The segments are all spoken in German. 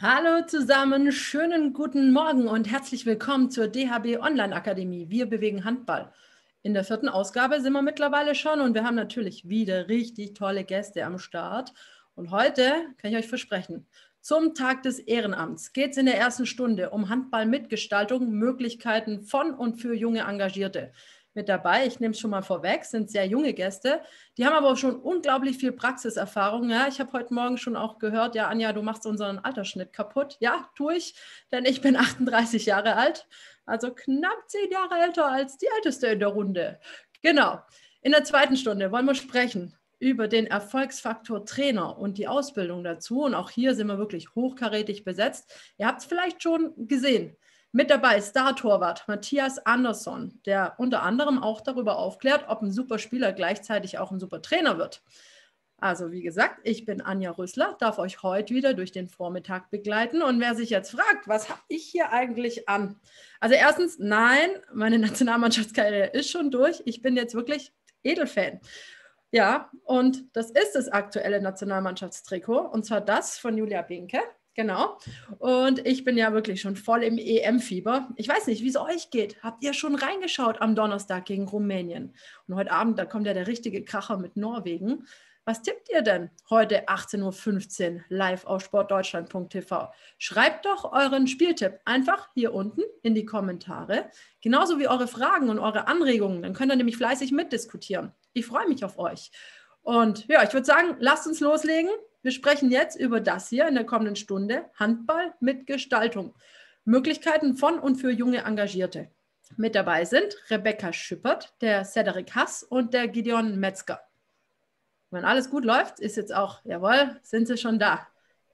Hallo zusammen, schönen guten Morgen und herzlich willkommen zur DHB Online Akademie. Wir bewegen Handball. In der vierten Ausgabe sind wir mittlerweile schon und wir haben natürlich wieder richtig tolle Gäste am Start. Und heute kann ich euch versprechen, zum Tag des Ehrenamts geht es in der ersten Stunde um Handballmitgestaltung, Möglichkeiten von und für junge Engagierte mit dabei. Ich nehme es schon mal vorweg, sind sehr junge Gäste. Die haben aber auch schon unglaublich viel Praxiserfahrung. Ja, ich habe heute Morgen schon auch gehört, ja, Anja, du machst unseren Altersschnitt kaputt. Ja, tue ich, denn ich bin 38 Jahre alt, also knapp zehn Jahre älter als die Älteste in der Runde. Genau. In der zweiten Stunde wollen wir sprechen über den Erfolgsfaktor Trainer und die Ausbildung dazu. Und auch hier sind wir wirklich hochkarätig besetzt. Ihr habt es vielleicht schon gesehen. Mit dabei Star-Torwart Matthias Andersson, der unter anderem auch darüber aufklärt, ob ein super Spieler gleichzeitig auch ein super Trainer wird. Also wie gesagt, ich bin Anja Rüssler, darf euch heute wieder durch den Vormittag begleiten. Und wer sich jetzt fragt, was habe ich hier eigentlich an? Also erstens, nein, meine Nationalmannschaftskarriere ist schon durch. Ich bin jetzt wirklich Edelfan. Ja, und das ist das aktuelle Nationalmannschaftstrikot, und zwar das von Julia Binke. Genau. Und ich bin ja wirklich schon voll im EM-Fieber. Ich weiß nicht, wie es euch geht. Habt ihr schon reingeschaut am Donnerstag gegen Rumänien? Und heute Abend, da kommt ja der richtige Kracher mit Norwegen. Was tippt ihr denn heute 18.15 Uhr live auf sportdeutschland.tv? Schreibt doch euren Spieltipp einfach hier unten in die Kommentare. Genauso wie eure Fragen und eure Anregungen. Dann könnt ihr nämlich fleißig mitdiskutieren. Ich freue mich auf euch. Und ja, ich würde sagen, lasst uns loslegen. Wir sprechen jetzt über das hier in der kommenden Stunde, Handball mit Gestaltung. Möglichkeiten von und für junge Engagierte. Mit dabei sind Rebecca Schüppert, der Cedric Hass und der Gideon Metzger. Wenn alles gut läuft, ist jetzt auch, jawohl, sind sie schon da.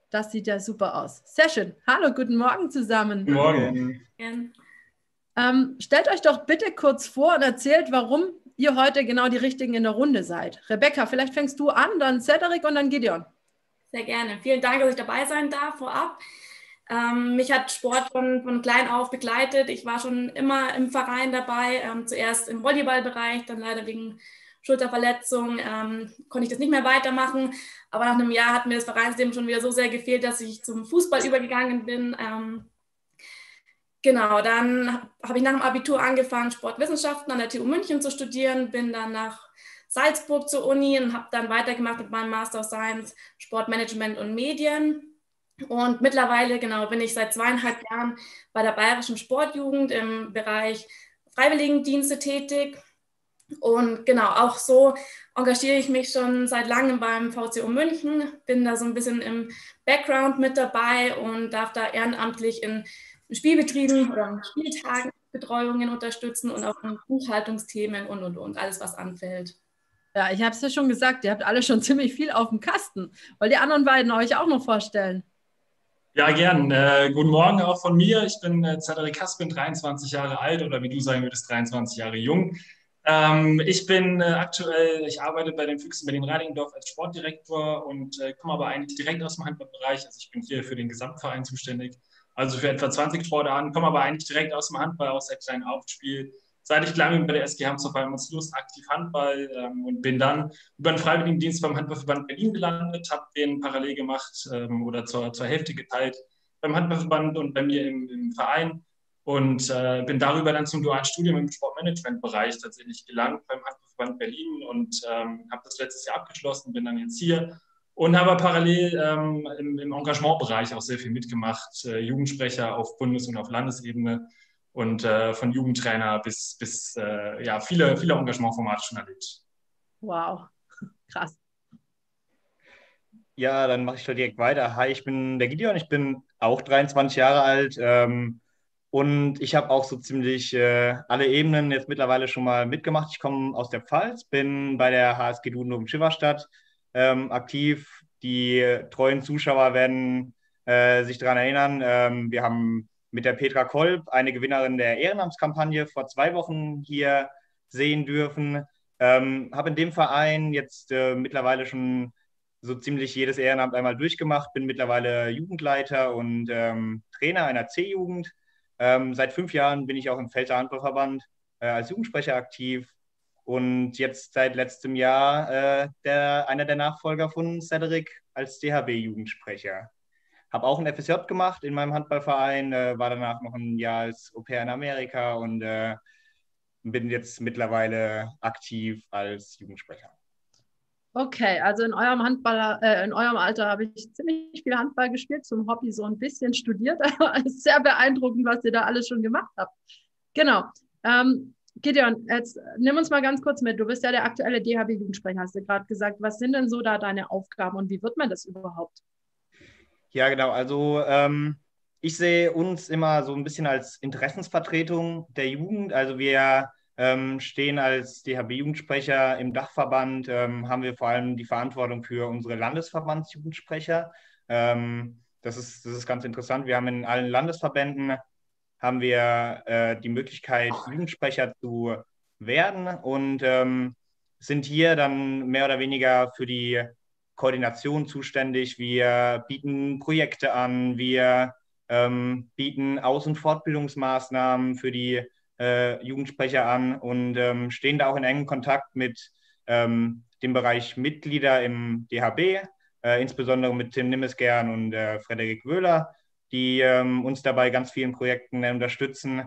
Das sieht ja super aus. Sehr schön. Hallo, guten Morgen zusammen. Guten Morgen. Ähm, stellt euch doch bitte kurz vor und erzählt, warum ihr heute genau die Richtigen in der Runde seid. Rebecca, vielleicht fängst du an, dann Cedric und dann Gideon. Sehr gerne. Vielen Dank, dass ich dabei sein darf vorab. Ähm, mich hat Sport von, von klein auf begleitet. Ich war schon immer im Verein dabei, ähm, zuerst im Volleyballbereich, dann leider wegen Schulterverletzung ähm, konnte ich das nicht mehr weitermachen. Aber nach einem Jahr hat mir das Vereinsleben schon wieder so sehr gefehlt, dass ich zum Fußball übergegangen bin. Ähm, genau, dann habe ich nach dem Abitur angefangen, Sportwissenschaften an der TU München zu studieren, bin dann nach Salzburg zur Uni und habe dann weitergemacht mit meinem Master of Science, Sportmanagement und Medien. Und mittlerweile, genau, bin ich seit zweieinhalb Jahren bei der Bayerischen Sportjugend im Bereich Freiwilligendienste tätig. Und genau, auch so engagiere ich mich schon seit langem beim VCO München, bin da so ein bisschen im Background mit dabei und darf da ehrenamtlich in Spielbetrieben oder Spieltagen Betreuungen unterstützen und auch in Buchhaltungsthemen und, und, und, alles, was anfällt. Ja, ich habe es ja schon gesagt, ihr habt alle schon ziemlich viel auf dem Kasten. Wollt die anderen beiden euch auch noch vorstellen? Ja, gern. Äh, guten Morgen auch von mir. Ich bin äh, Cedric Hass, bin 23 Jahre alt oder wie du sagen würdest, 23 Jahre jung. Ähm, ich bin äh, aktuell, ich arbeite bei den Füchsen Berlin-Reinigendorf als Sportdirektor und äh, komme aber eigentlich direkt aus dem Handballbereich. Also ich bin hier für den Gesamtverein zuständig, also für etwa 20 Sportarten, komme aber eigentlich direkt aus dem Handball, aus der kleinen Aufspiel seit ich lange bei der SG Hamster bei uns Lust aktiv Handball ähm, und bin dann über einen Freiwilligendienst beim Handballverband Berlin gelandet, habe den parallel gemacht ähm, oder zur, zur Hälfte geteilt beim Handballverband und bei mir im, im Verein. Und äh, bin darüber dann zum dualen Studium im Sportmanagement-Bereich tatsächlich gelangt beim Handballverband Berlin und ähm, habe das letztes Jahr abgeschlossen, bin dann jetzt hier und habe parallel ähm, im, im Engagementbereich auch sehr viel mitgemacht, äh, Jugendsprecher auf Bundes- und auf Landesebene und äh, von Jugendtrainer bis, bis äh, ja, viele, viele Engagementformate schon erlebt. Wow, krass. Ja, dann mache ich doch direkt weiter. Hi, ich bin der Gideon, ich bin auch 23 Jahre alt ähm, und ich habe auch so ziemlich äh, alle Ebenen jetzt mittlerweile schon mal mitgemacht. Ich komme aus der Pfalz, bin bei der HSG Duden Schifferstadt ähm, aktiv. Die treuen Zuschauer werden äh, sich daran erinnern. Ähm, wir haben mit der Petra Kolb, eine Gewinnerin der Ehrenamtskampagne, vor zwei Wochen hier sehen dürfen. Ähm, habe in dem Verein jetzt äh, mittlerweile schon so ziemlich jedes Ehrenamt einmal durchgemacht, bin mittlerweile Jugendleiter und ähm, Trainer einer C-Jugend. Ähm, seit fünf Jahren bin ich auch im Pfälzer Handballverband äh, als Jugendsprecher aktiv und jetzt seit letztem Jahr äh, der, einer der Nachfolger von Cedric als DHB-Jugendsprecher. Habe auch ein FSJ gemacht in meinem Handballverein, äh, war danach noch ein Jahr als Au pair in Amerika und äh, bin jetzt mittlerweile aktiv als Jugendsprecher. Okay, also in eurem Handball, äh, in eurem Alter habe ich ziemlich viel Handball gespielt, zum Hobby so ein bisschen studiert. sehr beeindruckend, was ihr da alles schon gemacht habt. Genau. Ähm, Gideon, jetzt nimm uns mal ganz kurz mit. Du bist ja der aktuelle DHB-Jugendsprecher, hast du gerade gesagt. Was sind denn so da deine Aufgaben und wie wird man das überhaupt? Ja, genau. Also ähm, ich sehe uns immer so ein bisschen als Interessensvertretung der Jugend. Also wir ähm, stehen als DHB-Jugendsprecher im Dachverband, ähm, haben wir vor allem die Verantwortung für unsere Landesverbandsjugendsprecher. Ähm, das, ist, das ist ganz interessant. Wir haben in allen Landesverbänden haben wir äh, die Möglichkeit, Jugendsprecher zu werden und ähm, sind hier dann mehr oder weniger für die Koordination zuständig. Wir bieten Projekte an, wir ähm, bieten Aus- und Fortbildungsmaßnahmen für die äh, Jugendsprecher an und ähm, stehen da auch in engem Kontakt mit ähm, dem Bereich Mitglieder im DHB, äh, insbesondere mit Tim Nimmesgern und äh, Frederik Wöhler, die ähm, uns dabei ganz vielen Projekten unterstützen.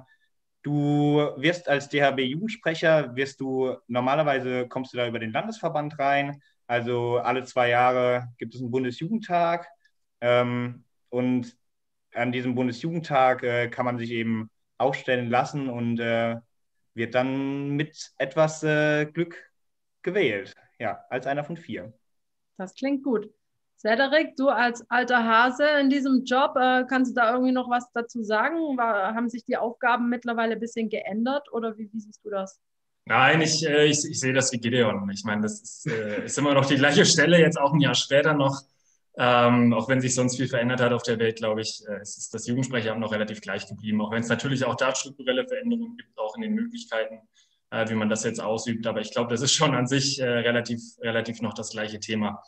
Du wirst als DHB-Jugendsprecher, wirst du normalerweise kommst du da über den Landesverband rein. Also alle zwei Jahre gibt es einen Bundesjugendtag. Ähm, und an diesem Bundesjugendtag äh, kann man sich eben aufstellen lassen und äh, wird dann mit etwas äh, Glück gewählt. Ja, als einer von vier. Das klingt gut. Cedric, du als alter Hase in diesem Job, äh, kannst du da irgendwie noch was dazu sagen? War, haben sich die Aufgaben mittlerweile ein bisschen geändert oder wie, wie siehst du das? Nein, ich, äh, ich, ich sehe das wie Gideon. Ich meine, das ist, äh, ist immer noch die gleiche Stelle, jetzt auch ein Jahr später noch. Ähm, auch wenn sich sonst viel verändert hat auf der Welt, glaube ich, äh, ist das Jugendsprecheramt noch relativ gleich geblieben. Auch wenn es natürlich auch da strukturelle Veränderungen gibt, auch in den Möglichkeiten, äh, wie man das jetzt ausübt. Aber ich glaube, das ist schon an sich äh, relativ, relativ noch das gleiche Thema.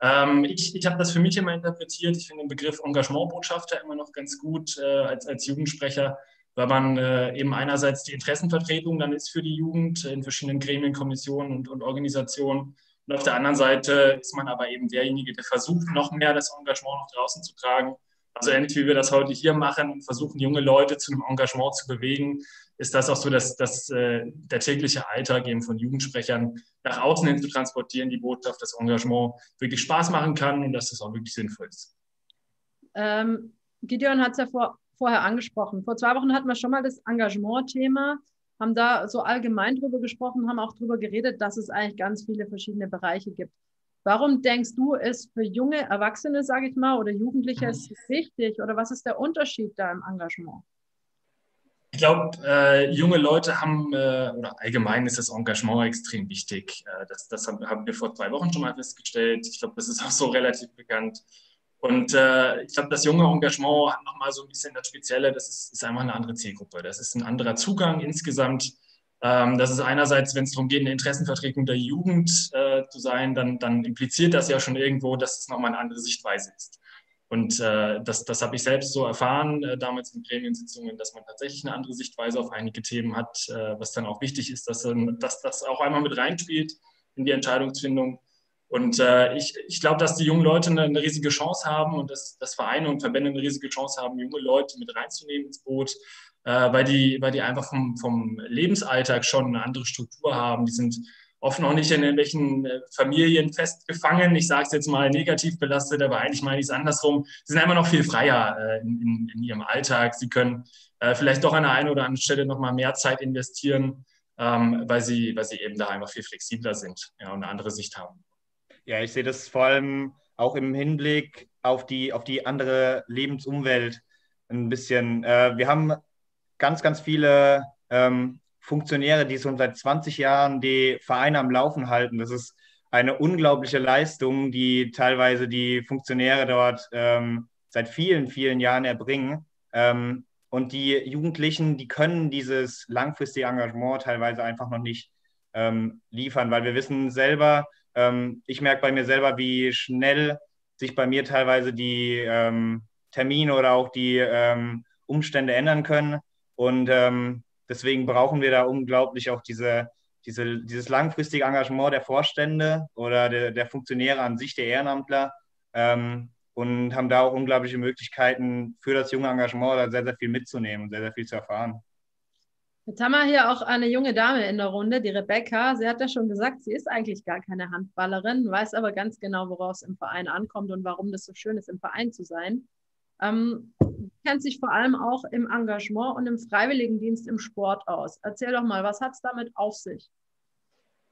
Ähm, ich ich habe das für mich immer interpretiert. Ich finde den Begriff Engagementbotschafter immer noch ganz gut äh, als, als Jugendsprecher, weil man äh, eben einerseits die Interessenvertretung dann ist für die Jugend in verschiedenen Gremien, Kommissionen und, und Organisationen. Und auf der anderen Seite ist man aber eben derjenige, der versucht, noch mehr das Engagement nach draußen zu tragen. Also ähnlich wie wir das heute hier machen und versuchen, junge Leute zu einem Engagement zu bewegen, ist das auch so, dass, dass äh, der tägliche Alltag eben von Jugendsprechern nach außen hin zu transportieren, die Botschaft, dass Engagement wirklich Spaß machen kann und dass das auch wirklich sinnvoll ist. Ähm, Gideon hat es ja vor, vorher angesprochen. Vor zwei Wochen hatten wir schon mal das Engagement-Thema, haben da so allgemein drüber gesprochen, haben auch drüber geredet, dass es eigentlich ganz viele verschiedene Bereiche gibt. Warum denkst du, ist für junge Erwachsene, sage ich mal, oder Jugendliche mhm. wichtig oder was ist der Unterschied da im Engagement? Ich glaube, äh, junge Leute haben, äh, oder allgemein ist das Engagement extrem wichtig. Äh, das, das haben, haben, wir vor zwei Wochen schon mal festgestellt. Ich glaube, das ist auch so relativ bekannt. Und äh, ich glaube, das junge Engagement hat nochmal so ein bisschen das Spezielle, das ist, ist, einfach eine andere Zielgruppe. Das ist ein anderer Zugang insgesamt. Ähm, das ist einerseits, wenn es darum geht, eine Interessenvertretung der Jugend äh, zu sein, dann, dann impliziert das ja schon irgendwo, dass es nochmal eine andere Sichtweise ist. Und äh, das, das habe ich selbst so erfahren, äh, damals in Gremiensitzungen, dass man tatsächlich eine andere Sichtweise auf einige Themen hat, äh, was dann auch wichtig ist, dass, dass das auch einmal mit reinspielt in die Entscheidungsfindung. Und äh, ich, ich glaube, dass die jungen Leute eine, eine, riesige Chance haben und dass, dass Vereine und Verbände eine riesige Chance haben, junge Leute mit reinzunehmen ins Boot, äh, weil, die, weil die einfach vom, vom Lebensalltag schon eine andere Struktur haben. Die sind oft noch nicht in irgendwelchen äh, Familien festgefangen. Ich sage es jetzt mal negativ belastet, aber eigentlich meine ich es andersrum. Sie sind einfach noch viel freier äh, in, in, in, ihrem Alltag. Sie können äh, vielleicht doch an der einen oder anderen Stelle noch mal mehr Zeit investieren, ähm, weil, sie, weil sie eben da einfach viel flexibler sind ja, und eine andere Sicht haben. Ja, ich sehe das vor allem auch im Hinblick auf die, auf die andere Lebensumwelt ein bisschen. Äh, wir haben ganz, ganz viele ähm, Funktionäre, die schon seit 20 Jahren die Vereine am Laufen halten. Das ist eine unglaubliche Leistung, die teilweise die Funktionäre dort ähm, seit vielen, vielen Jahren erbringen. Ähm, und die Jugendlichen, die können dieses langfristige Engagement teilweise einfach noch nicht ähm, liefern, weil wir wissen selber, ähm, ich merke bei mir selber, wie schnell sich bei mir teilweise die ähm, Termine oder auch die ähm, Umstände ändern können. Und deswegen brauchen wir da unglaublich auch diese, diese, dieses langfristige Engagement der Vorstände oder der, der Funktionäre an sich, der Ehrenamtler, ähm, und haben da auch unglaubliche Möglichkeiten für das junge Engagement da sehr, sehr viel mitzunehmen und sehr, sehr viel zu erfahren. Jetzt haben wir hier auch eine junge Dame in der Runde, die Rebecca. Sie hat ja schon gesagt, sie ist eigentlich gar keine Handballerin, weiß aber ganz genau, worauf es im Verein ankommt und warum das so schön ist, im Verein zu sein. Ähm, kennt sich vor allem auch im Engagement und im Freiwilligendienst im Sport aus. Erzähl doch mal, was hat es damit auf sich?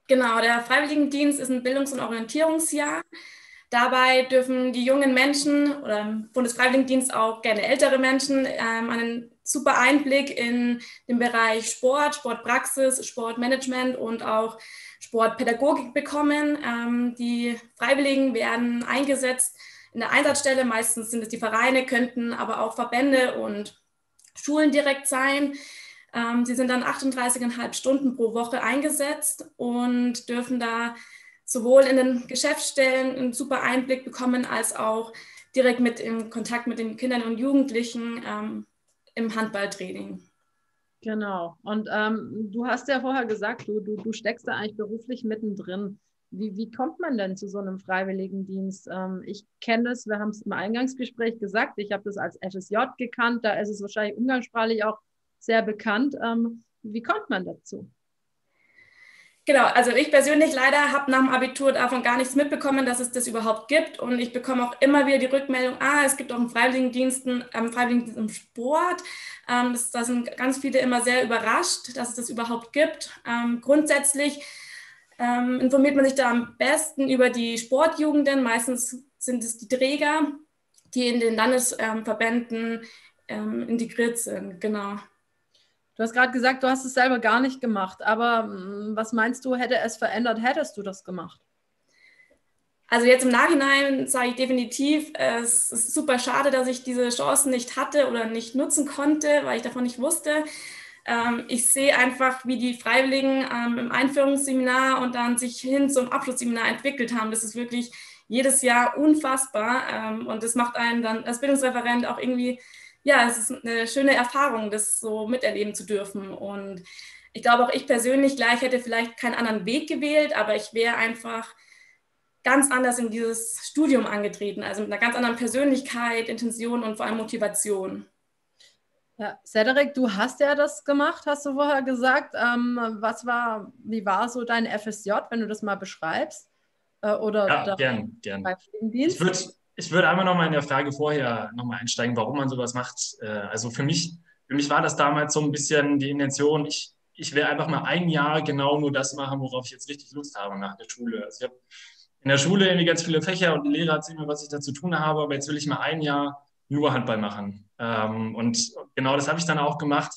Genau, der Freiwilligendienst ist ein Bildungs- und Orientierungsjahr. Dabei dürfen die jungen Menschen oder im Bundesfreiwilligendienst auch gerne ältere Menschen ähm, einen super Einblick in den Bereich Sport, Sportpraxis, Sportmanagement und auch Sportpädagogik bekommen. Ähm, die Freiwilligen werden eingesetzt in der Einsatzstelle. Meistens sind es die Vereine, könnten aber auch Verbände und Schulen direkt sein. Ähm, sie sind dann 38,5 Stunden pro Woche eingesetzt und dürfen da sowohl in den Geschäftsstellen einen super Einblick bekommen, als auch direkt mit im Kontakt mit den Kindern und Jugendlichen ähm, im Handballtraining. Genau. Und ähm, du hast ja vorher gesagt, du, du, du steckst da eigentlich beruflich mittendrin. Wie, wie kommt man denn zu so einem Freiwilligendienst? Ähm, ich kenne das, wir haben es im Eingangsgespräch gesagt, ich habe das als FSJ gekannt, da ist es wahrscheinlich umgangssprachlich auch sehr bekannt. Ähm, wie kommt man dazu? Genau, also ich persönlich leider habe nach dem Abitur davon gar nichts mitbekommen, dass es das überhaupt gibt. Und ich bekomme auch immer wieder die Rückmeldung, ah, es gibt auch einen Freiwilligendienst, ähm, Freiwilligendienst im Sport. Ähm, das, da sind ganz viele immer sehr überrascht, dass es das überhaupt gibt. Ähm, grundsätzlich ähm, informiert man sich da am besten über die Sportjugenden. Meistens sind es die Träger, die in den Landesverbänden ähm, integriert sind. Genau. Du hast gerade gesagt, du hast es selber gar nicht gemacht, aber mm, was meinst du, hätte es verändert, hättest du das gemacht? Also jetzt im Nachhinein sage ich definitiv, es ist super schade, dass ich diese Chancen nicht hatte oder nicht nutzen konnte, weil ich davon nicht wusste. Ähm, ich sehe einfach, wie die Freiwilligen ähm, im Einführungsseminar und dann sich hin zum Abschlussseminar entwickelt haben. Das ist wirklich jedes Jahr unfassbar ähm, und das macht einen dann als Bildungsreferent auch irgendwie ja, es ist eine schöne Erfahrung, das so miterleben zu dürfen. Und ich glaube auch ich persönlich gleich hätte vielleicht keinen anderen Weg gewählt, aber ich wäre einfach ganz anders in dieses Studium angetreten, also mit einer ganz anderen Persönlichkeit, Intention und vor allem Motivation. Ja, Cedric, du hast ja das gemacht, hast du vorher gesagt. Ähm, was war, wie war so dein FSJ, wenn du das mal beschreibst? Äh, oder ja, gern, gern. Ich würde ich würde einmal noch mal in der Frage vorher noch mal einsteigen, warum man sowas macht. Äh, also für mich, für mich war das damals so ein bisschen die Intention, ich, ich will einfach mal ein Jahr genau nur das machen, worauf ich jetzt richtig Lust habe nach der Schule. Also ich habe in der Schule irgendwie ganz viele Fächer und die Lehrer erzählen mir, was ich da zu tun habe, aber jetzt will ich mal ein Jahr nur Handball machen. Ähm, und genau das habe ich dann auch gemacht.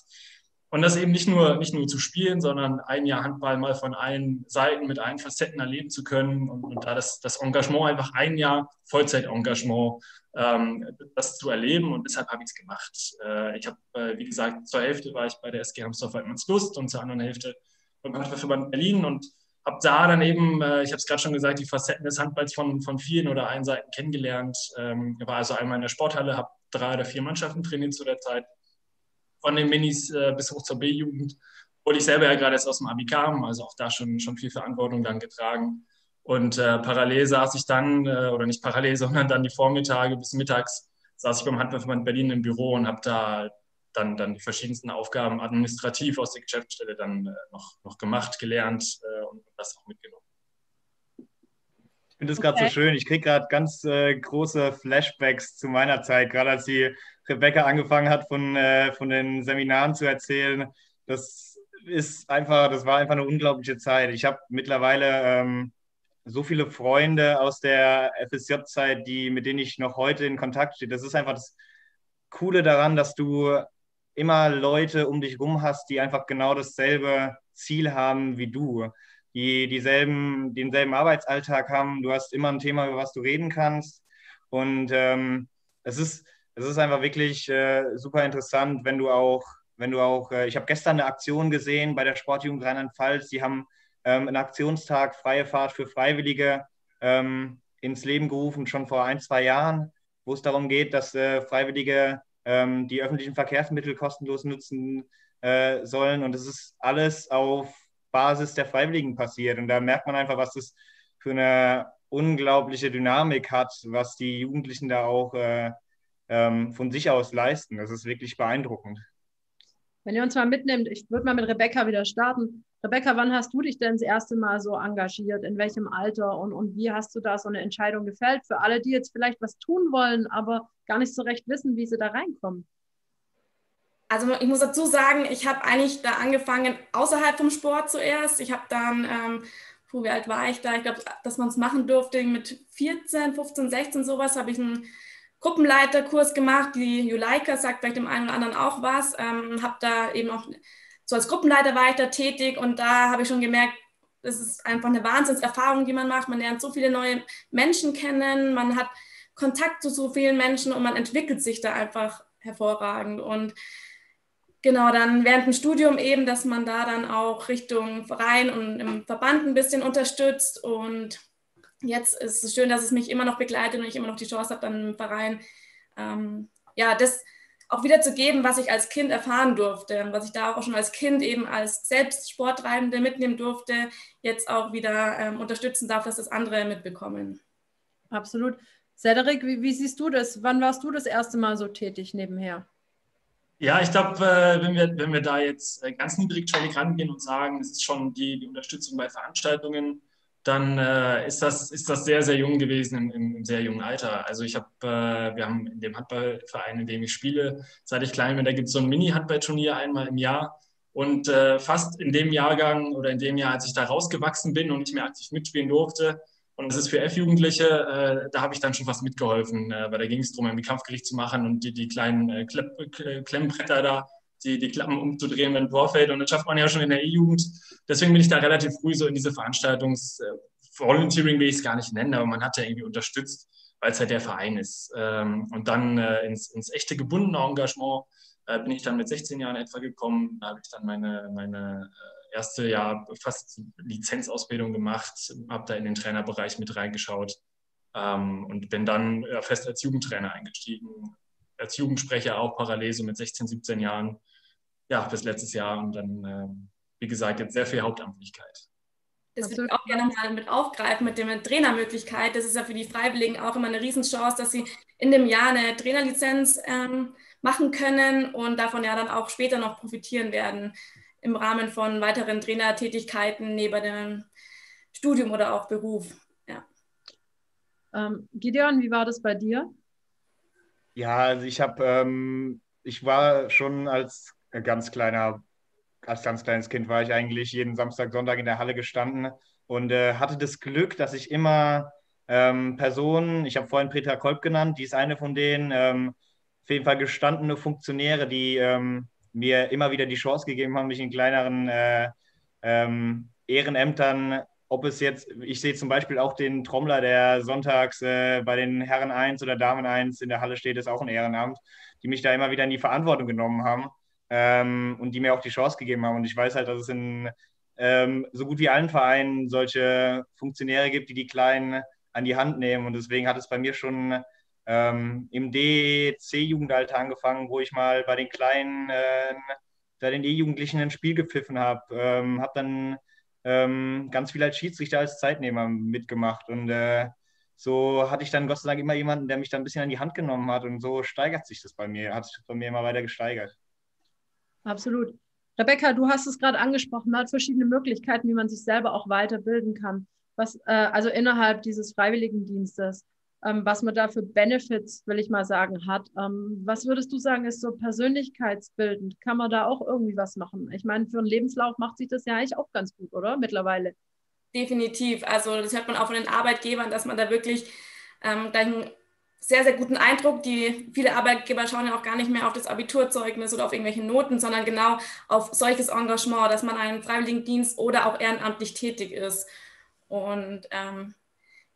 Und das eben nicht nur, nicht nur zu spielen, sondern ein Jahr Handball mal von allen Seiten mit allen Facetten erleben zu können und, und da das, das Engagement einfach ein Jahr Vollzeitengagement ähm, das zu erleben und deshalb habe ich es gemacht. Äh, ich habe, äh, wie gesagt, zur Hälfte war ich bei der SG Hamsdorf Lust und zur anderen Hälfte beim Handballverband Berlin und habe da dann eben, äh, ich habe es gerade schon gesagt, die Facetten des Handballs von, von vielen oder allen Seiten kennengelernt. Ähm, war also einmal in der Sporthalle, habe drei oder vier Mannschaften trainiert zu der Zeit von den Minis äh, bis hoch zur B-Jugend, obwohl ich selber ja gerade erst aus dem Abi kam, also auch da schon, schon viel Verantwortung dann getragen. Und äh, parallel saß ich dann, äh, oder nicht parallel, sondern dann die Vormittage bis mittags saß ich beim Handballverband Berlin im Büro und habe da dann, dann die verschiedensten Aufgaben administrativ aus der Geschäftsstelle dann äh, noch, noch gemacht, gelernt äh, und das auch mitgenommen. Ich finde es gerade okay. so schön. Ich kriege gerade ganz äh, große Flashbacks zu meiner Zeit, gerade als die Rebecca angefangen hat, von, äh, von den Seminaren zu erzählen. Das ist einfach, das war einfach eine unglaubliche Zeit. Ich habe mittlerweile ähm, so viele Freunde aus der FSJ-Zeit, die, mit denen ich noch heute in Kontakt stehe. Das ist einfach das Coole daran, dass du immer Leute um dich rum hast, die einfach genau dasselbe Ziel haben wie du, die dieselben, denselben Arbeitsalltag haben. Du hast immer ein Thema, über was du reden kannst. Und ähm, es ist, es ist einfach wirklich äh, super interessant, wenn du auch, wenn du auch, äh, ich habe gestern eine Aktion gesehen bei der Sportjugend Rheinland-Pfalz, die haben ähm, einen Aktionstag Freie Fahrt für Freiwillige ähm, ins Leben gerufen, schon vor ein, zwei Jahren, wo es darum geht, dass äh, Freiwillige ähm, die öffentlichen Verkehrsmittel kostenlos nutzen äh, sollen. Und es ist alles auf Basis der Freiwilligen passiert. Und da merkt man einfach, was das für eine unglaubliche Dynamik hat, was die Jugendlichen da auch äh, ähm, von sich aus leisten. Das ist wirklich beeindruckend. Wenn ihr uns mal mitnimmt, ich würde mal mit Rebecca wieder starten. Rebecca, wann hast du dich denn das erste Mal so engagiert? In welchem Alter? Und, und wie hast du da so eine Entscheidung gefällt? Für alle, die jetzt vielleicht was tun wollen, aber gar nicht so recht wissen, wie sie da reinkommen. Also ich muss dazu sagen, ich habe eigentlich da angefangen außerhalb vom Sport zuerst. Ich habe dann, ähm, puh, wie alt war ich da? Ich glaube, dass man es machen durfte mit 14, 15, 16 sowas, habe ich einen Gruppenleiterkurs gemacht. Die Juleika sagt vielleicht dem einen oder anderen auch was. Ähm, habe da eben auch, so als Gruppenleiter war ich da tätig und da habe ich schon gemerkt, das ist einfach eine Wahnsinnserfahrung, die man macht. Man lernt so viele neue Menschen kennen, man hat Kontakt zu so vielen Menschen und man entwickelt sich da einfach hervorragend. Und genau, dann während dem Studium eben, dass man da dann auch Richtung Verein und im Verband ein bisschen unterstützt und jetzt ist es schön, dass es mich immer noch begleitet und ich immer noch die Chance habe, dann im Verein ähm, ja, das auch wieder zu geben, was ich als Kind erfahren durfte, was ich da auch schon als Kind eben als selbst Sporttreibende mitnehmen durfte, jetzt auch wieder ähm, unterstützen darf, dass das andere mitbekommen. Absolut. Cedric, wie, wie, siehst du das? Wann warst du das erste Mal so tätig nebenher? Ja, ich glaube, äh, wenn, wir, wenn wir da jetzt äh, ganz niedrigschwellig rangehen und sagen, es ist schon die, die Unterstützung bei Veranstaltungen, dann äh, ist, das, ist das sehr, sehr jung gewesen im, im sehr jungen Alter. Also ich habe, äh, wir haben in dem Handballverein, in dem ich spiele, seit ich klein bin, da gibt es so ein Mini-Handballturnier einmal im Jahr. Und äh, fast in dem Jahrgang oder in dem Jahr, als ich da rausgewachsen bin und nicht mehr aktiv mitspielen durfte, und das ist für F-Jugendliche, äh, da habe ich dann schon fast mitgeholfen, äh, weil da ging es darum, ein Kampfgericht zu machen und die, die kleinen äh, Klemmbretter da die, die Klappen umzudrehen, wenn ein Tor fällt. Und das schafft man ja schon in der E-Jugend. Deswegen bin ich da relativ früh so in diese Veranstaltungs- äh, Volunteering will ich es gar nicht nennen, aber man hat ja irgendwie unterstützt, weil es halt der Verein ist. Ähm, und dann äh, ins, ins echte gebundene Engagement äh, bin ich dann mit 16 Jahren etwa gekommen. Da habe ich dann meine, meine erste Jahr fast Lizenzausbildung gemacht, habe da in den Trainerbereich mit reingeschaut ähm, und bin dann fest als Jugendtrainer eingestiegen. Als Jugendsprecher auch parallel so mit 16, 17 Jahren ja, bis letztes Jahr und dann, ähm, wie gesagt, jetzt sehr viel Hauptamtlichkeit. Das würde ich auch gerne mal mit aufgreifen mit der Trainermöglichkeit. Das ist ja für die Freiwilligen auch immer eine Riesenchance, dass sie in dem Jahr eine Trainerlizenz ähm, machen können und davon ja dann auch später noch profitieren werden im Rahmen von weiteren Trainertätigkeiten neben dem Studium oder auch Beruf. Ja. Ähm, Gideon, wie war das bei dir? Ja, also ich habe, ähm, ich war schon als ganz kleiner, als ganz kleines Kind war ich eigentlich jeden Samstag, Sonntag in der Halle gestanden und äh, hatte das Glück, dass ich immer ähm, Personen, ich habe vorhin Petra Kolb genannt, die ist eine von denen, ähm, auf jeden Fall gestandene Funktionäre, die ähm, mir immer wieder die Chance gegeben haben, mich in kleineren äh, ähm, Ehrenämtern, ob es jetzt, ich sehe zum Beispiel auch den Trommler, der sonntags äh, bei den Herren 1 oder Damen 1 in der Halle steht, ist auch ein Ehrenamt, die mich da immer wieder in die Verantwortung genommen haben ähm, und die mir auch die Chance gegeben haben. Und ich weiß halt, dass es in ähm, so gut wie allen Vereinen solche Funktionäre gibt, die die Kleinen an die Hand nehmen. Und deswegen hat es bei mir schon ähm, im DC-Jugendalter angefangen, wo ich mal bei den Kleinen, äh, bei den E-Jugendlichen ein Spiel gepfiffen habe. Ähm, habe dann ähm, ganz viel als Schiedsrichter, als Zeitnehmer mitgemacht. Und äh, so hatte ich dann Gott sei Dank immer jemanden, der mich dann ein bisschen an die Hand genommen hat. Und so steigert sich das bei mir, hat sich bei mir immer weiter gesteigert. Absolut. Rebecca, du hast es gerade angesprochen, man hat verschiedene Möglichkeiten, wie man sich selber auch weiterbilden kann. Was, äh, also innerhalb dieses Freiwilligendienstes, was man da für Benefits, will ich mal sagen, hat. Ähm, was würdest du sagen, ist so persönlichkeitsbildend? Kann man da auch irgendwie was machen? Ich meine, für einen Lebenslauf macht sich das ja eigentlich auch ganz gut, oder? Mittlerweile. Definitiv. Also das hört man auch von den Arbeitgebern, dass man da wirklich ähm, einen sehr, sehr guten Eindruck. Die viele Arbeitgeber schauen ja auch gar nicht mehr auf das Abiturzeugnis oder auf irgendwelche Noten, sondern genau auf solches Engagement, dass man einen Freiwilligendienst oder auch ehrenamtlich tätig ist. Und ähm,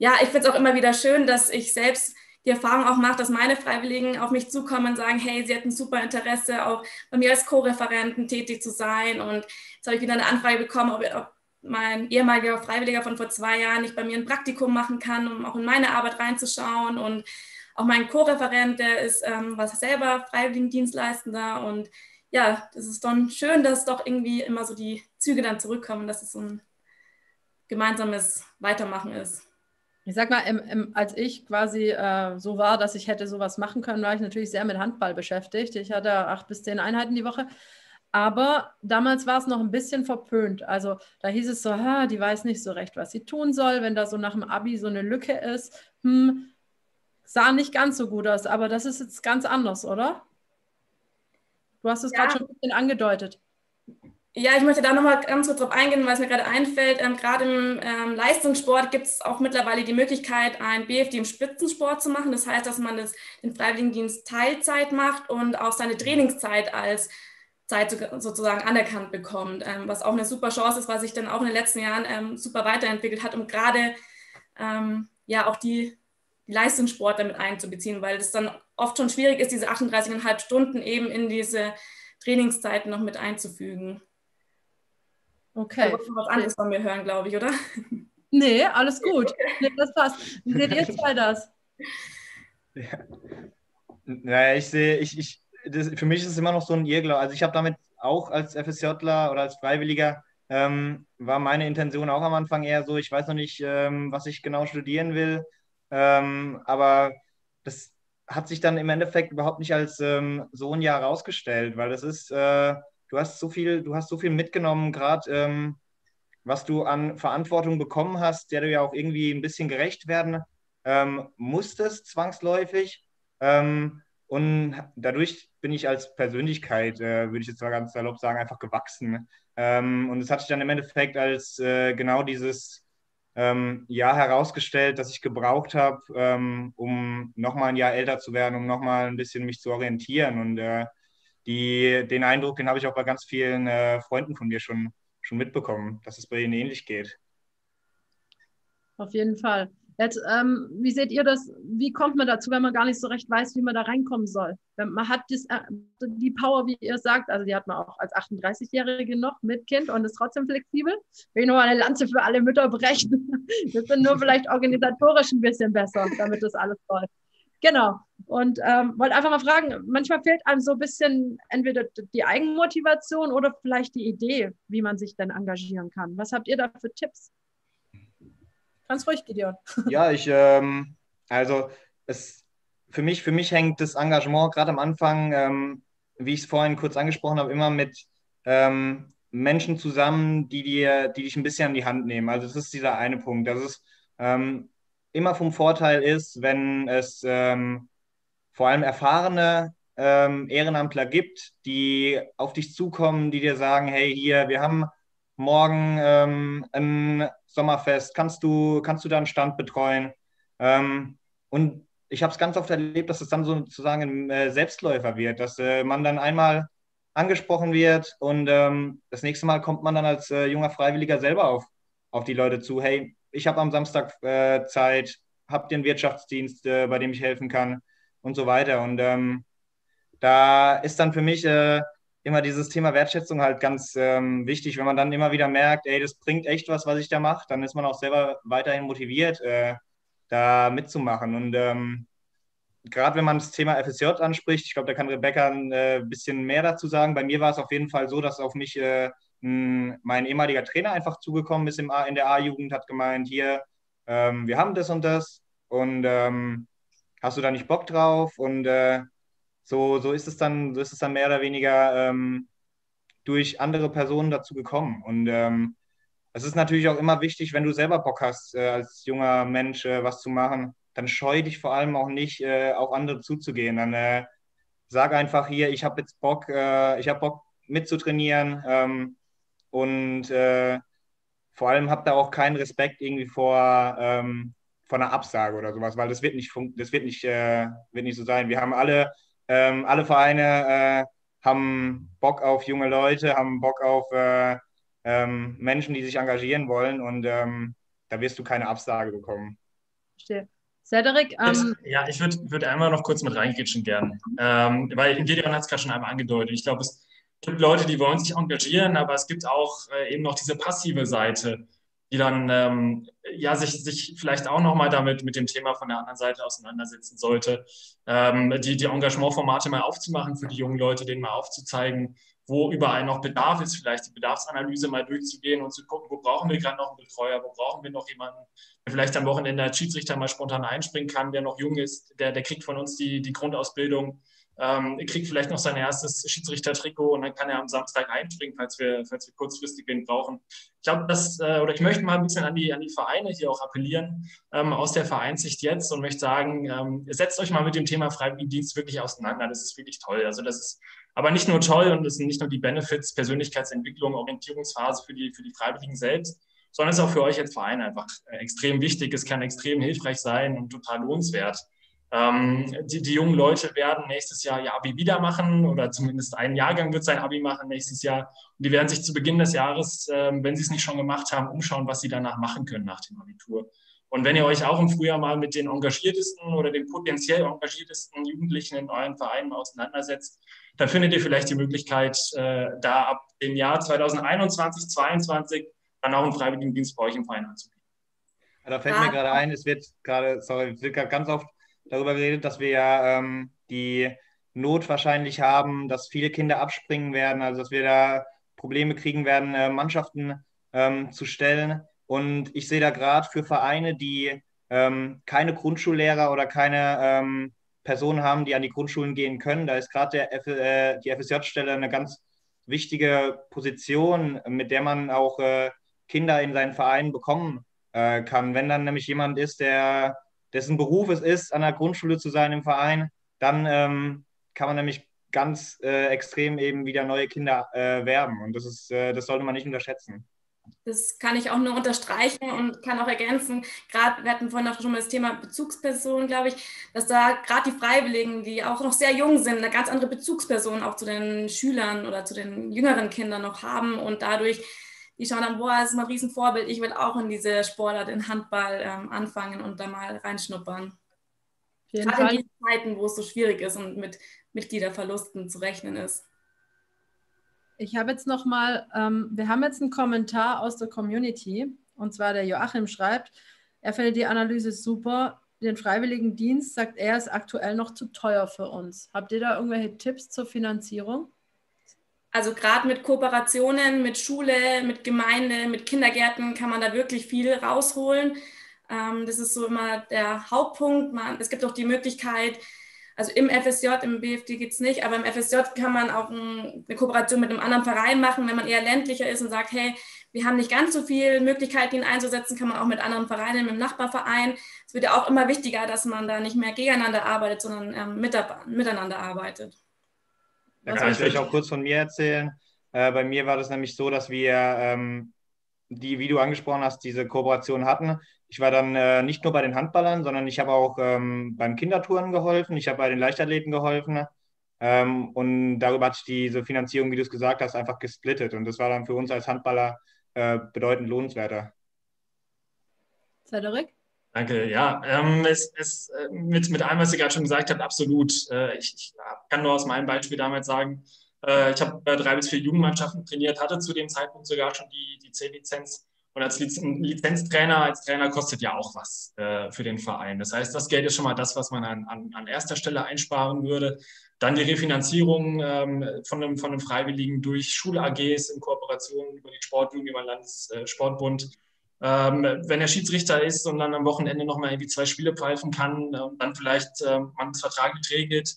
ja, ich finde es auch immer wieder schön, dass ich selbst die Erfahrung auch mache, dass meine Freiwilligen auf mich zukommen und sagen, hey, sie hätten super Interesse, auch bei mir als Co-Referenten tätig zu sein. Und jetzt habe ich wieder eine Anfrage bekommen, ob, ob mein ehemaliger Freiwilliger von vor zwei Jahren nicht bei mir ein Praktikum machen kann, um auch in meine Arbeit reinzuschauen. Und auch mein Co-Referent, der ist ähm, was selber Freiwilligendienstleistender. Und ja, das ist dann schön, dass doch irgendwie immer so die Züge dann zurückkommen, dass es so ein gemeinsames Weitermachen ist. Ich sag mal, im, im, als ich quasi äh, so war, dass ich hätte sowas machen können, war ich natürlich sehr mit Handball beschäftigt. Ich hatte acht bis zehn Einheiten die Woche. Aber damals war es noch ein bisschen verpönt. Also da hieß es so, ha, die weiß nicht so recht, was sie tun soll, wenn da so nach dem Abi so eine Lücke ist. Hm, sah nicht ganz so gut aus, aber das ist jetzt ganz anders, oder? Du hast es ja. gerade schon ein bisschen angedeutet. Ja, ich möchte da nochmal ganz kurz drauf eingehen, weil es mir gerade einfällt. Ähm, gerade im ähm, Leistungssport gibt es auch mittlerweile die Möglichkeit, ein BFD im Spitzensport zu machen. Das heißt, dass man das, den Freiwilligendienst Teilzeit macht und auch seine Trainingszeit als Zeit sozusagen anerkannt bekommt, ähm, was auch eine super Chance ist, was sich dann auch in den letzten Jahren ähm, super weiterentwickelt hat, um gerade ähm, ja auch die, die Leistungssportler mit einzubeziehen, weil es dann oft schon schwierig ist, diese 38,5 Stunden eben in diese Trainingszeiten noch mit einzufügen. Okay. Du was anderes von mir hören, glaube ich, oder? Nee, alles gut. Nee, das passt. Wie seht ihr zwei das? Ja. Naja, ich sehe, ich, ich, das, für mich ist es immer noch so ein Irrglaube. Also ich habe damit auch als FSJler oder als Freiwilliger, ähm, war meine Intention auch am Anfang eher so, ich weiß noch nicht, ähm, was ich genau studieren will, ähm, aber das hat sich dann im Endeffekt überhaupt nicht als ähm, so ein Jahr herausgestellt, weil das ist, äh, du hast so viel, du hast so viel mitgenommen, gerade ähm, was du an Verantwortung bekommen hast, der du ja auch irgendwie ein bisschen gerecht werden ähm, musstest, zwangsläufig. Ähm, und dadurch bin ich als Persönlichkeit, äh, würde ich jetzt mal ganz salopp sagen, einfach gewachsen. Ähm, und es hat sich dann im Endeffekt als äh, genau dieses ähm, Jahr herausgestellt, das ich gebraucht habe, ähm, um nochmal ein Jahr älter zu werden, um nochmal ein bisschen mich zu orientieren. Und äh, die, den Eindruck, den habe ich auch bei ganz vielen äh, Freunden von mir schon, schon mitbekommen, dass es bei ihnen ähnlich geht. Auf jeden Fall. Jetzt, ähm, wie seht ihr das? Wie kommt man dazu, wenn man gar nicht so recht weiß, wie man da reinkommen soll? Man hat das, äh, die Power, wie ihr sagt, also die hat man auch als 38-Jährige noch mit Kind und ist trotzdem flexibel. Will nur eine Lanze für alle Mütter brechen. Wir sind nur vielleicht organisatorisch ein bisschen besser, damit das alles läuft. Genau. Und ähm, wollte einfach mal fragen, manchmal fehlt einem so ein bisschen entweder die Eigenmotivation oder vielleicht die Idee, wie man sich denn engagieren kann. Was habt ihr da für Tipps? Ganz ruhig, Gideon. Ja, ich, ähm, also es, für, mich, für mich hängt das Engagement gerade am Anfang, ähm, wie ich es vorhin kurz angesprochen habe, immer mit ähm, Menschen zusammen, die, dir, die dich ein bisschen an die Hand nehmen. Also das ist dieser eine Punkt, dass es ähm, immer vom Vorteil ist, wenn es ähm, vor allem erfahrene ähm, Ehrenamtler gibt, die auf dich zukommen, die dir sagen, hey, hier, wir haben morgen ähm, ein Sommerfest, kannst du, kannst du da einen Stand betreuen? Ähm, und ich habe es ganz oft erlebt, dass es dann sozusagen ein äh, Selbstläufer wird, dass äh, man dann einmal angesprochen wird und ähm, das nächste Mal kommt man dann als äh, junger Freiwilliger selber auf, auf die Leute zu. Hey, ich habe am Samstag äh, Zeit, habt ihr einen Wirtschaftsdienst, äh, bei dem ich helfen kann und so weiter. Und ähm, da ist dann für mich äh, immer dieses Thema Wertschätzung halt ganz ähm, wichtig. Wenn man dann immer wieder merkt, ey, das bringt echt was, was ich da mache, dann ist man auch selber weiterhin motiviert, äh, da mitzumachen. Und ähm, gerade wenn man das Thema FSJ anspricht, ich glaube, da kann Rebecca ein äh, bisschen mehr dazu sagen. Bei mir war es auf jeden Fall so, dass auf mich äh, mein ehemaliger Trainer einfach zugekommen ist in der A-Jugend, hat gemeint, hier, ähm, wir haben das und das und ähm, hast du da nicht Bock drauf? Und äh, so, so ist es dann, so ist es dann mehr oder weniger ähm, durch andere Personen dazu gekommen. Und ähm, es ist natürlich auch immer wichtig, wenn du selber Bock hast, äh, als junger Mensch äh, was zu machen, dann scheu dich vor allem auch nicht, äh, auf andere zuzugehen. Dann äh, sag einfach hier, ich habe jetzt Bock, äh, ich habe Bock mitzutrainieren ähm, und äh, vor allem habt da auch keinen Respekt irgendwie vor, ähm, vor einer Absage oder sowas, weil das wird nicht, das wird nicht, wird nicht so sein. Wir haben alle ähm, alle Vereine äh, haben Bock auf junge Leute, haben Bock auf äh, ähm, Menschen, die sich engagieren wollen und ähm, da wirst du keine Absage bekommen. Verstehe. Cedric? Ähm ja, ich würde würd einmal noch kurz mit reingehen gern, ähm, weil Gideon hat es gerade schon einmal angedeutet. Ich glaube, es gibt Leute, die wollen sich engagieren, aber es gibt auch äh, eben noch diese passive Seite, die dann ähm, ja sich, sich vielleicht auch nochmal damit mit dem Thema von der anderen Seite auseinandersetzen sollte, ähm, die, die Engagementformate mal aufzumachen für die jungen Leute, denen mal aufzuzeigen, wo überall noch Bedarf ist, vielleicht die Bedarfsanalyse mal durchzugehen und zu gucken, wo brauchen wir gerade noch einen Betreuer, wo brauchen wir noch jemanden, der vielleicht am Wochenende als Schiedsrichter mal spontan einspringen kann, der noch jung ist, der, der kriegt von uns die, die Grundausbildung ähm, kriegt vielleicht noch sein erstes Schiedsrichtertrikot und dann kann er am Samstag einspringen, falls wir, falls wir kurzfristig wen brauchen. Ich glaube, dass, äh, oder ich möchte mal ein bisschen an die, an die Vereine hier auch appellieren, ähm, aus der Vereinssicht jetzt und möchte sagen, ähm, setzt euch mal mit dem Thema Freiwilligendienst wirklich auseinander. Das ist wirklich toll. Also das ist aber nicht nur toll und das sind nicht nur die Benefits, Persönlichkeitsentwicklung, Orientierungsphase für die, für die Freiwilligen selbst, sondern es ist auch für euch als Verein einfach äh, extrem wichtig. Es kann extrem hilfreich sein und total lohnenswert. Ähm, die, die, jungen Leute werden nächstes Jahr ihr Abi wieder machen oder zumindest ein Jahrgang wird sein Abi machen nächstes Jahr. Und die werden sich zu Beginn des Jahres, ähm, wenn sie es nicht schon gemacht haben, umschauen, was sie danach machen können nach dem Abitur. Und wenn ihr euch auch im Frühjahr mal mit den engagiertesten oder den potenziell engagiertesten Jugendlichen in euren Vereinen auseinandersetzt, dann findet ihr vielleicht die Möglichkeit, äh, da ab dem Jahr 2021, 2022 dann auch einen Freiwilligendienst bei euch im Verein anzubieten. da fällt mir gerade ein, es wird gerade, sorry, es wird gerade ganz oft darüber geredet, dass wir ja ähm, die Not wahrscheinlich haben, dass viele Kinder abspringen werden, also dass wir da Probleme kriegen werden, äh, Mannschaften ähm, zu stellen. Und ich sehe da gerade für Vereine, die ähm, keine Grundschullehrer oder keine ähm, Personen haben, die an die Grundschulen gehen können, da ist gerade äh, die FSJ-Stelle eine ganz wichtige Position, mit der man auch äh, Kinder in seinen Verein bekommen äh, kann. Wenn dann nämlich jemand ist, der dessen Beruf es ist, an der Grundschule zu sein im Verein, dann ähm, kann man nämlich ganz äh, extrem eben wieder neue Kinder äh, werben. Und das ist, äh, das sollte man nicht unterschätzen. Das kann ich auch nur unterstreichen und kann auch ergänzen. Gerade, wir hatten vorhin auch schon mal das Thema Bezugspersonen, glaube ich, dass da gerade die Freiwilligen, die auch noch sehr jung sind, eine ganz andere Bezugsperson auch zu den Schülern oder zu den jüngeren Kindern noch haben und dadurch die schauen dann, boah, das ist mal ein Riesenvorbild, ich will auch in diese Sportart, in Handball ähm, anfangen und da mal reinschnuppern. Gerade Fall. in diesen Zeiten, wo es so schwierig ist und mit Mitgliederverlusten zu rechnen ist. Ich habe jetzt noch mal, ähm, wir haben jetzt einen Kommentar aus der Community und zwar der Joachim schreibt, er findet die Analyse super. Den Freiwilligendienst, sagt er, ist aktuell noch zu teuer für uns. Habt ihr da irgendwelche Tipps zur Finanzierung? Also gerade mit Kooperationen, mit Schule, mit Gemeinde, mit Kindergärten kann man da wirklich viel rausholen. Ähm, das ist so immer der Hauptpunkt. Man, es gibt auch die Möglichkeit, also im FSJ, im BFD geht es nicht, aber im FSJ kann man auch ein, eine Kooperation mit einem anderen Verein machen. Wenn man eher ländlicher ist und sagt, hey, wir haben nicht ganz so viele Möglichkeiten, ihn einzusetzen, kann man auch mit anderen Vereinen, mit dem Nachbarverein. Es wird ja auch immer wichtiger, dass man da nicht mehr gegeneinander arbeitet, sondern ähm, miteinander arbeitet. Da kann ich euch auch kurz von mir erzählen. Äh, bei mir war das nämlich so, dass wir ähm, die, wie du angesprochen hast, diese Kooperation hatten. Ich war dann äh, nicht nur bei den Handballern, sondern ich habe auch ähm, beim Kindertouren geholfen, ich habe bei den Leichtathleten geholfen. Ähm, und darüber hat sich diese Finanzierung, wie du es gesagt hast, einfach gesplittet. Und das war dann für uns als Handballer äh, bedeutend lohnenswerter. Cedric? Danke, ja. Ähm, es, es, äh, mit, mit allem, was ihr gerade schon gesagt habt, absolut. Äh, ich, ich, kann nur aus meinem Beispiel damals sagen, äh, ich habe äh, drei bis vier Jugendmannschaften trainiert, hatte zu dem Zeitpunkt sogar schon die, die C-Lizenz. Und als Lizenztrainer, als Trainer kostet ja auch was äh, für den Verein. Das heißt, das Geld ist schon mal das, was man an, an, an erster Stelle einsparen würde. Dann die Refinanzierung ähm, von, einem, von einem Freiwilligen durch Schul-AGs in Kooperation über die Sportjugend, über den Landessportbund. Ähm, wenn er Schiedsrichter ist und dann am Wochenende nochmal irgendwie zwei Spiele pfeifen kann, äh, dann vielleicht äh, man das Vertrag regelt,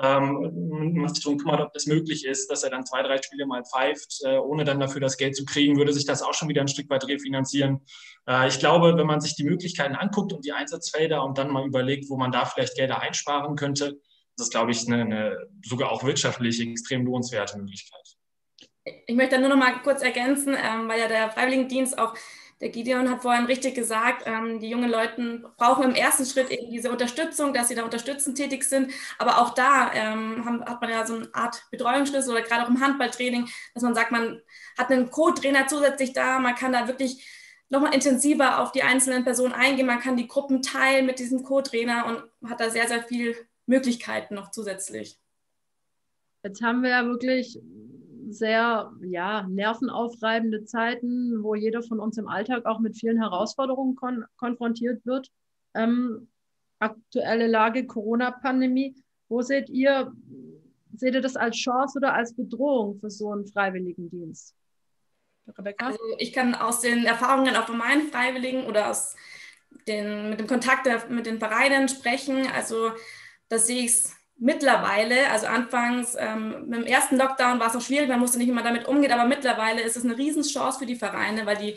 ähm, man sich darum kümmert, ob das möglich ist, dass er dann zwei, drei Spiele mal pfeift, äh, ohne dann dafür das Geld zu kriegen, würde sich das auch schon wieder ein Stück weit refinanzieren. Äh, ich glaube, wenn man sich die Möglichkeiten anguckt und die Einsatzfelder und dann mal überlegt, wo man da vielleicht Gelder einsparen könnte, das ist, glaube ich, eine, eine sogar auch wirtschaftlich extrem lohnenswerte Möglichkeit. Ich möchte nur noch mal kurz ergänzen, ähm, weil ja der Freiwilligendienst auch der Gideon hat vorhin richtig gesagt, ähm, die jungen Leute brauchen im ersten Schritt eben diese Unterstützung, dass sie da unterstützend tätig sind. Aber auch da ähm, haben, hat man ja so eine Art Betreuungsschlüssel oder gerade auch im Handballtraining, dass man sagt, man hat einen Co-Trainer zusätzlich da, man kann da wirklich nochmal intensiver auf die einzelnen Personen eingehen, man kann die Gruppen teilen mit diesem Co-Trainer und hat da sehr, sehr viele Möglichkeiten noch zusätzlich. Jetzt haben wir ja wirklich sehr ja, nervenaufreibende Zeiten, wo jeder von uns im Alltag auch mit vielen Herausforderungen kon konfrontiert wird. Ähm, aktuelle Lage, Corona-Pandemie. Wo seht ihr, seht ihr das als Chance oder als Bedrohung für so einen Freiwilligendienst? Rebecca? Also ich kann aus den Erfahrungen auch von meinen Freiwilligen oder aus den, mit dem Kontakt mit den Vereinen sprechen. Also da sehe ich es mittlerweile, also anfangs ähm, mit dem ersten Lockdown war es noch schwierig, man musste nicht immer damit umgehen, aber mittlerweile ist es eine Riesenchance für die Vereine, weil die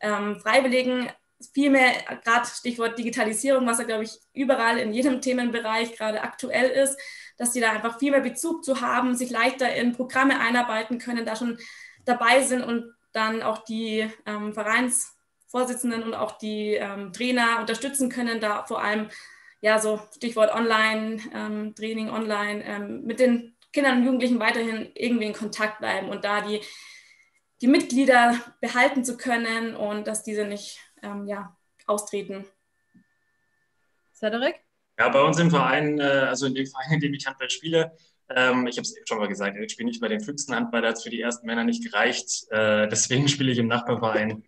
ähm, Freiwilligen viel mehr, gerade Stichwort Digitalisierung, was ja, glaube ich, überall in jedem Themenbereich gerade aktuell ist, dass sie da einfach viel mehr Bezug zu haben, sich leichter in Programme einarbeiten können, da schon dabei sind und dann auch die ähm, Vereinsvorsitzenden und auch die ähm, Trainer unterstützen können, da vor allem ja, so Stichwort Online-Training, ähm, online, ähm, mit den Kindern und Jugendlichen weiterhin irgendwie in Kontakt bleiben und da die, die Mitglieder behalten zu können und dass diese nicht ähm, ja, austreten. Cedric? Ja, bei uns im Verein, äh, also in dem Verein, in dem ich Handball spiele, ähm, ich habe es eben schon mal gesagt, ich spiele nicht bei den Füchsen Handball, da hat es für die ersten Männer nicht gereicht. Äh, deswegen spiele ich im Nachbarverein.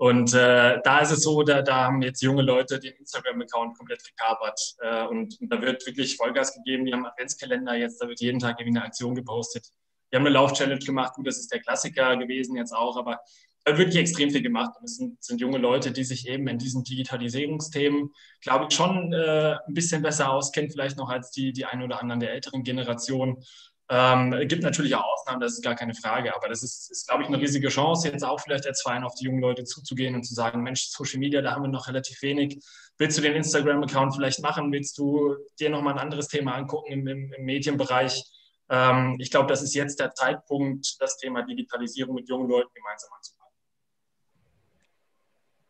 Und äh, da ist es so, da, da haben jetzt junge Leute den Instagram-Account komplett gekapert. Äh, und, und, da wird wirklich Vollgas gegeben. Die haben Adventskalender jetzt, da wird jeden Tag irgendwie eine Aktion gepostet. Die haben eine Lauf-Challenge gemacht. Gut, das ist der Klassiker gewesen jetzt auch, aber da wird wirklich extrem viel gemacht. Und es sind, sind, junge Leute, die sich eben in diesen Digitalisierungsthemen, glaube ich, schon äh, ein bisschen besser auskennen, vielleicht noch als die, die ein oder anderen der älteren Generation. Ähm, gibt natürlich auch Ausnahmen, das ist gar keine Frage, aber das ist, ist, glaube ich, eine riesige Chance, jetzt auch vielleicht als Verein auf die jungen Leute zuzugehen und zu sagen, Mensch, Social Media, da haben wir noch relativ wenig. Willst du den Instagram-Account vielleicht machen? Willst du dir nochmal ein anderes Thema angucken im, im, im Medienbereich? Ähm, ich glaube, das ist jetzt der Zeitpunkt, das Thema Digitalisierung mit jungen Leuten gemeinsam anzupacken.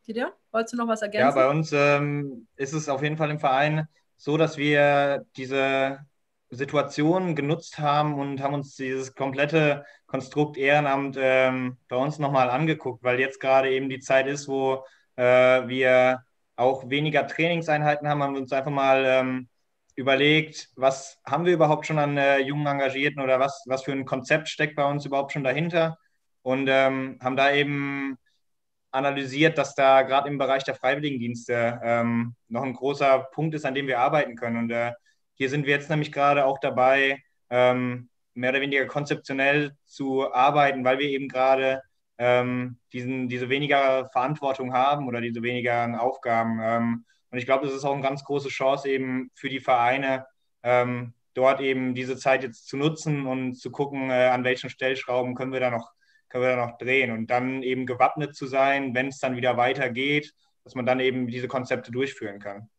Gideon, wolltest du noch was ergänzen? Ja, bei uns ähm, ist es auf jeden Fall im Verein so, dass wir diese Situationen genutzt haben und haben uns dieses komplette Konstrukt Ehrenamt ähm, bei uns nochmal angeguckt, weil jetzt gerade eben die Zeit ist, wo äh, wir auch weniger Trainingseinheiten haben, haben wir uns einfach mal ähm, überlegt, was haben wir überhaupt schon an äh, jungen Engagierten oder was, was für ein Konzept steckt bei uns überhaupt schon dahinter? Und ähm, haben da eben analysiert, dass da gerade im Bereich der Freiwilligendienste ähm, noch ein großer Punkt ist, an dem wir arbeiten können. Und äh, hier sind wir jetzt nämlich gerade auch dabei, ähm, mehr oder weniger konzeptionell zu arbeiten, weil wir eben gerade ähm, diesen, diese weniger Verantwortung haben oder diese weniger Aufgaben. Ähm, und ich glaube, das ist auch eine ganz große Chance eben für die Vereine, ähm, dort eben diese Zeit jetzt zu nutzen und zu gucken, äh, an welchen Stellschrauben können wir da noch können wir da noch drehen und dann eben gewappnet zu sein, wenn es dann wieder weitergeht, dass man dann eben diese Konzepte durchführen kann.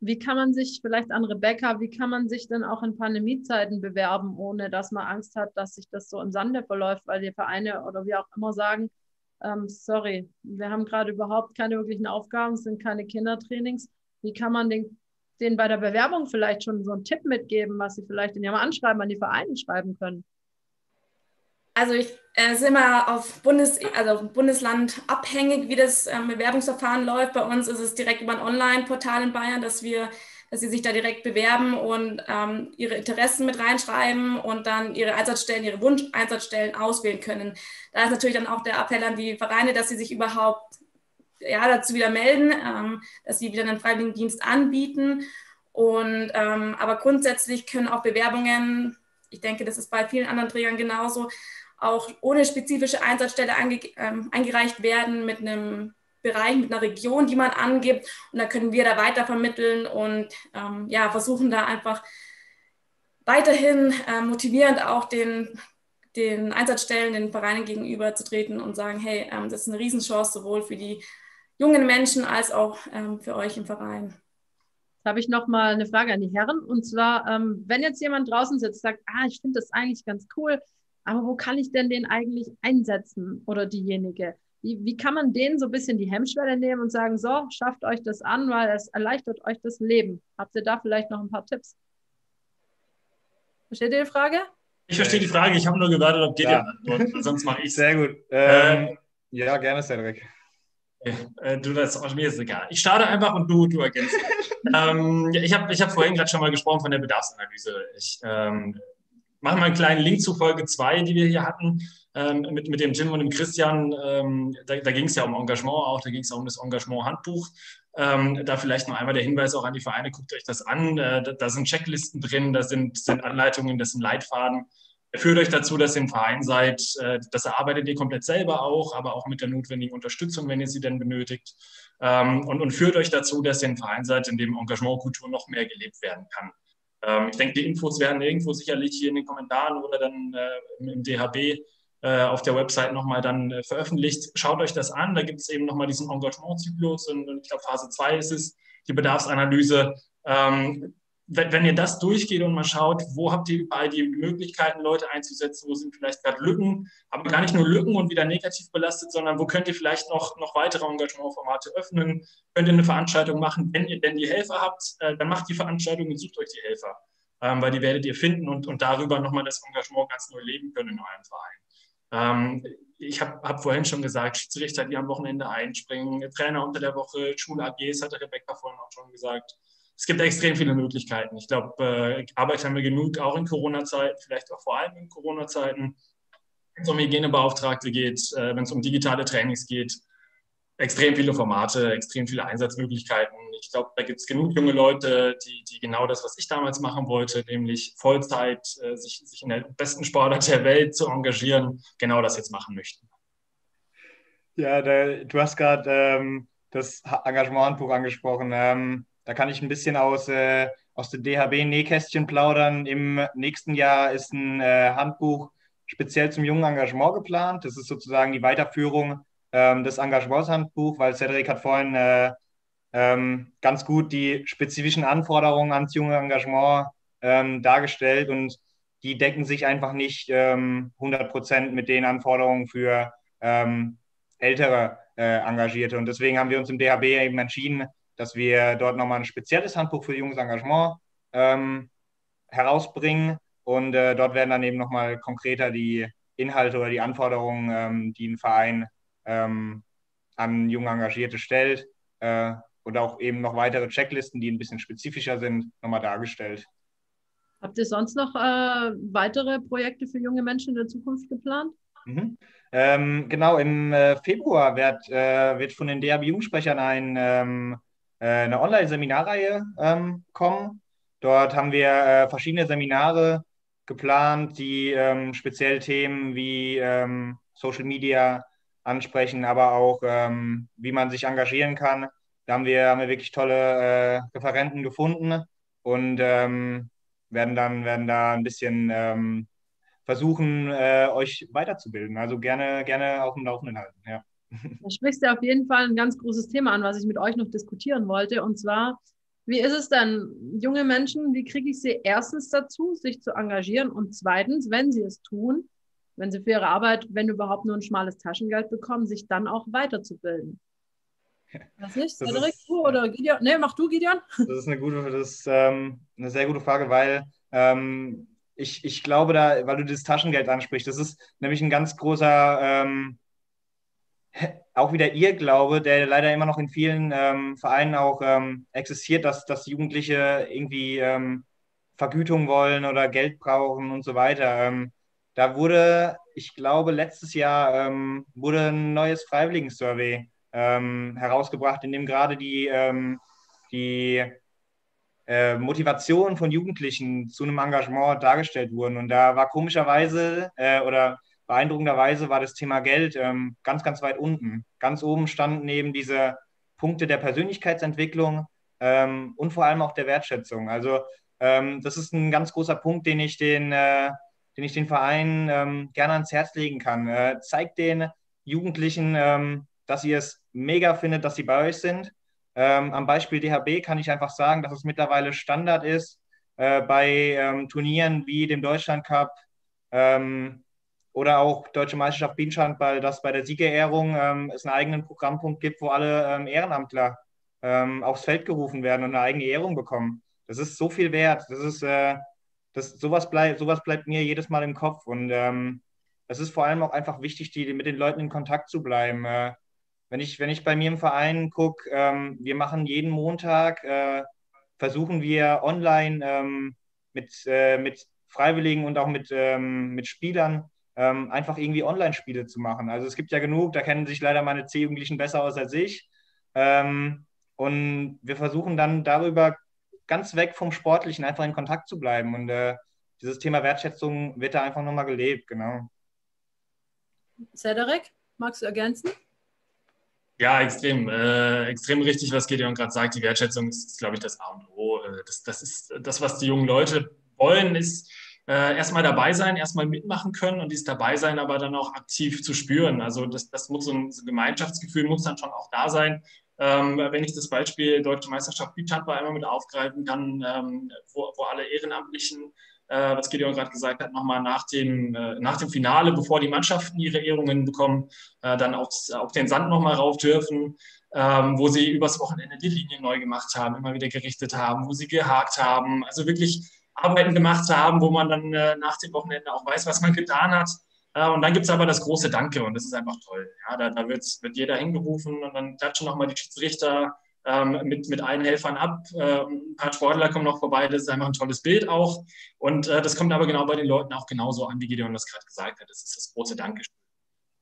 Wie kann man sich vielleicht an Rebecca, wie kann man sich denn auch in Pandemiezeiten bewerben, ohne dass man Angst hat, dass sich das so im Sande verläuft, weil die Vereine oder wie auch immer sagen, ähm, sorry, wir haben gerade überhaupt keine wirklichen Aufgaben, es sind keine Kindertrainings. Wie kann man den, denen bei der Bewerbung vielleicht schon so einen Tipp mitgeben, was sie vielleicht in ihrem Anschreiben an die Vereine schreiben können? Also ich äh, sind immer auf Bundes, also Bundesland abhängig, wie das ähm, Bewerbungsverfahren läuft. Bei uns ist es direkt über ein Online-Portal in Bayern, dass wir, dass sie sich da direkt bewerben und ähm, ihre Interessen mit reinschreiben und dann ihre Einsatzstellen, ihre Wunscheinsatzstellen auswählen können. Da ist natürlich dann auch der Appell an die Vereine, dass sie sich überhaupt ja, dazu wieder melden, ähm, dass sie wieder einen Freiwilligendienst anbieten. Und ähm, aber grundsätzlich können auch Bewerbungen, ich denke, das ist bei vielen anderen Trägern genauso, auch ohne spezifische Einsatzstelle einge, ähm, eingereicht werden mit einem Bereich, mit einer Region, die man angibt. Und da können wir da weiter vermitteln und ähm, ja, versuchen da einfach weiterhin äh, motivierend auch den, den Einsatzstellen, den Vereinen gegenüber zu treten und sagen, hey, ähm, das ist eine Riesenchance sowohl für die jungen Menschen als auch ähm, für euch im Verein. Jetzt habe ich noch mal eine Frage an die Herren. Und zwar, ähm, wenn jetzt jemand draußen sitzt, sagt, ah, ich finde das eigentlich ganz cool, aber wo kann ich denn den eigentlich einsetzen oder diejenige? Wie, wie kann man denen so ein bisschen die Hemmschwelle nehmen und sagen, so, schafft euch das an, weil es erleichtert euch das Leben? Habt ihr da vielleicht noch ein paar Tipps? Versteht ihr die Frage? Ich verstehe die Frage, ich habe nur gewartet, ob Gideon ja. antwortet, sonst mache ich es. Sehr gut. Ähm, äh, ja, gerne, Cedric. Äh, du, das mir ist egal. Ich starte einfach und du, du ergänzt. ähm, ich habe ich hab vorhin gerade schon mal gesprochen von der Bedarfsanalyse. Ich, ähm, mache mal einen kleinen Link zu Folge 2, die wir hier hatten, ähm, mit, mit dem Tim und dem Christian. Ähm, da da ging es ja um Engagement auch, da ging es auch um das Engagement-Handbuch. Ähm, da vielleicht noch einmal der Hinweis auch an die Vereine, guckt euch das an. Äh, da, da, sind Checklisten drin, da sind, sind Anleitungen, das sind Leitfaden. Führt euch dazu, dass ihr im Verein seid. Äh, das erarbeitet ihr komplett selber auch, aber auch mit der notwendigen Unterstützung, wenn ihr sie denn benötigt. Ähm, und, und führt euch dazu, dass ihr ein Verein seid, in dem Engagementkultur noch mehr gelebt werden kann. Ähm, ich denke, die Infos werden irgendwo sicherlich hier in den Kommentaren oder dann äh, im DHB äh, auf der Website nochmal dann äh, veröffentlicht. Schaut euch das an, da gibt es eben nochmal diesen Engagementzyklus und, und ich glaube Phase 2 ist es, die Bedarfsanalyse. Ähm, wenn, wenn, ihr das durchgeht und mal schaut, wo habt ihr überall die Möglichkeiten, Leute einzusetzen, wo sind vielleicht gerade Lücken, aber gar nicht nur Lücken und wieder negativ belastet, sondern wo könnt ihr vielleicht noch, noch weitere Engagementformate öffnen, könnt ihr eine Veranstaltung machen, wenn ihr denn die Helfer habt, äh, dann macht die Veranstaltung und sucht euch die Helfer, ähm, weil die werdet ihr finden und, und darüber nochmal das Engagement ganz neu leben können in eurem Verein. Ähm, ich habe hab vorhin schon gesagt, Schiedsrichter, die am Wochenende einspringen, Trainer unter der Woche, Schule AGs, hatte Rebecca vorhin auch schon gesagt es gibt extrem viele Möglichkeiten. Ich glaube, äh, Arbeit haben wir genug, auch in Corona-Zeiten, vielleicht auch vor allem in Corona-Zeiten. Wenn es um Hygienebeauftragte geht, äh, wenn es um digitale Trainings geht, extrem viele Formate, extrem viele Einsatzmöglichkeiten. Ich glaube, da gibt es genug junge Leute, die, die genau das, was ich damals machen wollte, nämlich Vollzeit, äh, sich, sich in der besten Sportart der Welt zu engagieren, genau das jetzt machen möchten. Ja, da, du hast gerade ähm, das Engagementbuch angesprochen. Ähm, da kann ich ein bisschen aus, äh, aus dem DHB-Nähkästchen plaudern. Im nächsten Jahr ist ein äh, Handbuch speziell zum jungen Engagement geplant. Das ist sozusagen die Weiterführung ähm, des Engagementshandbuchs, weil Cedric hat vorhin äh, ähm, ganz gut die spezifischen Anforderungen ans junge Engagement ähm, dargestellt und die decken sich einfach nicht 100 ähm, Prozent mit den Anforderungen für ähm, ältere äh, Engagierte. Und deswegen haben wir uns im DHB eben entschieden, dass wir dort nochmal ein spezielles Handbuch für junges Engagement ähm, herausbringen. Und äh, dort werden dann eben nochmal konkreter die Inhalte oder die Anforderungen, ähm, die ein Verein ähm, an junge Engagierte stellt. Äh, und auch eben noch weitere Checklisten, die ein bisschen spezifischer sind, nochmal dargestellt. Habt ihr sonst noch äh, weitere Projekte für junge Menschen in der Zukunft geplant? Mhm. Ähm, genau, im äh, Februar wird, äh, wird von den DAB Jugendsprechern ein ähm, äh, eine Online-Seminarreihe ähm, kommen. Dort haben wir äh, verschiedene Seminare geplant, die ähm, speziell Themen wie ähm, Social Media ansprechen, aber auch ähm, wie man sich engagieren kann. Da haben wir, haben wir wirklich tolle äh, Referenten gefunden und ähm, werden dann werden da ein bisschen ähm, versuchen, äh, euch weiterzubilden. Also gerne, gerne auf dem Laufenden halten. Ja. Da sprichst du auf jeden Fall ein ganz großes Thema an, was ich mit euch noch diskutieren wollte. Und zwar, wie ist es denn, junge Menschen, wie kriege ich sie erstens dazu, sich zu engagieren? Und zweitens, wenn sie es tun, wenn sie für ihre Arbeit, wenn überhaupt nur ein schmales Taschengeld bekommen, sich dann auch weiterzubilden? Was nicht? Das Cedric, ist, du oder Gideon? Nee, mach du, Gideon. Das ist eine gute, das ist, ähm, eine sehr gute Frage, weil ähm, ich, ich glaube da, weil du das Taschengeld ansprichst, das ist nämlich ein ganz großer ähm, auch wieder ihr Glaube, der leider immer noch in vielen ähm, Vereinen auch ähm, existiert, dass, dass Jugendliche irgendwie ähm, Vergütung wollen oder Geld brauchen und so weiter. Ähm, da wurde, ich glaube, letztes Jahr ähm, wurde ein neues Freiwilligen-Survey ähm, herausgebracht, in dem gerade die, die äh, Motivation von Jugendlichen zu einem Engagement dargestellt wurden. Und da war komischerweise äh, oder beeindruckenderweise war das Thema Geld ähm, ganz, ganz weit unten. Ganz oben standen eben diese Punkte der Persönlichkeitsentwicklung ähm, und vor allem auch der Wertschätzung. Also ähm, das ist ein ganz großer Punkt, den ich den, äh, den, ich den Vereinen ähm, gerne ans Herz legen kann. Äh, zeigt den Jugendlichen, ähm, dass ihr es mega findet, dass sie bei euch sind. Ähm, am Beispiel DHB kann ich einfach sagen, dass es mittlerweile Standard ist, äh, bei Turnieren wie dem Deutschland Cup, ähm, oder auch Deutsche Meisterschaft Beachhandball, dass bei der Siegerehrung ähm, es einen eigenen Programmpunkt gibt, wo alle ähm, Ehrenamtler ähm, aufs Feld gerufen werden und eine eigene Ehrung bekommen. Das ist so viel wert. Das ist, äh, das, sowas, bleib, sowas bleibt mir jedes Mal im Kopf. Und ähm, es ist vor allem auch einfach wichtig, die, mit den Leuten in Kontakt zu bleiben. Äh, wenn, ich, wenn ich bei mir im Verein gucke, ähm, wir machen jeden Montag, äh, versuchen wir online ähm, mit, äh, mit Freiwilligen und auch mit, mit Spielern ähm, einfach irgendwie Online-Spiele zu machen. Also es gibt ja genug, da kennen sich leider meine C-Jugendlichen besser aus als ich. Ähm, und wir versuchen dann darüber ganz weg vom Sportlichen einfach in Kontakt zu bleiben. Und äh, dieses Thema Wertschätzung wird da einfach nochmal gelebt, genau. Cedric, magst du ergänzen? Ja, extrem, äh, extrem richtig, was Gideon gerade sagt. Die Wertschätzung ist, ist glaube ich, das A und O. Äh, das, das ist das, was die jungen Leute wollen, ist äh, erstmal dabei sein, erstmal mitmachen können und dieses dabei sein aber dann auch aktiv zu spüren. Also das, das muss so ein Gemeinschaftsgefühl muss dann schon auch da sein. Ähm, wenn ich das Beispiel Deutsche Meisterschaft Beachhandball einmal mit aufgreifen kann, ähm, wo, wo alle Ehrenamtlichen äh, was Gideon gerade gesagt hat, nochmal nach dem, äh, nach dem Finale, bevor die Mannschaften ihre Ehrungen bekommen, äh, dann aufs, auf den Sand nochmal rauf dürfen, ähm, wo sie übers Wochenende die Linie neu gemacht haben, immer wieder gerichtet haben, wo sie gehakt haben, also wirklich Arbeiten gemacht haben, wo man dann äh, nach dem Wochenende auch weiß, was man getan hat. Äh, und dann gibt es aber das große Danke und das ist einfach toll. Ja, da, da wird, wird jeder hingerufen und dann klatschen nochmal die Schiedsrichter ähm, mit, mit allen Helfern ab. Ähm, ein paar Sportler kommen noch vorbei, das ist einfach ein tolles Bild auch. Und äh, das kommt aber genau bei den Leuten auch genauso an, wie Gideon das gerade gesagt hat. Das ist das große Dankeschön.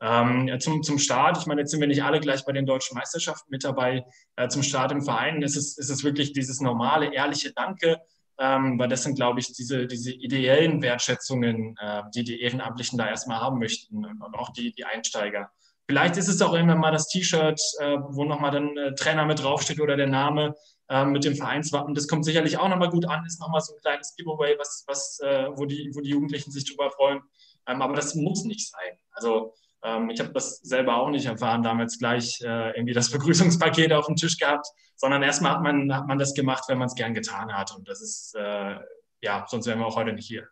Ähm, zum, zum Start, ich meine, jetzt sind wir nicht alle gleich bei den deutschen Meisterschaften mit dabei. Äh, zum Start im Verein ist es, ist es wirklich dieses normale, ehrliche Danke, ähm, weil das sind, glaube ich, diese, diese ideellen Wertschätzungen, äh, die die Ehrenamtlichen da erstmal haben möchten und auch die, die Einsteiger. Vielleicht ist es auch irgendwann mal das T-Shirt, äh, wo nochmal dann äh, Trainer mit draufsteht oder der Name äh, mit dem Vereinswappen. Das kommt sicherlich auch nochmal gut an, ist nochmal so ein kleines Giveaway, was, was, äh, wo, die, wo die Jugendlichen sich drüber freuen. Ähm, aber das muss nicht sein. Also ähm, ich habe das selber auch nicht erfahren, damals gleich äh, irgendwie das Begrüßungspaket auf dem Tisch gehabt, sondern erstmal hat man, hat man das gemacht, wenn man es gern getan hat. Und das ist, äh, ja, sonst wären wir auch heute nicht hier.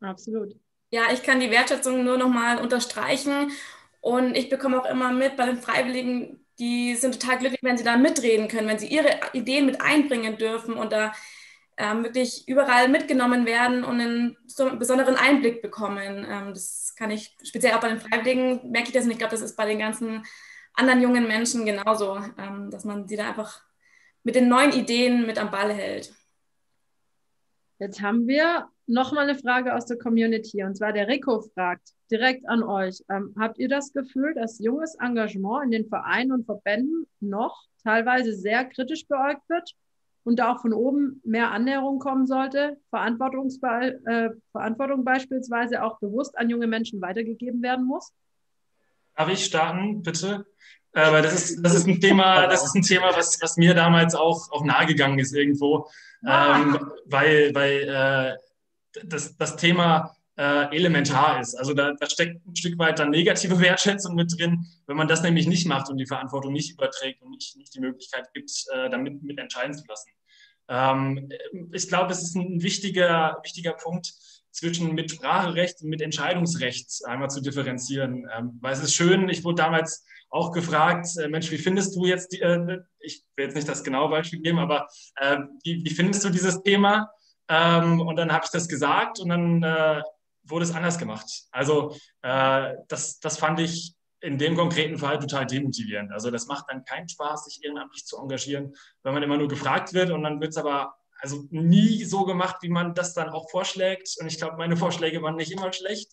Absolut. Ja, ich kann die Wertschätzung nur nochmal unterstreichen und ich bekomme auch immer mit bei den Freiwilligen, die sind total glücklich, wenn sie da mitreden können, wenn sie ihre Ideen mit einbringen dürfen und da ähm, wirklich überall mitgenommen werden und einen besonderen Einblick bekommen. Ähm, das kann ich speziell auch bei den Freiwilligen, merke ich das und ich glaube, das ist bei den ganzen anderen jungen Menschen genauso, ähm, dass man sie da einfach mit den neuen Ideen mit am Ball hält. Jetzt haben wir nochmal eine Frage aus der Community und zwar der Rico fragt, direkt an euch. Ähm, habt ihr das Gefühl, dass junges Engagement in den Vereinen und Verbänden noch teilweise sehr kritisch beäugt wird und da auch von oben mehr Annäherung kommen sollte, Verantwortungsbe äh, Verantwortung beispielsweise auch bewusst an junge Menschen weitergegeben werden muss? Darf ich starten, bitte? Äh, weil das ist, das ist ein Thema, das ist ein Thema, was, was mir damals auch, auch nahegegangen ist irgendwo. Ah. Ähm, weil weil äh, das, das Thema äh, elementar ist. Also da, da, steckt ein Stück weit dann negative Wertschätzung mit drin, wenn man das nämlich nicht macht und die Verantwortung nicht überträgt und nicht, nicht die Möglichkeit gibt, äh, damit mit entscheiden zu lassen. Ähm, ich glaube, es ist ein wichtiger, wichtiger Punkt, zwischen Mitspracherecht und mit Entscheidungsrecht einmal zu differenzieren. Ähm, weil es ist schön, ich wurde damals auch gefragt, äh, Mensch, wie findest du jetzt, die, äh, ich will jetzt nicht das genaue Beispiel geben, aber äh, wie, wie, findest du dieses Thema? Ähm, und dann habe ich das gesagt und dann äh, wurde es anders gemacht. Also äh, das, das fand ich in dem konkreten Fall total demotivierend. Also das macht dann keinen Spaß, sich ehrenamtlich zu engagieren, wenn man immer nur gefragt wird und dann wird es aber also nie so gemacht, wie man das dann auch vorschlägt. Und ich glaube, meine Vorschläge waren nicht immer schlecht.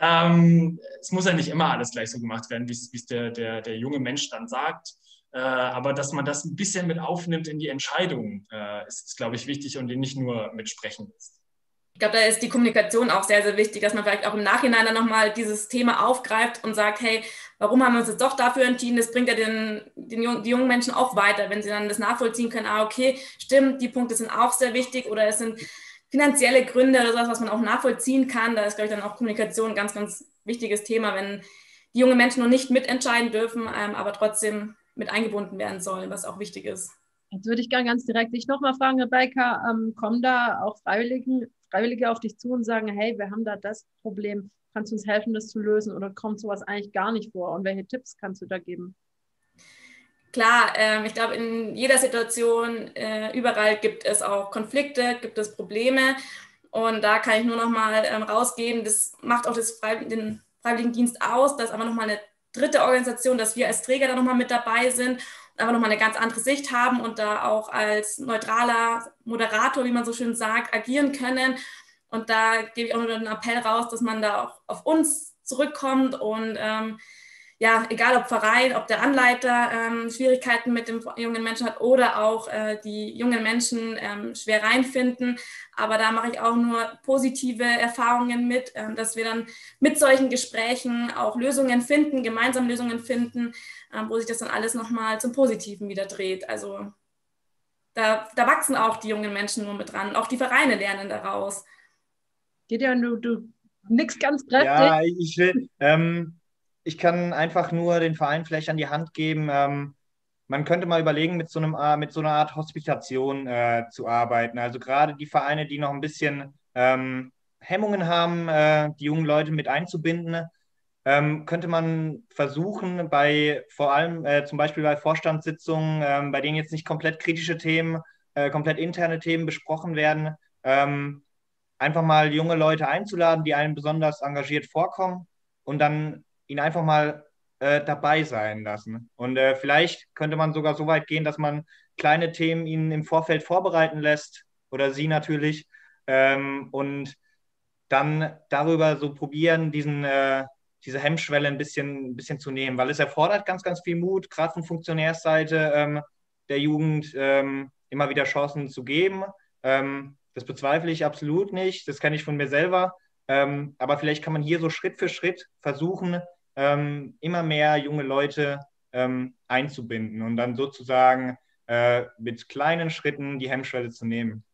Ähm, es muss ja nicht immer alles gleich so gemacht werden, wie es der, der, der junge Mensch dann sagt. Äh, aber dass man das ein bisschen mit aufnimmt in die Entscheidung, äh, ist, ist glaube ich, wichtig und die nicht nur mitsprechen lässt. Ich glaube, da ist die Kommunikation auch sehr, sehr wichtig, dass man vielleicht auch im Nachhinein dann nochmal dieses Thema aufgreift und sagt, hey, warum haben wir uns jetzt doch dafür entschieden? Das bringt ja den, den, die jungen Menschen auch weiter, wenn sie dann das nachvollziehen können, ah, okay, stimmt, die Punkte sind auch sehr wichtig oder es sind finanzielle Gründe oder sowas, was man auch nachvollziehen kann. Da ist, glaube ich, dann auch Kommunikation ein ganz, ganz wichtiges Thema, wenn die jungen Menschen noch nicht mitentscheiden dürfen, ähm, aber trotzdem mit eingebunden werden sollen, was auch wichtig ist. Jetzt würde ich gerne ganz direkt dich nochmal fragen, Rebecca, ähm, kommen da auch Freiwilligen, Freiwillige auf dich zu und sagen, hey, wir haben da das Problem, kannst du uns helfen, das zu lösen? Oder kommt sowas eigentlich gar nicht vor? Und welche Tipps kannst du da geben? Klar, ähm, ich glaube, in jeder Situation, äh, überall gibt es auch Konflikte, gibt es Probleme. Und da kann ich nur noch mal ähm, rausgeben, das macht auch das Freiwillig den Freiwilligendienst aus, dass einfach noch mal eine dritte Organisation, dass wir als Träger da noch mal mit dabei sind einfach nochmal eine ganz andere Sicht haben und da auch als neutraler Moderator, wie man so schön sagt, agieren können. Und da gebe ich auch nur einen Appell raus, dass man da auch auf uns zurückkommt und ähm, ja, egal ob Verein, ob der Anleiter ähm, Schwierigkeiten mit dem jungen Menschen hat oder auch äh, die jungen Menschen ähm, schwer reinfinden. Aber da mache ich auch nur positive Erfahrungen mit, äh, dass wir dann mit solchen Gesprächen auch Lösungen finden, gemeinsam Lösungen finden, äh, wo sich das dann alles nochmal zum Positiven wieder dreht. Also da, da wachsen auch die jungen Menschen nur mit dran. Auch die Vereine lernen daraus. Gideon, du, du nix ganz kräftig. Ja, ich will. Ähm, ich kann einfach nur den Verein vielleicht an die Hand geben. Ähm, man könnte mal überlegen, mit so, einem, äh, mit so einer Art Hospitation äh, zu arbeiten. Also gerade die Vereine, die noch ein bisschen ähm, Hemmungen haben, äh, die jungen Leute mit einzubinden, ähm, könnte man versuchen, bei vor allem äh, zum Beispiel bei Vorstandssitzungen, ähm, bei denen jetzt nicht komplett kritische Themen, äh, komplett interne Themen besprochen werden, ähm, einfach mal junge Leute einzuladen, die einem besonders engagiert vorkommen und dann ihn einfach mal äh, dabei sein lassen. Und äh, vielleicht könnte man sogar so weit gehen, dass man kleine Themen ihnen im Vorfeld vorbereiten lässt oder sie natürlich ähm, und dann darüber so probieren, diesen, äh, diese Hemmschwelle ein bisschen, ein bisschen zu nehmen, weil es erfordert ganz, ganz viel Mut, gerade von Funktionärsseite ähm, der Jugend ähm, immer wieder Chancen zu geben. Ähm, das bezweifle ich absolut nicht, das kenne ich von mir selber. Ähm, aber vielleicht kann man hier so Schritt für Schritt versuchen, ähm, immer mehr junge Leute ähm, einzubinden und dann sozusagen äh, mit kleinen Schritten die Hemmschwelle zu nehmen.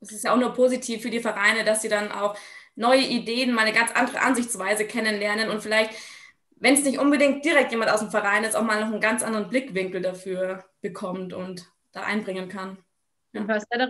Es ist ja auch nur positiv für die Vereine, dass sie dann auch neue Ideen, mal eine ganz andere Ansichtsweise kennenlernen und vielleicht, wenn es nicht unbedingt direkt jemand aus dem Verein ist, auch mal noch einen ganz anderen Blickwinkel dafür bekommt und da einbringen kann.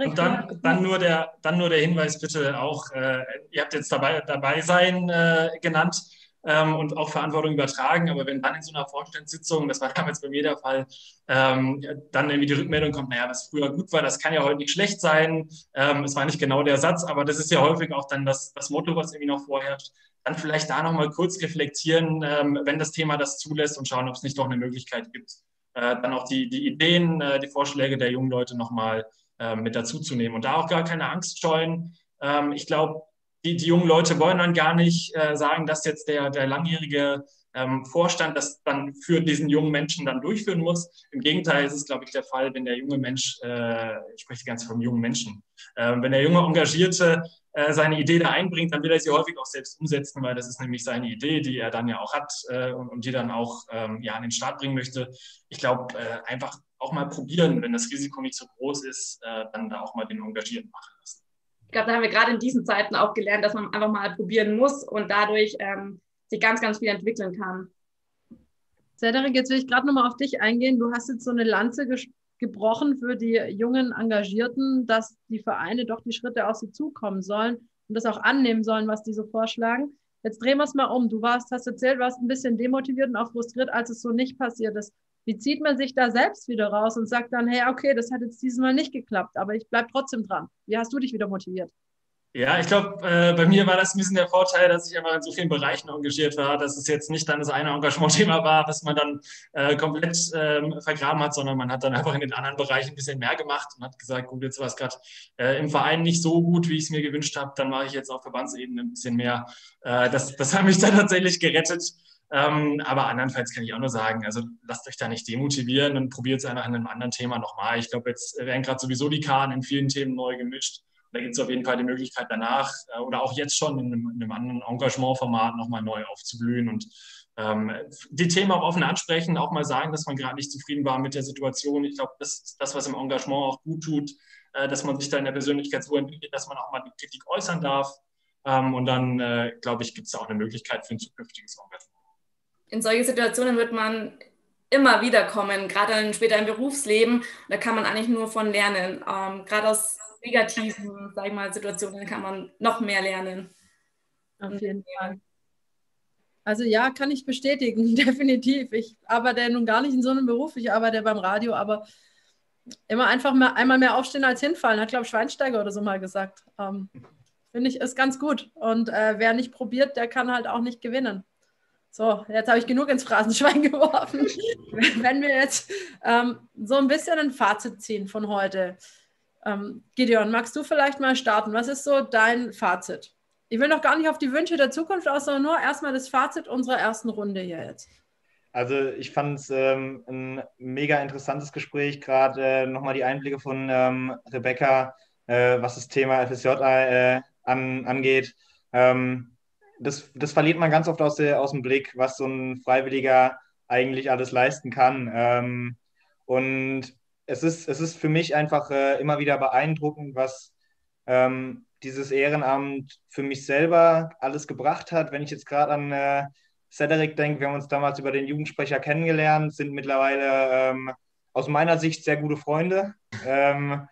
Und dann, dann, nur der, dann nur der Hinweis bitte auch, äh, ihr habt jetzt dabei, dabei sein äh, genannt ähm, und auch Verantwortung übertragen. Aber wenn dann in so einer Vorstandssitzung, das war damals bei mir der Fall, ähm, dann irgendwie die Rückmeldung kommt, naja, was früher gut war, das kann ja heute nicht schlecht sein. Ähm, es war nicht genau der Satz, aber das ist ja häufig auch dann das, das Motto, was irgendwie noch vorherrscht. Dann vielleicht da nochmal kurz reflektieren, ähm, wenn das Thema das zulässt und schauen, ob es nicht doch eine Möglichkeit gibt, äh, dann auch die, die Ideen, äh, die Vorschläge der jungen Leute nochmal äh, mit dazuzunehmen und da auch gar keine Angst scheuen. Ähm, ich glaube, die, die jungen Leute wollen dann gar nicht äh, sagen, dass jetzt der, der langjährige ähm, Vorstand das dann für diesen jungen Menschen dann durchführen muss. Im Gegenteil ist es, glaube ich, der Fall, wenn der junge Mensch, äh, ich spreche ganz vom jungen Menschen, äh, wenn der junge Engagierte äh, seine Idee da einbringt, dann will er sie häufig auch selbst umsetzen, weil das ist nämlich seine Idee, die er dann ja auch hat äh, und, und, die dann auch ähm, ja, an den Start bringen möchte. Ich glaube, äh, einfach auch mal probieren, wenn das Risiko nicht so groß ist, äh, dann da auch mal den Engagierten machen lassen ich glaube, da haben wir gerade in diesen Zeiten auch gelernt, dass man einfach mal probieren muss und dadurch ähm, sich ganz, ganz viel entwickeln kann. Cedric, jetzt will ich gerade nochmal auf dich eingehen. Du hast jetzt so eine Lanze gebrochen für die jungen Engagierten, dass die Vereine doch die Schritte auf sie zukommen sollen und das auch annehmen sollen, was die so vorschlagen. Jetzt drehen wir es mal um. Du warst, hast erzählt, warst ein bisschen demotiviert und auch frustriert, als es so nicht passiert ist. Wie zieht man sich da selbst wieder raus und sagt dann, hey, okay, das hat jetzt dieses Mal nicht geklappt, aber ich bleibe trotzdem dran. Wie hast du dich wieder motiviert? Ja, ich glaube, äh, bei mir war das ein bisschen der Vorteil, dass ich einfach in so vielen Bereichen engagiert war, dass es jetzt nicht dann das eine Engagementthema war, was man dann äh, komplett ähm, vergraben hat, sondern man hat dann einfach in den anderen Bereichen ein bisschen mehr gemacht und hat gesagt, gut, jetzt war es gerade äh, im Verein nicht so gut, wie ich es mir gewünscht habe, dann mache ich jetzt auf Verbandsebene ein bisschen mehr. Äh, das, das hat mich dann tatsächlich gerettet. Ähm, aber andernfalls kann ich auch nur sagen, also lasst euch da nicht demotivieren und probiert es einfach in einem anderen Thema nochmal. Ich glaube, jetzt werden gerade sowieso die Karten in vielen Themen neu gemischt. Da gibt es auf jeden Fall die Möglichkeit danach äh, oder auch jetzt schon in einem, in einem anderen Engagementformat nochmal neu aufzublühen und ähm, die Themen auch offen ansprechen, auch mal sagen, dass man gerade nicht zufrieden war mit der Situation. Ich glaube, das ist das, was im Engagement auch gut tut, äh, dass man sich da in der Persönlichkeit so entwickelt, dass man auch mal die Kritik äußern darf. Ähm, und dann, äh, glaube ich, gibt es auch eine Möglichkeit für ein zukünftiges Engagement in solche Situationen wird man immer wieder kommen, gerade später im Berufsleben. Da kann man eigentlich nur von lernen. Ähm, gerade aus negativen, sag ich mal, Situationen kann man noch mehr lernen. Auf jeden Fall. Also ja, kann ich bestätigen, definitiv. Ich arbeite nun gar nicht in so einem Beruf, ich arbeite beim Radio, aber immer einfach mal einmal mehr aufstehen als hinfallen, hat, glaube ich, Schweinsteiger oder so mal gesagt. Ähm, Finde ich, ist ganz gut. Und äh, wer nicht probiert, der kann halt auch nicht gewinnen. So, jetzt habe ich genug ins Phrasenschwein geworfen. Wenn wir jetzt ähm, so ein bisschen ein Fazit ziehen von heute. Ähm, Gideon, magst du vielleicht mal starten? Was ist so dein Fazit? ich will noch gar nicht auf die Wünsche der Zukunft aus, sondern nur erstmal das Fazit unserer ersten Runde hier jetzt. Also ich fand es ähm, ein mega interessantes Gespräch, gerade äh, nochmal die Einblicke von ähm, Rebecca, äh, was das Thema FSJ äh, an, angeht. Ähm, das, das verliert man ganz oft aus, der, aus dem Blick, was so ein Freiwilliger eigentlich alles leisten kann. Ähm, und es ist, es ist für mich einfach äh, immer wieder beeindruckend, was ähm, dieses Ehrenamt für mich selber alles gebracht hat. Wenn ich jetzt gerade an äh, Cedric denke, wir haben uns damals über den Jugendsprecher kennengelernt, sind mittlerweile ähm, aus meiner Sicht sehr gute Freunde. Ähm,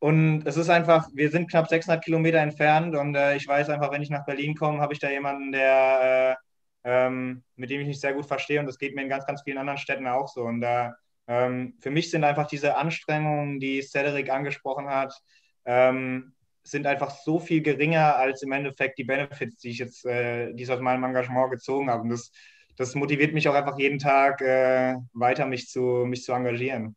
und es ist einfach, wir sind knapp 600 Kilometer entfernt und äh, ich weiß einfach, wenn ich nach Berlin komme, habe ich da jemanden, der, äh, ähm, mit dem ich mich sehr gut verstehe und das geht mir in ganz, ganz vielen anderen Städten auch so. Und äh, ähm, für mich sind einfach diese Anstrengungen, die Cedric angesprochen hat, ähm, sind einfach so viel geringer als im Endeffekt die Benefits, die ich jetzt, äh, die ich aus meinem Engagement gezogen habe. Und das, das motiviert mich auch einfach jeden Tag äh, weiter, mich zu, mich zu engagieren.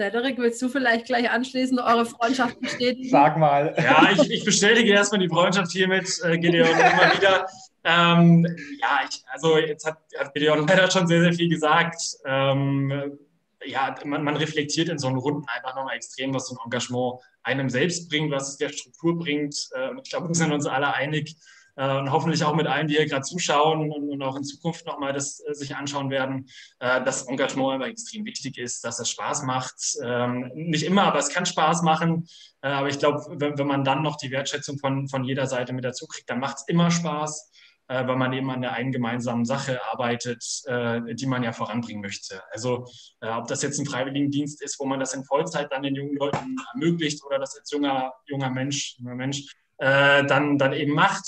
Cedric, willst du vielleicht gleich anschließen, eure Freundschaft besteht? Sag mal. Ja, ich, ich bestätige erstmal die Freundschaft hier mit äh, Gideon immer wieder. Ähm, ja, ich, also jetzt hat, hat Gideon leider schon sehr, sehr viel gesagt. Ähm, ja, man, man, reflektiert in so einen Runden einfach nochmal extrem, was so ein Engagement einem selbst bringt, was es der Struktur bringt. Äh, ich glaube, wir sind uns alle einig, und hoffentlich auch mit allen, die hier gerade zuschauen und, auch in Zukunft nochmal das äh, sich anschauen werden, äh, dass Engagement aber extrem wichtig ist, dass es Spaß macht. Ähm, nicht immer, aber es kann Spaß machen. Äh, aber ich glaube, wenn, wenn, man dann noch die Wertschätzung von, von jeder Seite mit dazu kriegt, dann macht es immer Spaß äh, weil man eben an der einen gemeinsamen Sache arbeitet, äh, die man ja voranbringen möchte. Also äh, ob das jetzt ein Freiwilligendienst ist, wo man das in Vollzeit dann den jungen Leuten ermöglicht oder das als junger, junger Mensch, junger Mensch äh, dann, dann eben macht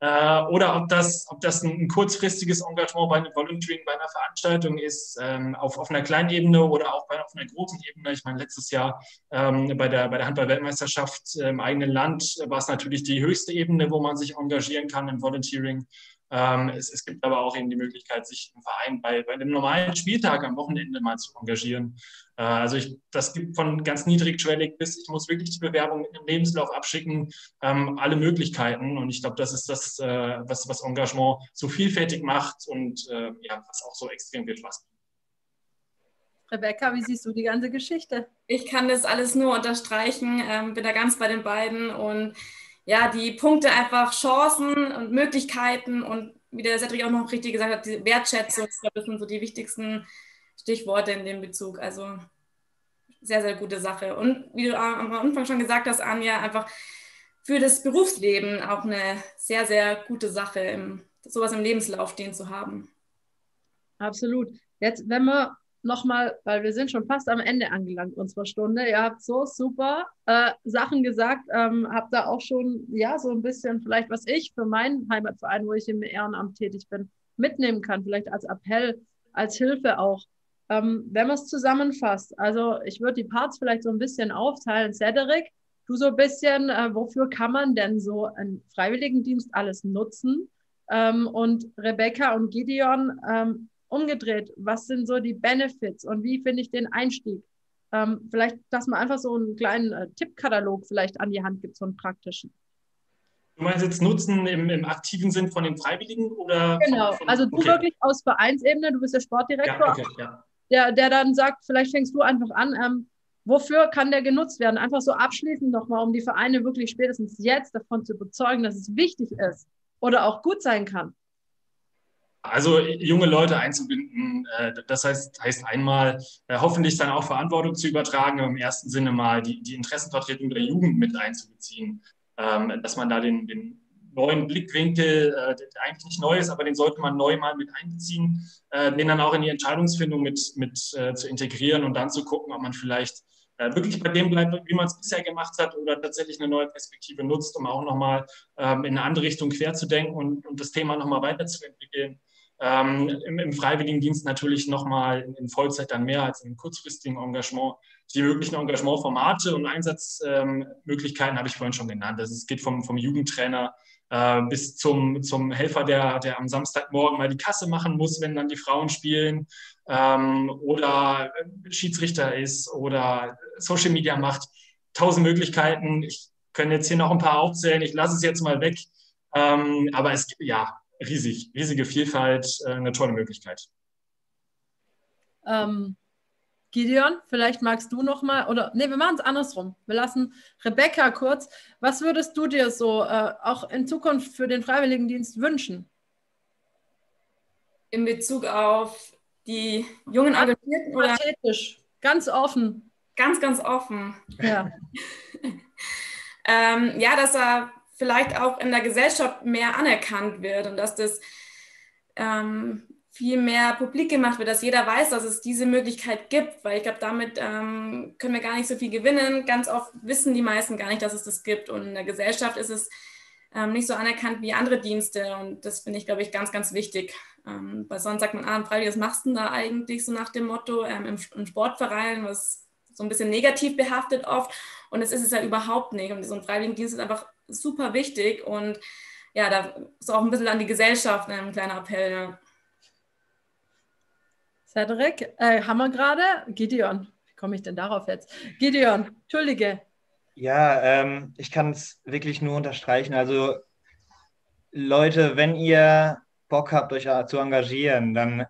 äh, oder ob das, ob das ein, ein, kurzfristiges Engagement bei einem Volunteering bei einer Veranstaltung ist, ähm, auf, auf einer kleinen Ebene oder auch bei, auf einer großen Ebene. Ich meine, letztes Jahr ähm, bei der, bei der Handball-Weltmeisterschaft im eigenen Land war es natürlich die höchste Ebene, wo man sich engagieren kann im Volunteering. Ähm, es, es, gibt aber auch eben die Möglichkeit, sich im Verein bei, bei einem normalen Spieltag am Wochenende mal zu engagieren. Äh, also ich, das gibt von ganz niedrigschwellig bis ich muss wirklich die Bewerbung mit einem Lebenslauf abschicken, ähm, alle Möglichkeiten. Und ich glaube, das ist das, äh, was, was Engagement so vielfältig macht und äh, ja, was auch so extrem viel Spaß macht. Rebecca, wie siehst du die ganze Geschichte? Ich kann das alles nur unterstreichen, ähm, bin da ganz bei den beiden und ja, die Punkte einfach Chancen und Möglichkeiten und wie der Cedric auch noch richtig gesagt hat, die Wertschätzung, ich glaube, das sind so die wichtigsten Stichworte in dem Bezug. Also sehr, sehr gute Sache. Und wie du am Anfang schon gesagt hast, Anja, einfach für das Berufsleben auch eine sehr, sehr gute Sache, sowas im Lebenslauf stehen zu haben. Absolut. Jetzt, wenn wir nochmal, weil wir sind schon fast am Ende angelangt unserer Stunde. Ihr habt so super äh, Sachen gesagt, ähm, habt da auch schon, ja, so ein bisschen vielleicht, was ich für meinen Heimatverein, wo ich im Ehrenamt tätig bin, mitnehmen kann, vielleicht als Appell, als Hilfe auch. Ähm, wenn man es zusammenfasst, also ich würde die Parts vielleicht so ein bisschen aufteilen. Cedric, du so ein bisschen, äh, wofür kann man denn so einen Freiwilligendienst alles nutzen? Ähm, und Rebecca und Gideon, ähm, umgedreht, was sind so die Benefits und wie finde ich den Einstieg? Ähm, vielleicht, dass man einfach so einen kleinen äh, Tippkatalog vielleicht an die Hand gibt, so einen praktischen. Du meinst jetzt Nutzen im, im aktiven Sinn von den Freiwilligen oder? Genau, von, also du okay. wirklich aus Vereinsebene, du bist der Sportdirektor, ja, okay, ja. Der, der dann sagt, vielleicht fängst du einfach an, ähm, wofür kann der genutzt werden? Einfach so abschließend nochmal, um die Vereine wirklich spätestens jetzt davon zu überzeugen, dass es wichtig ist oder auch gut sein kann. Also junge Leute einzubinden, äh, das heißt, heißt einmal äh, hoffentlich dann auch Verantwortung zu übertragen, im ersten Sinne mal die, die Interessenvertretung der Jugend mit einzubeziehen, ähm, dass man da den, den neuen Blickwinkel, äh, der eigentlich nicht neu ist, aber den sollte man neu mal mit einbeziehen, den dann auch in die Entscheidungsfindung mit, mit zu integrieren und dann zu gucken, ob man vielleicht wirklich bei dem bleibt, wie man es bisher gemacht hat oder tatsächlich eine neue Perspektive nutzt, um auch nochmal ähm, in eine andere Richtung quer zu denken und, und das Thema nochmal weiterzuentwickeln. Ähm, im, im, Freiwilligendienst natürlich nochmal in, in Vollzeit dann mehr als im kurzfristigen Engagement. Die möglichen Engagementformate und Einsatzmöglichkeiten ähm, habe ich vorhin schon genannt. Also es geht vom, vom Jugendtrainer äh, bis zum, zum Helfer, der, der am Samstagmorgen mal die Kasse machen muss, wenn dann die Frauen spielen ähm, oder Schiedsrichter ist oder Social Media macht. Tausend Möglichkeiten. Ich können jetzt hier noch ein paar aufzählen. Ich lasse es jetzt mal weg. Ähm, aber es gibt, ja, riesig, riesige Vielfalt, äh, eine tolle Möglichkeit. Ähm, Gideon, vielleicht magst du noch mal, oder nee, wir machen es andersrum. Wir lassen Rebecca kurz. Was würdest du dir so äh, auch in Zukunft für den Freiwilligendienst wünschen? In Bezug auf die jungen Engagierten oder? Ganz offen. Ganz, ganz offen. Ja. ähm, ja, dass er vielleicht auch in der Gesellschaft mehr anerkannt wird und dass das ähm, viel mehr publik gemacht wird, dass jeder weiß, dass es diese Möglichkeit gibt, weil ich glaube, damit ähm, können wir gar nicht so viel gewinnen. Ganz oft wissen die meisten gar nicht, dass es das gibt und in der Gesellschaft ist es ähm, nicht so anerkannt wie andere Dienste und das finde ich, glaube ich, ganz, ganz wichtig. Ähm, weil sonst sagt man, ah, Freiwillig, was machst du denn da eigentlich so nach dem Motto ähm, im, im Sportverein, was so ein bisschen negativ behaftet oft und das ist es ja überhaupt nicht und so ein Freiwilligendienst ist einfach super wichtig und ja, da ist auch ein bisschen an die Gesellschaft ein kleiner Appell. Ja. Cedric, äh, haben wir gerade? Gideon, wie komme ich denn darauf jetzt? Gideon, Entschuldige. Ja, ähm, ich kann es wirklich nur unterstreichen. Also Leute, wenn ihr Bock habt, euch zu engagieren, dann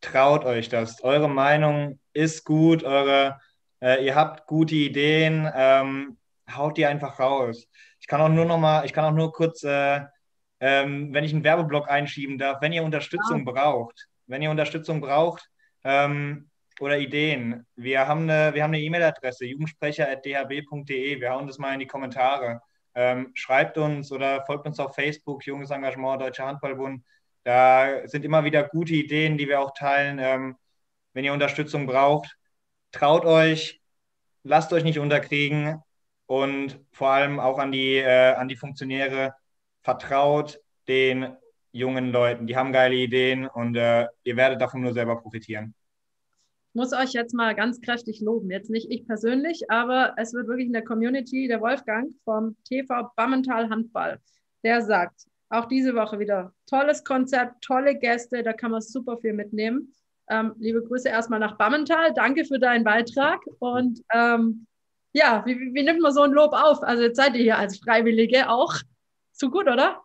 traut euch das. Eure Meinung ist gut, eure, äh, ihr habt gute Ideen, ähm, haut die einfach raus. Ich kann auch nur noch mal, ich kann auch nur kurz, äh, ähm, wenn ich einen Werbeblock einschieben darf, wenn ihr Unterstützung ja. braucht, wenn ihr Unterstützung braucht ähm, oder Ideen, wir haben eine, wir haben eine E-Mail-Adresse, jugendsprecher.dhb.de, wir hauen das mal in die Kommentare. Ähm, schreibt uns oder folgt uns auf Facebook, Junges Engagement, Deutscher Handballbund. Da sind immer wieder gute Ideen, die wir auch teilen. Ähm, wenn ihr Unterstützung braucht, traut euch, lasst euch nicht unterkriegen und vor allem auch an die, äh, an die Funktionäre, vertraut den jungen Leuten. Die haben geile Ideen und äh, ihr werdet davon nur selber profitieren. Ich muss euch jetzt mal ganz kräftig loben. Jetzt nicht ich persönlich, aber es wird wirklich in der Community der Wolfgang vom TV Bammental Handball, der sagt, auch diese Woche wieder tolles Konzept, tolle Gäste, da kann man super viel mitnehmen. Ähm, liebe Grüße erstmal nach Bammental. Danke für deinen Beitrag und ähm, ja, wie, wie, nimmt man so ein Lob auf? Also jetzt seid ihr hier als Freiwillige auch zu gut, oder?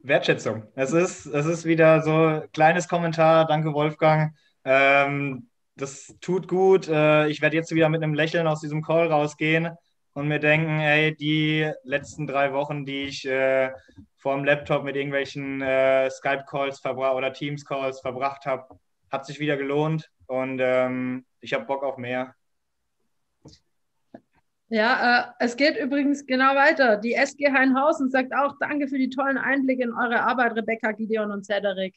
Wertschätzung. Es ist, es ist wieder so ein kleines Kommentar. Danke, Wolfgang. Ähm, das tut gut. Äh, ich werde jetzt wieder mit einem Lächeln aus diesem Call rausgehen und mir denken, ey, die letzten drei Wochen, die ich äh, vor dem Laptop mit irgendwelchen äh, Skype-Calls oder Teams-Calls verbracht habe, hat sich wieder gelohnt und ähm, ich habe Bock auf mehr. Ja, äh, es geht übrigens genau weiter. Die SG Heinhausen sagt auch, danke für die tollen Einblicke in eure Arbeit, Rebecca, Gideon und Cedric.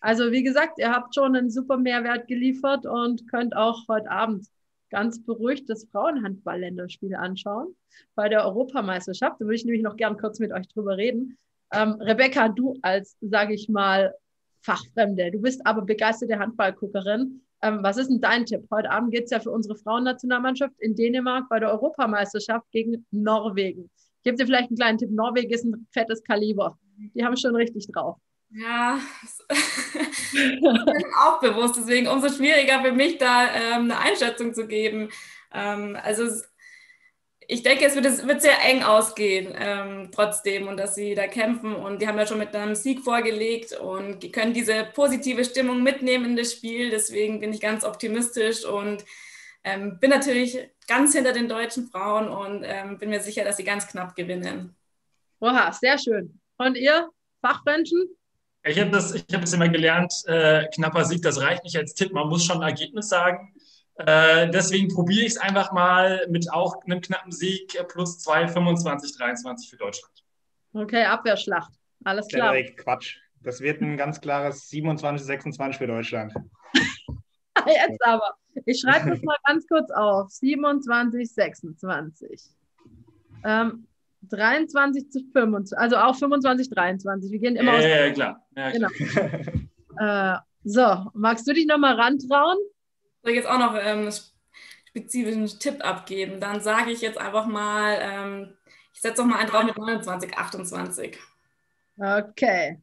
Also wie gesagt, ihr habt schon einen super Mehrwert geliefert und könnt auch heute Abend ganz beruhigt das Frauenhandball-Länderspiel anschauen bei der Europameisterschaft. Da würde ich nämlich noch gern kurz mit euch drüber reden. Ähm, Rebecca, du als, sage ich mal, Fachfremde, du bist aber begeisterte Handballguckerin. Ähm, was ist denn dein Tipp? Heute Abend geht es ja für unsere Frauennationalmannschaft in Dänemark bei der Europameisterschaft gegen Norwegen. Ich gebe dir vielleicht einen kleinen Tipp. Norwegen ist ein fettes Kaliber. Die haben schon richtig drauf. Ja, ist auch bewusst. Deswegen umso schwieriger für mich, da ähm, eine Einschätzung zu geben. Ähm, also ich denke, es wird, es wird sehr eng ausgehen ähm, trotzdem und dass sie da kämpfen und die haben ja schon mit einem Sieg vorgelegt und die können diese positive Stimmung mitnehmen in das Spiel. Deswegen bin ich ganz optimistisch und ähm, bin natürlich ganz hinter den deutschen Frauen und ähm, bin mir sicher, dass sie ganz knapp gewinnen. Oha, sehr schön. Und ihr, Fachmenschen? Ich habe das, hab das immer gelernt, äh, knapper Sieg, das reicht nicht als Tipp, man muss schon ein Ergebnis sagen. Äh, deswegen probiere ich es einfach mal mit auch einem knappen Sieg plus 2, 25, 23 für Deutschland. Okay, Abwehrschlacht. Alles klar. Frederik, Quatsch. Das wird ein ganz klares 27, 26 für Deutschland. Jetzt aber. Ich schreibe das mal ganz kurz auf. 27, 26. Ähm, 23 zu 25, also auch 25, 23. Wir gehen immer ja, aus. Ja, ja, klar. Ja, genau. äh, so, magst du dich nochmal rantrauen? Soll ich jetzt auch noch ähm, einen spezifischen Tipp abgeben? Dann sage ich jetzt einfach mal, ähm, ich setze doch mal einen drauf mit 29, 28. Okay.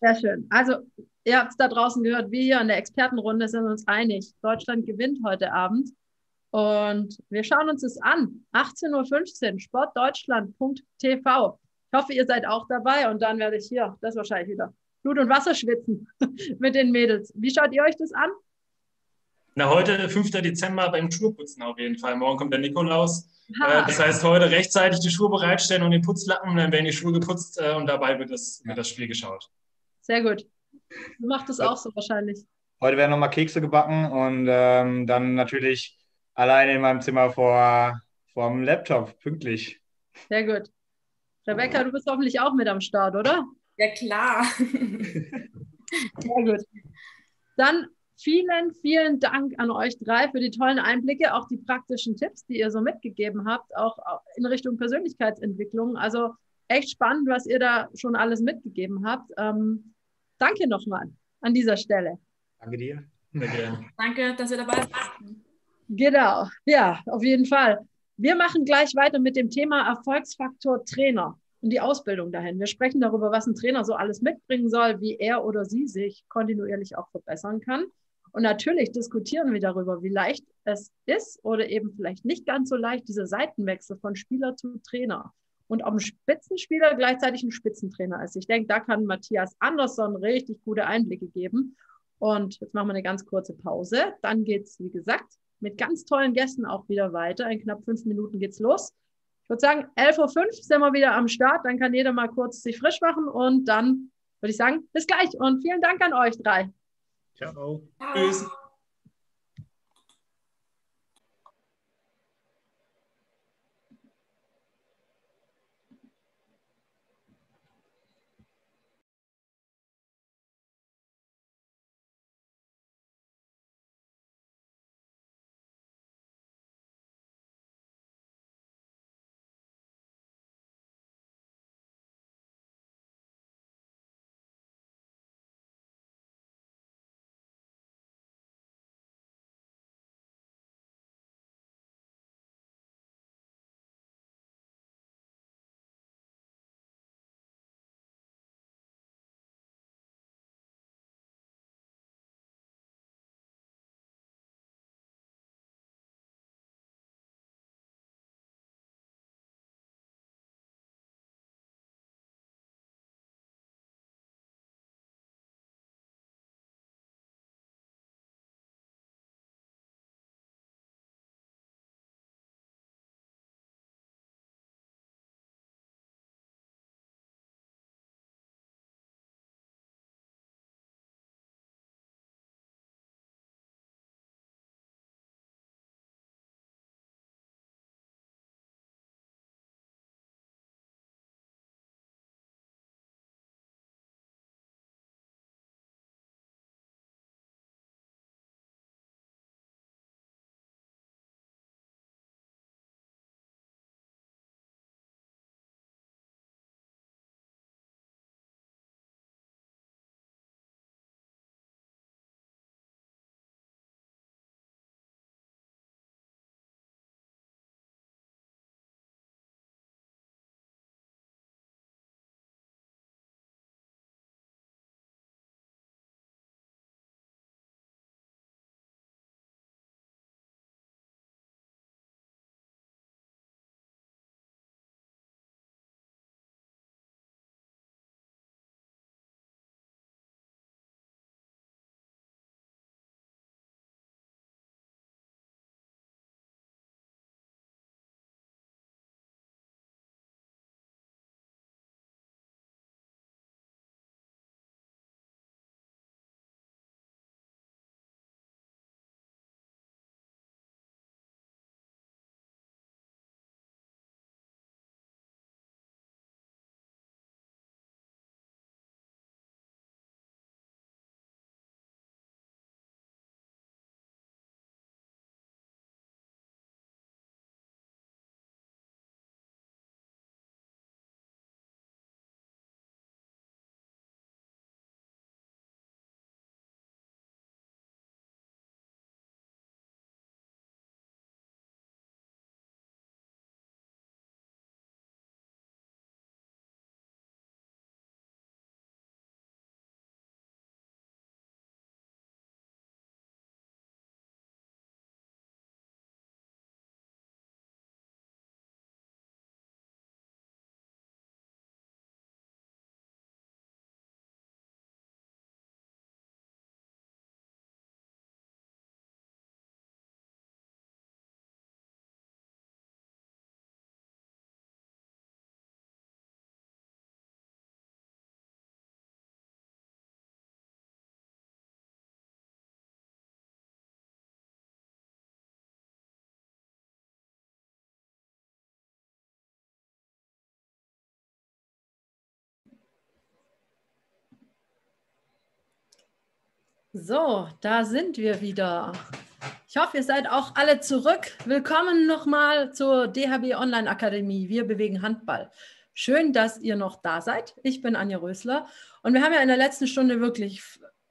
Sehr schön. Also, ihr habt es da draußen gehört, wir hier in der Expertenrunde sind uns einig. Deutschland gewinnt heute Abend. Und wir schauen uns das an. 18.15 Uhr, sportdeutschland.tv. Ich hoffe, ihr seid auch dabei und dann werde ich hier, das wahrscheinlich wieder, Blut und Wasser schwitzen mit den Mädels. Wie schaut ihr euch das an? Na, heute, 5. Dezember, beim Schuhputzen auf jeden Fall. Morgen kommt der Nikolaus. Ha. Äh, das heißt, heute rechtzeitig die Schuhe bereitstellen und den Putzlappen, dann werden die Schuhe geputzt äh, und dabei wird das, wird das Spiel geschaut. Sehr gut. Du machst das auch so wahrscheinlich. Heute werden nochmal Kekse gebacken und ähm, dann natürlich alleine in meinem Zimmer vor, vor dem Laptop, pünktlich. Sehr gut. Rebecca, du bist hoffentlich auch mit am Start, oder? Ja, klar. Sehr gut. Dann vielen, vielen Dank an euch drei für die tollen Einblicke, auch die praktischen Tipps, die ihr so mitgegeben habt, auch in Richtung Persönlichkeitsentwicklung. Also echt spannend, was ihr da schon alles mitgegeben habt. Ähm, danke nochmal an dieser Stelle. Danke dir. Danke, dass ihr dabei seid. Genau, ja, auf jeden Fall. Wir machen gleich weiter mit dem Thema Erfolgsfaktor Trainer und die Ausbildung dahin. Wir sprechen darüber, was ein Trainer so alles mitbringen soll, wie er oder sie sich kontinuierlich auch verbessern kann. Und natürlich diskutieren wir darüber, wie leicht es ist oder eben vielleicht nicht ganz so leicht, dieser Seitenwechsel von Spieler zu Trainer. Und ob ein Spitzenspieler gleichzeitig ein Spitzentrainer ist. Ich denke, da kann Matthias Andersson richtig gute Einblicke geben. Und jetzt machen wir eine ganz kurze Pause. Dann geht es, wie gesagt, mit ganz tollen Gästen auch wieder weiter. In knapp fünf Minuten geht's los. Ich würde sagen, 11.05 Uhr sind wir wieder am Start. Dann kann jeder mal kurz sich frisch machen und dann würde ich sagen, bis gleich und vielen Dank an euch drei. Ciao. Ciao. Tschüss. So, da sind wir wieder. Ich hoffe, ihr seid auch alle zurück. Willkommen nochmal zur DHB Online Akademie. Wir bewegen Handball. Schön, dass ihr noch da seid. Ich bin Anja Rösler und wir haben ja in der letzten Stunde wirklich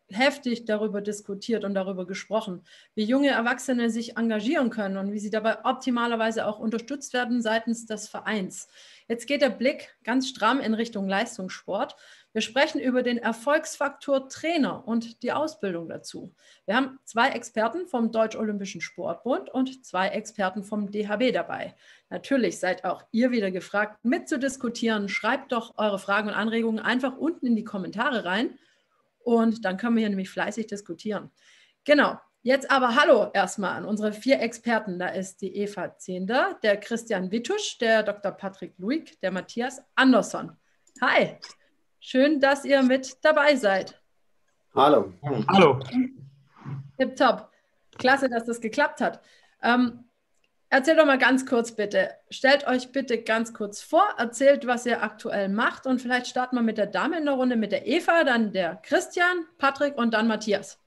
heftig darüber diskutiert und darüber gesprochen, wie junge Erwachsene sich engagieren können und wie sie dabei optimalerweise auch unterstützt werden seitens des Vereins. Jetzt geht der Blick ganz stramm in Richtung Leistungssport. Wir sprechen über den Erfolgsfaktor Trainer und die Ausbildung dazu. Wir haben zwei Experten vom Deutsch-Olympischen Sportbund und zwei Experten vom DHB dabei. Natürlich seid auch ihr wieder gefragt, mitzudiskutieren. Schreibt doch eure Fragen und Anregungen einfach unten in die Kommentare rein und dann können wir hier nämlich fleißig diskutieren. Genau. Jetzt aber Hallo erstmal an unsere vier Experten. Da ist die Eva Zehnder, der Christian Wittusch, der Dr. Patrick Luig, der Matthias Andersson. Hi. Schön, dass ihr mit dabei seid. Hallo. Hallo. Tipptopp. Klasse, dass das geklappt hat. Ähm, erzählt doch mal ganz kurz bitte. Stellt euch bitte ganz kurz vor, erzählt, was ihr aktuell macht und vielleicht starten wir mit der Dame in der Runde, mit der Eva, dann der Christian, Patrick und dann Matthias.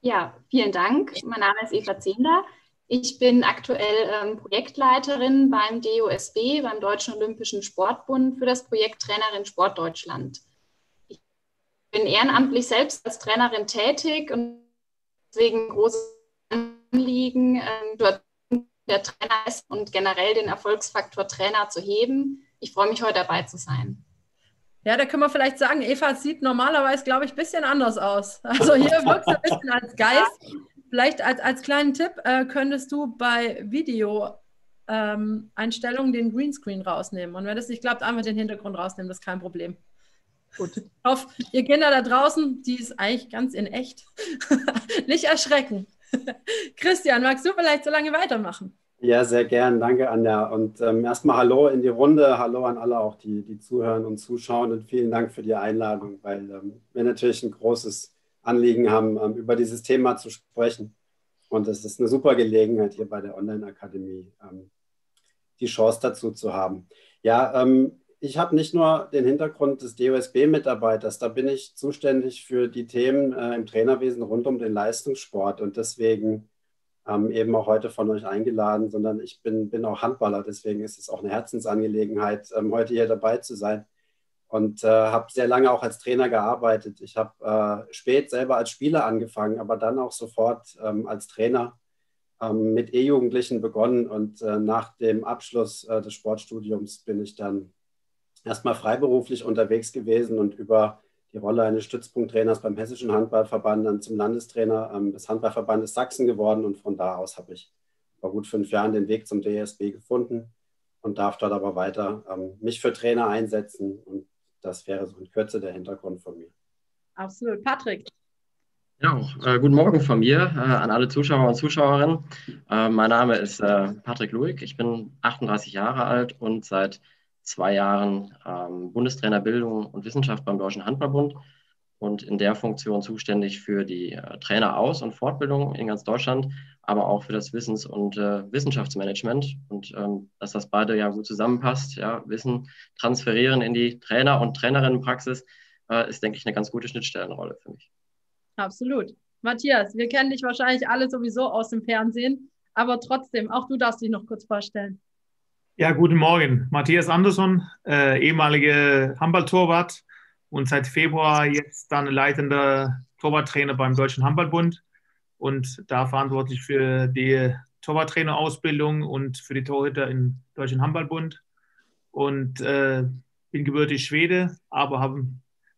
Ja, vielen Dank. Mein Name ist Eva Zehnder. Ich bin aktuell ähm, Projektleiterin beim DOSB, beim Deutschen Olympischen Sportbund, für das Projekt Trainerin Sport Deutschland. Ich bin ehrenamtlich selbst als Trainerin tätig und deswegen großes Anliegen, ähm, dort der Trainer ist und generell den Erfolgsfaktor Trainer zu heben. Ich freue mich, heute dabei zu sein. Ja, da können wir vielleicht sagen, Eva sieht normalerweise, glaube ich, ein bisschen anders aus. Also hier wirkt sie ein bisschen als Geist. Vielleicht als, als kleinen Tipp äh, könntest du bei Video-Einstellungen ähm, den Greenscreen rausnehmen. Und wenn das nicht klappt, einfach den Hintergrund rausnehmen, das ist kein Problem. Gut. Ich hoffe, ihr Kinder da draußen, die ist eigentlich ganz in echt. nicht erschrecken. Christian, magst du vielleicht so lange weitermachen? Ja, sehr gern. Danke, Anja. Und ähm, erstmal Hallo in die Runde. Hallo an alle auch, die, die zuhören und zuschauen. Und vielen Dank für die Einladung, weil ähm, wir natürlich ein großes Anliegen haben, ähm, über dieses Thema zu sprechen. Und es ist eine super Gelegenheit, hier bei der Online-Akademie ähm, die Chance dazu zu haben. Ja, ähm, ich habe nicht nur den Hintergrund des DOSB-Mitarbeiters, da bin ich zuständig für die Themen äh, im Trainerwesen rund um den Leistungssport und deswegen ähm, eben auch heute von euch eingeladen, sondern ich bin, bin auch Handballer, deswegen ist es auch eine Herzensangelegenheit, ähm, heute hier dabei zu sein und äh, habe sehr lange auch als Trainer gearbeitet. Ich habe äh, spät selber als Spieler angefangen, aber dann auch sofort ähm, als Trainer ähm, mit E-Jugendlichen begonnen. Und äh, nach dem Abschluss äh, des Sportstudiums bin ich dann erstmal freiberuflich unterwegs gewesen und über die Rolle eines Stützpunkttrainers beim Hessischen Handballverband dann zum Landestrainer ähm, des Handballverbandes Sachsen geworden. Und von da aus habe ich vor gut fünf Jahren den Weg zum DSB gefunden und darf dort aber weiter ähm, mich für Trainer einsetzen. Und das wäre so in Kürze der Hintergrund von mir. Absolut. Patrick. Ja, auch, äh, guten Morgen von mir äh, an alle Zuschauer und Zuschauerinnen. Äh, mein Name ist äh, Patrick Luig. Ich bin 38 Jahre alt und seit zwei Jahren ähm, Bundestrainer Bildung und Wissenschaft beim Deutschen Handballbund und in der Funktion zuständig für die äh, Traineraus- und Fortbildung in ganz Deutschland, aber auch für das Wissens- und äh, Wissenschaftsmanagement. Und ähm, dass das beide ja gut zusammenpasst, ja, Wissen transferieren in die Trainer- und Trainerinnenpraxis, äh, ist, denke ich, eine ganz gute Schnittstellenrolle für mich. Absolut. Matthias, wir kennen dich wahrscheinlich alle sowieso aus dem Fernsehen, aber trotzdem, auch du darfst dich noch kurz vorstellen. Ja, guten Morgen. Matthias Andersson, äh, ehemalige Handballtorwart und seit Februar jetzt dann leitender Torwarttrainer beim Deutschen Handballbund und da verantwortlich für die Torwarttrainerausbildung und für die Torhüter im Deutschen Handballbund. Und äh, bin gebürtig Schwede, aber habe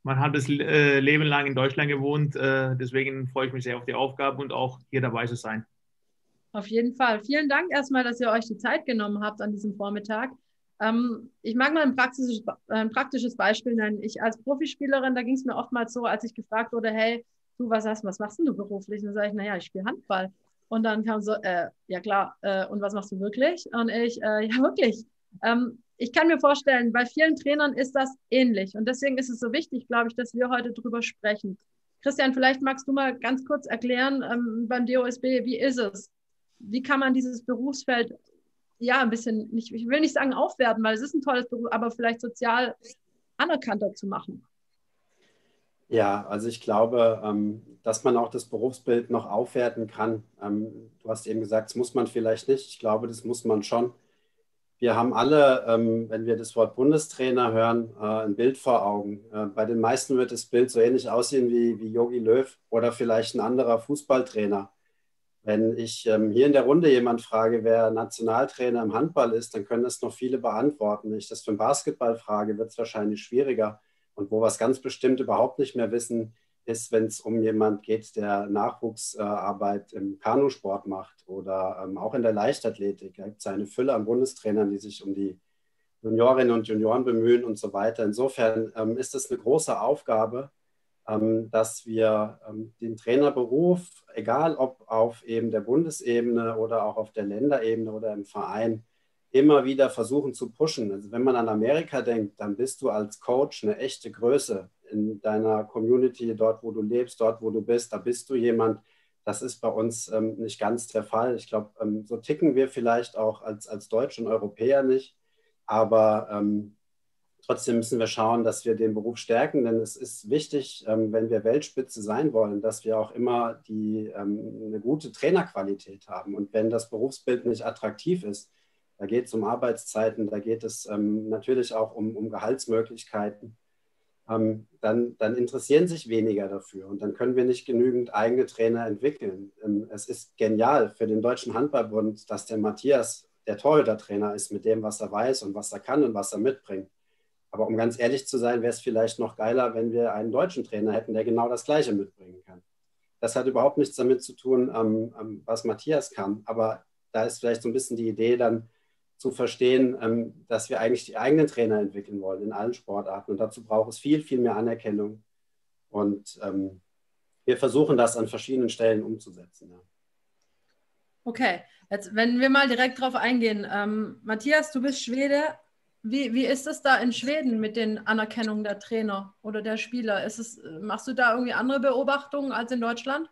mein halbes äh, Leben lang in Deutschland gewohnt. Äh, deswegen freue ich mich sehr auf die Aufgabe und auch hier dabei zu sein. Auf jeden Fall. Vielen Dank erstmal, dass ihr euch die Zeit genommen habt an diesem Vormittag. Ähm, ich mag mal ein praktisches, ein praktisches Beispiel nennen. Ich als Profispielerin, da ging es mir oftmals so, als ich gefragt wurde, hey, du, was, hast, was machst du beruflich? Und dann sage ich, naja, ich spiele Handball. Und dann kam so, äh, ja klar, äh, und was machst du wirklich? Und ich, äh, ja wirklich. Ähm, ich kann mir vorstellen, bei vielen Trainern ist das ähnlich. Und deswegen ist es so wichtig, glaube ich, dass wir heute darüber sprechen. Christian, vielleicht magst du mal ganz kurz erklären ähm, beim DOSB, wie ist es? Wie kann man dieses Berufsfeld ja ein bisschen, nicht, ich will nicht sagen aufwerten, weil es ist ein tolles Beruf, aber vielleicht sozial anerkannter zu machen? Ja, also ich glaube, ähm, dass man auch das Berufsbild noch aufwerten kann. Ähm, du hast eben gesagt, das muss man vielleicht nicht. Ich glaube, das muss man schon. Wir haben alle, ähm, wenn wir das Wort Bundestrainer hören, äh, ein Bild vor Augen. Äh, bei den meisten wird das Bild so ähnlich aussehen wie, Jogi Löw oder vielleicht ein anderer Fußballtrainer. Wenn ich ähm, hier in der Runde jemand frage, wer Nationaltrainer im Handball ist, dann können das noch viele beantworten. Wenn ich das für den Basketball frage, wird es wahrscheinlich schwieriger. Und wo wir es ganz bestimmt überhaupt nicht mehr wissen, ist, wenn es um jemand geht, der Nachwuchsarbeit im Kanusport macht oder ähm, auch in der Leichtathletik. Da gibt es eine Fülle an Bundestrainern, die sich um die Juniorinnen und Junioren bemühen und so weiter. Insofern ähm, ist es eine große Aufgabe, dass wir ähm, den Trainerberuf, egal ob auf eben der Bundesebene oder auch auf der Länderebene oder im Verein, immer wieder versuchen zu pushen. Also wenn man an Amerika denkt, dann bist du als Coach eine echte Größe in deiner Community, dort wo du lebst, dort wo du bist, da bist du jemand. Das ist bei uns ähm, nicht ganz der Fall. Ich glaube, ähm, so ticken wir vielleicht auch als, als Deutsche und Europäer nicht. Aber ähm, trotzdem müssen wir schauen, dass wir den Beruf stärken, denn es ist wichtig, ähm, wenn wir Weltspitze sein wollen, dass wir auch immer die, ähm, eine gute Trainerqualität haben. Und wenn das Berufsbild nicht attraktiv ist, da geht es um Arbeitszeiten, da geht es ähm, natürlich auch um, um Gehaltsmöglichkeiten dann, dann interessieren sich weniger dafür und dann können wir nicht genügend eigene Trainer entwickeln. Es ist genial für den Deutschen Handballbund, dass der Matthias der Torhüter-Trainer ist mit dem, was er weiß und was er kann und was er mitbringt. Aber um ganz ehrlich zu sein, wäre es vielleicht noch geiler, wenn wir einen deutschen Trainer hätten, der genau das Gleiche mitbringen kann. Das hat überhaupt nichts damit zu tun, ähm, was Matthias kann. Aber da ist vielleicht so ein bisschen die Idee dann, zu verstehen, ähm, dass wir eigentlich die eigenen Trainer entwickeln wollen in allen Sportarten. Und dazu braucht es viel, viel mehr Anerkennung. Und ähm, wir versuchen das an verschiedenen Stellen umzusetzen. Ja. Okay, jetzt wenn wir mal direkt drauf eingehen. Ähm, Matthias, du bist Schwede. Wie, wie ist es da in Schweden mit den Anerkennungen der Trainer oder der Spieler? Ist es, machst du da irgendwie andere Beobachtungen als in Deutschland?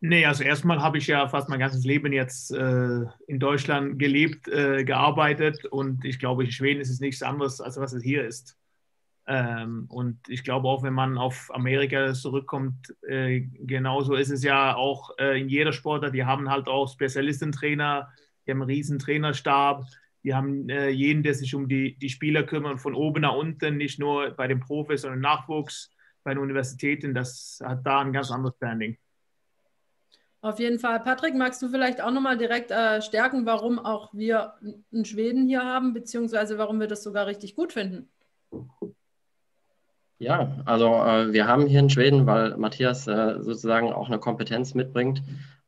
Nee, also erstmal habe ich ja fast mein ganzes Leben jetzt äh, in Deutschland gelebt, äh, gearbeitet und ich glaube, in Schweden ist es nichts anderes, als was es hier ist. Ähm, und ich glaube auch, wenn man auf Amerika zurückkommt, äh, genauso ist es ja auch äh, in jeder Sportart. Die haben halt auch Spezialistentrainer, die haben einen riesen Trainerstab, die haben äh, jeden, der sich um die, die Spieler kümmert, von oben nach unten, nicht nur bei den Profis, sondern Nachwuchs, bei den Universitäten. Das hat da ein ganz anderes Standing. Auf jeden Fall. Patrick, magst du vielleicht auch nochmal direkt äh, stärken, warum auch wir einen Schweden hier haben, beziehungsweise warum wir das sogar richtig gut finden? Ja, also äh, wir haben hier in Schweden, weil Matthias äh, sozusagen auch eine Kompetenz mitbringt,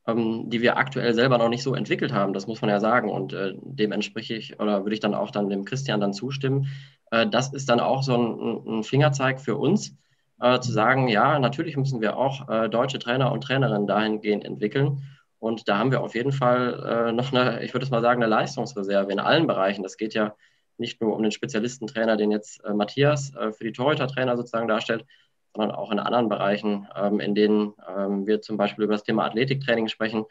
ähm, die wir aktuell selber noch nicht so entwickelt haben, das muss man ja sagen. Und äh, dem entspreche ich oder würde ich dann auch dann dem Christian dann zustimmen. Äh, das ist dann auch so ein, ein Fingerzeig für uns, äh, zu sagen, ja, natürlich müssen wir auch äh, deutsche Trainer und Trainerinnen dahingehend entwickeln. Und da haben wir auf jeden Fall äh, noch eine, ich würde es mal sagen, eine Leistungsreserve in allen Bereichen. Das geht ja nicht nur um den Spezialistentrainer, den jetzt äh, Matthias für die Torhüter-Trainer sozusagen darstellt, sondern auch in anderen Bereichen, ähm, in denen ähm, wir zum Beispiel über das Thema Athletiktraining sprechen,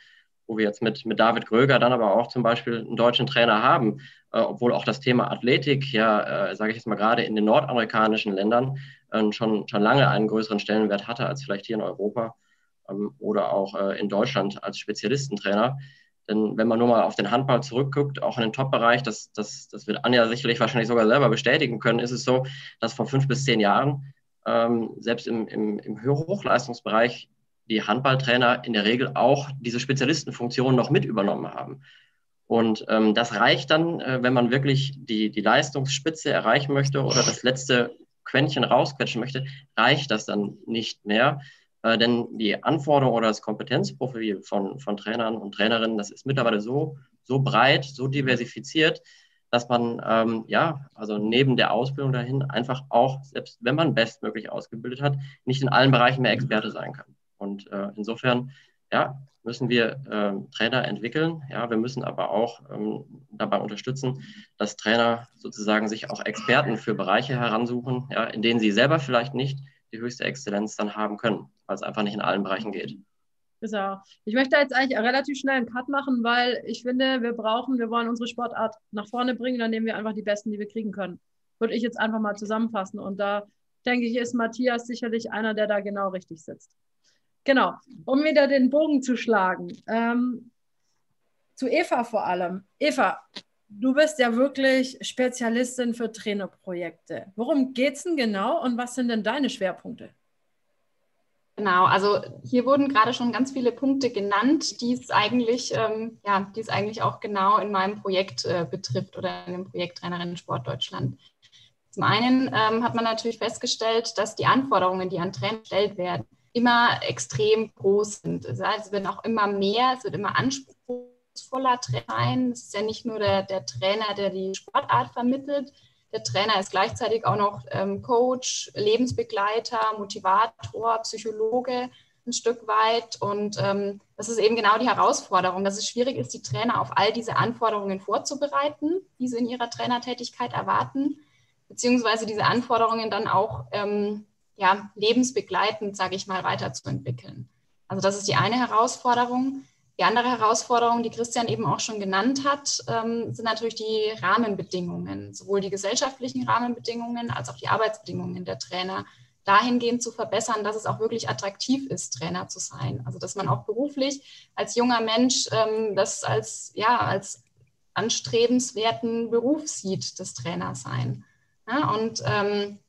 wo wir jetzt mit, mit David Gröger dann aber auch zum Beispiel einen deutschen Trainer haben, äh, obwohl auch das Thema Athletik ja, äh, sage ich jetzt mal gerade in den nordamerikanischen Ländern äh, schon, schon lange einen größeren Stellenwert hatte als vielleicht hier in Europa ähm, oder auch äh, in Deutschland als Spezialistentrainer. Denn wenn man nur mal auf den Handball zurückguckt, auch in den Top-Bereich, das, das, das wird Anja sicherlich wahrscheinlich sogar selber bestätigen können, ist es so, dass vor fünf bis zehn Jahren ähm, selbst im, im, im Hochleistungsbereich die Handballtrainer in der Regel auch diese Spezialistenfunktion noch mit übernommen haben. Und ähm, das reicht dann, äh, wenn man wirklich die, die Leistungsspitze erreichen möchte oder das letzte Quäntchen rausquetschen möchte, reicht das dann nicht mehr. Äh, denn die Anforderung oder das Kompetenzprofil von, von Trainern und Trainerinnen, das ist mittlerweile so, so breit, so diversifiziert, dass man ähm, ja, also neben der Ausbildung dahin einfach auch, selbst wenn man bestmöglich ausgebildet hat, nicht in allen Bereichen mehr Experte sein kann. Und äh, insofern, ja, müssen wir ähm, Trainer entwickeln. Ja, wir müssen aber auch ähm, dabei unterstützen, dass Trainer sozusagen sich auch Experten für Bereiche heransuchen, ja, in denen sie selber vielleicht nicht die höchste Exzellenz dann haben können, weil es einfach nicht in allen Bereichen geht. Genau. Ich möchte jetzt eigentlich relativ schnell einen Cut machen, weil ich finde, wir brauchen, wir wollen unsere Sportart nach vorne bringen, dann nehmen wir einfach die Besten, die wir kriegen können. Würde ich jetzt einfach mal zusammenfassen. Und da denke ich, ist Matthias sicherlich einer, der da genau richtig sitzt. Genau, um wieder den Bogen zu schlagen. Ähm, zu Eva vor allem. Eva, du bist ja wirklich Spezialistin für Trainerprojekte. Worum geht es denn genau und was sind denn deine Schwerpunkte? Genau, also hier wurden gerade schon ganz viele Punkte genannt, die es eigentlich, ähm, ja, die es eigentlich auch genau in meinem Projekt äh, betrifft oder in dem Projekt Trainerinnen Sport Deutschland. Zum einen ähm, hat man natürlich festgestellt, dass die Anforderungen, die an Trainer gestellt werden, immer extrem groß sind. Also es wird auch immer mehr, es wird immer anspruchsvoller sein. Es ist ja nicht nur der, der Trainer, der die Sportart vermittelt, der Trainer ist gleichzeitig auch noch ähm, Coach, Lebensbegleiter, Motivator, Psychologe ein Stück weit. Und ähm, das ist eben genau die Herausforderung, dass es schwierig ist, die Trainer auf all diese Anforderungen vorzubereiten, die sie in ihrer Trainertätigkeit erwarten, beziehungsweise diese Anforderungen dann auch ähm, ja, lebensbegleitend, sage ich mal, weiterzuentwickeln. Also das ist die eine Herausforderung. Die andere Herausforderung, die Christian eben auch schon genannt hat, ähm, sind natürlich die Rahmenbedingungen, sowohl die gesellschaftlichen Rahmenbedingungen als auch die Arbeitsbedingungen der Trainer dahingehend zu verbessern, dass es auch wirklich attraktiv ist, Trainer zu sein. Also dass man auch beruflich als junger Mensch ähm, das als, ja, als anstrebenswerten Beruf sieht, das Trainersein. Ja, und ähm,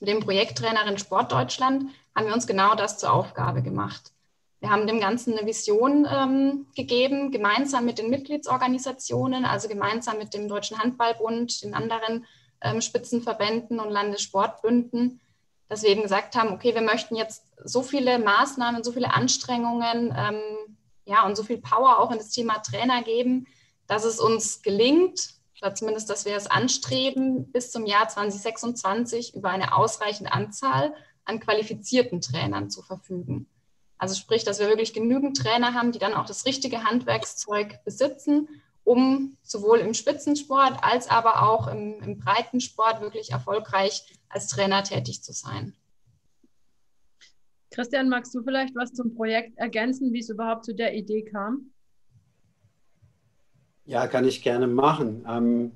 mit dem Projekt Trainerin Sport Deutschland haben wir uns genau das zur Aufgabe gemacht. Wir haben dem Ganzen eine Vision ähm, gegeben, gemeinsam mit den Mitgliedsorganisationen, also gemeinsam mit dem Deutschen Handballbund, den anderen ähm, Spitzenverbänden und Landessportbünden, dass wir eben gesagt haben, okay, wir möchten jetzt so viele Maßnahmen, so viele Anstrengungen ähm, ja, und so viel Power auch in das Thema Trainer geben, dass es uns gelingt, oder zumindest, dass wir es anstreben, bis zum Jahr 2026 über eine ausreichende Anzahl an qualifizierten Trainern zu verfügen. Also sprich, dass wir wirklich genügend Trainer haben, die dann auch das richtige Handwerkszeug besitzen, um sowohl im Spitzensport als aber auch im, im Breitensport wirklich erfolgreich als Trainer tätig zu sein. Christian, magst du vielleicht was zum Projekt ergänzen, wie es überhaupt zu der Idee kam? Ja, kann ich gerne machen. Ähm,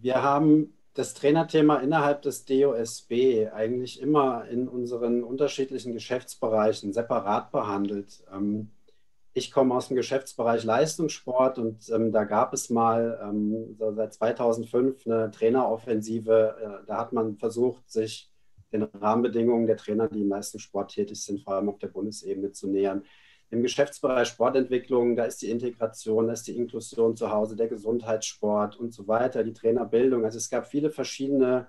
wir haben das Trainerthema innerhalb des DOSB eigentlich immer in unseren unterschiedlichen Geschäftsbereichen separat behandelt. Ähm, ich komme aus dem Geschäftsbereich Leistungssport und ähm, da gab es mal ähm, seit 2005 eine Traineroffensive. Äh, da hat man versucht, sich den Rahmenbedingungen der Trainer, die im Leistungssport tätig sind, vor allem auf der Bundesebene zu nähern. Im Geschäftsbereich Sportentwicklung, da ist die Integration, da ist die Inklusion zu Hause, der Gesundheitssport und so weiter, die Trainerbildung. Also es gab viele verschiedene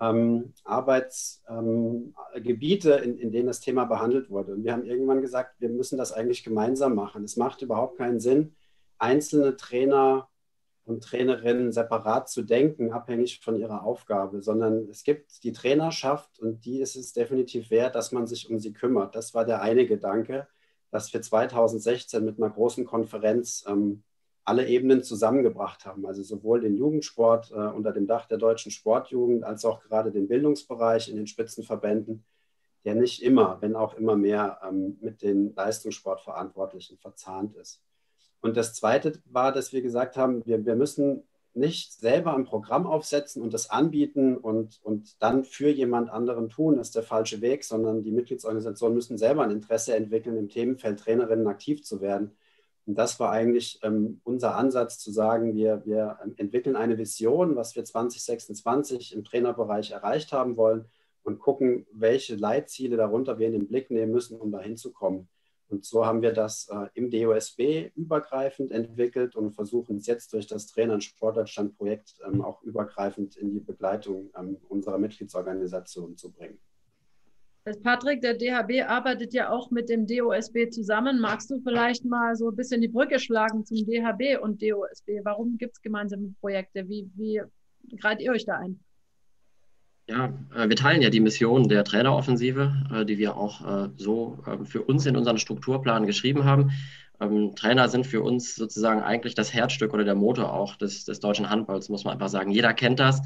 ähm, Arbeitsgebiete, ähm, in, in denen das Thema behandelt wurde. Und wir haben irgendwann gesagt, wir müssen das eigentlich gemeinsam machen. Es macht überhaupt keinen Sinn, einzelne Trainer und Trainerinnen separat zu denken, abhängig von ihrer Aufgabe, sondern es gibt die Trainerschaft und die ist es definitiv wert, dass man sich um sie kümmert. Das war der eine Gedanke dass wir 2016 mit einer großen Konferenz ähm, alle Ebenen zusammengebracht haben. Also sowohl den Jugendsport äh, unter dem Dach der deutschen Sportjugend als auch gerade den Bildungsbereich in den Spitzenverbänden, der nicht immer, wenn auch immer mehr ähm, mit den Leistungssportverantwortlichen verzahnt ist. Und das Zweite war, dass wir gesagt haben, wir, wir müssen nicht selber ein Programm aufsetzen und das anbieten und, und dann für jemand anderen tun, ist der falsche Weg, sondern die Mitgliedsorganisationen müssen selber ein Interesse entwickeln, im Themenfeld Trainerinnen aktiv zu werden. Und das war eigentlich ähm, unser Ansatz zu sagen, wir, wir entwickeln eine Vision, was wir 2026 im Trainerbereich erreicht haben wollen und gucken, welche Leitziele darunter wir in den Blick nehmen müssen, um dahin zu kommen. Und so haben wir das äh, im DOSB übergreifend entwickelt und versuchen es jetzt durch das Trainer- und Sportdeutschland-Projekt ähm, auch übergreifend in die Begleitung ähm, unserer Mitgliedsorganisationen zu bringen. Patrick, der DHB arbeitet ja auch mit dem DOSB zusammen. Magst du vielleicht mal so ein bisschen die Brücke schlagen zum DHB und DOSB? Warum gibt es gemeinsame Projekte? Wie, wie greift ihr euch da ein? Ja, äh, wir teilen ja die Mission der Traineroffensive, äh, die wir auch äh, so ähm, für uns in unseren Strukturplan geschrieben haben. Ähm, Trainer sind für uns sozusagen eigentlich das Herzstück oder der Motor auch des, des deutschen Handballs, muss man einfach sagen. Jeder kennt das.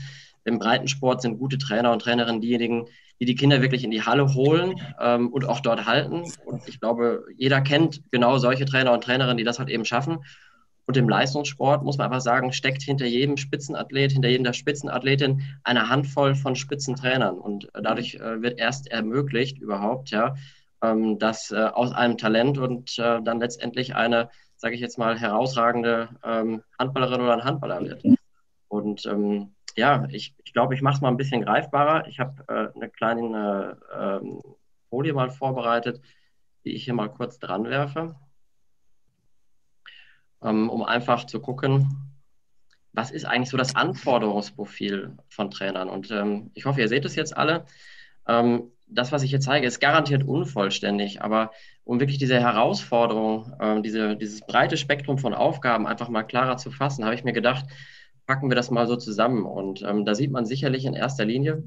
Im Breitensport sind gute Trainer und Trainerinnen diejenigen, die die Kinder wirklich in die Halle holen ähm, und auch dort halten. Und ich glaube, jeder kennt genau solche Trainer und Trainerinnen, die das halt eben schaffen. Und im Leistungssport muss man einfach sagen, steckt hinter jedem Spitzenathlet, hinter jeder Spitzenathletin eine Handvoll von Spitzentrainern. Und dadurch äh, wird erst ermöglicht überhaupt, ja, ähm, dass äh, aus einem Talent und äh, dann letztendlich eine, sage ich jetzt mal, herausragende ähm, Handballerin oder ein Handballer wird. Und ähm, ja, ich, ich glaube, ich mache es mal ein bisschen greifbarer. Ich habe äh, eine kleine äh, Folie mal vorbereitet, die ich hier mal kurz dran werfe, um einfach zu gucken, was ist eigentlich so das Anforderungsprofil von Trainern. Und ähm, ich hoffe, ihr seht es jetzt alle. Ähm, das, was ich hier zeige, ist garantiert unvollständig, aber um wirklich diese Herausforderung, äh, diese, dieses breite Spektrum von Aufgaben einfach mal klarer zu fassen, habe ich mir gedacht, packen wir das mal so zusammen. Und ähm, da sieht man sicherlich in erster Linie,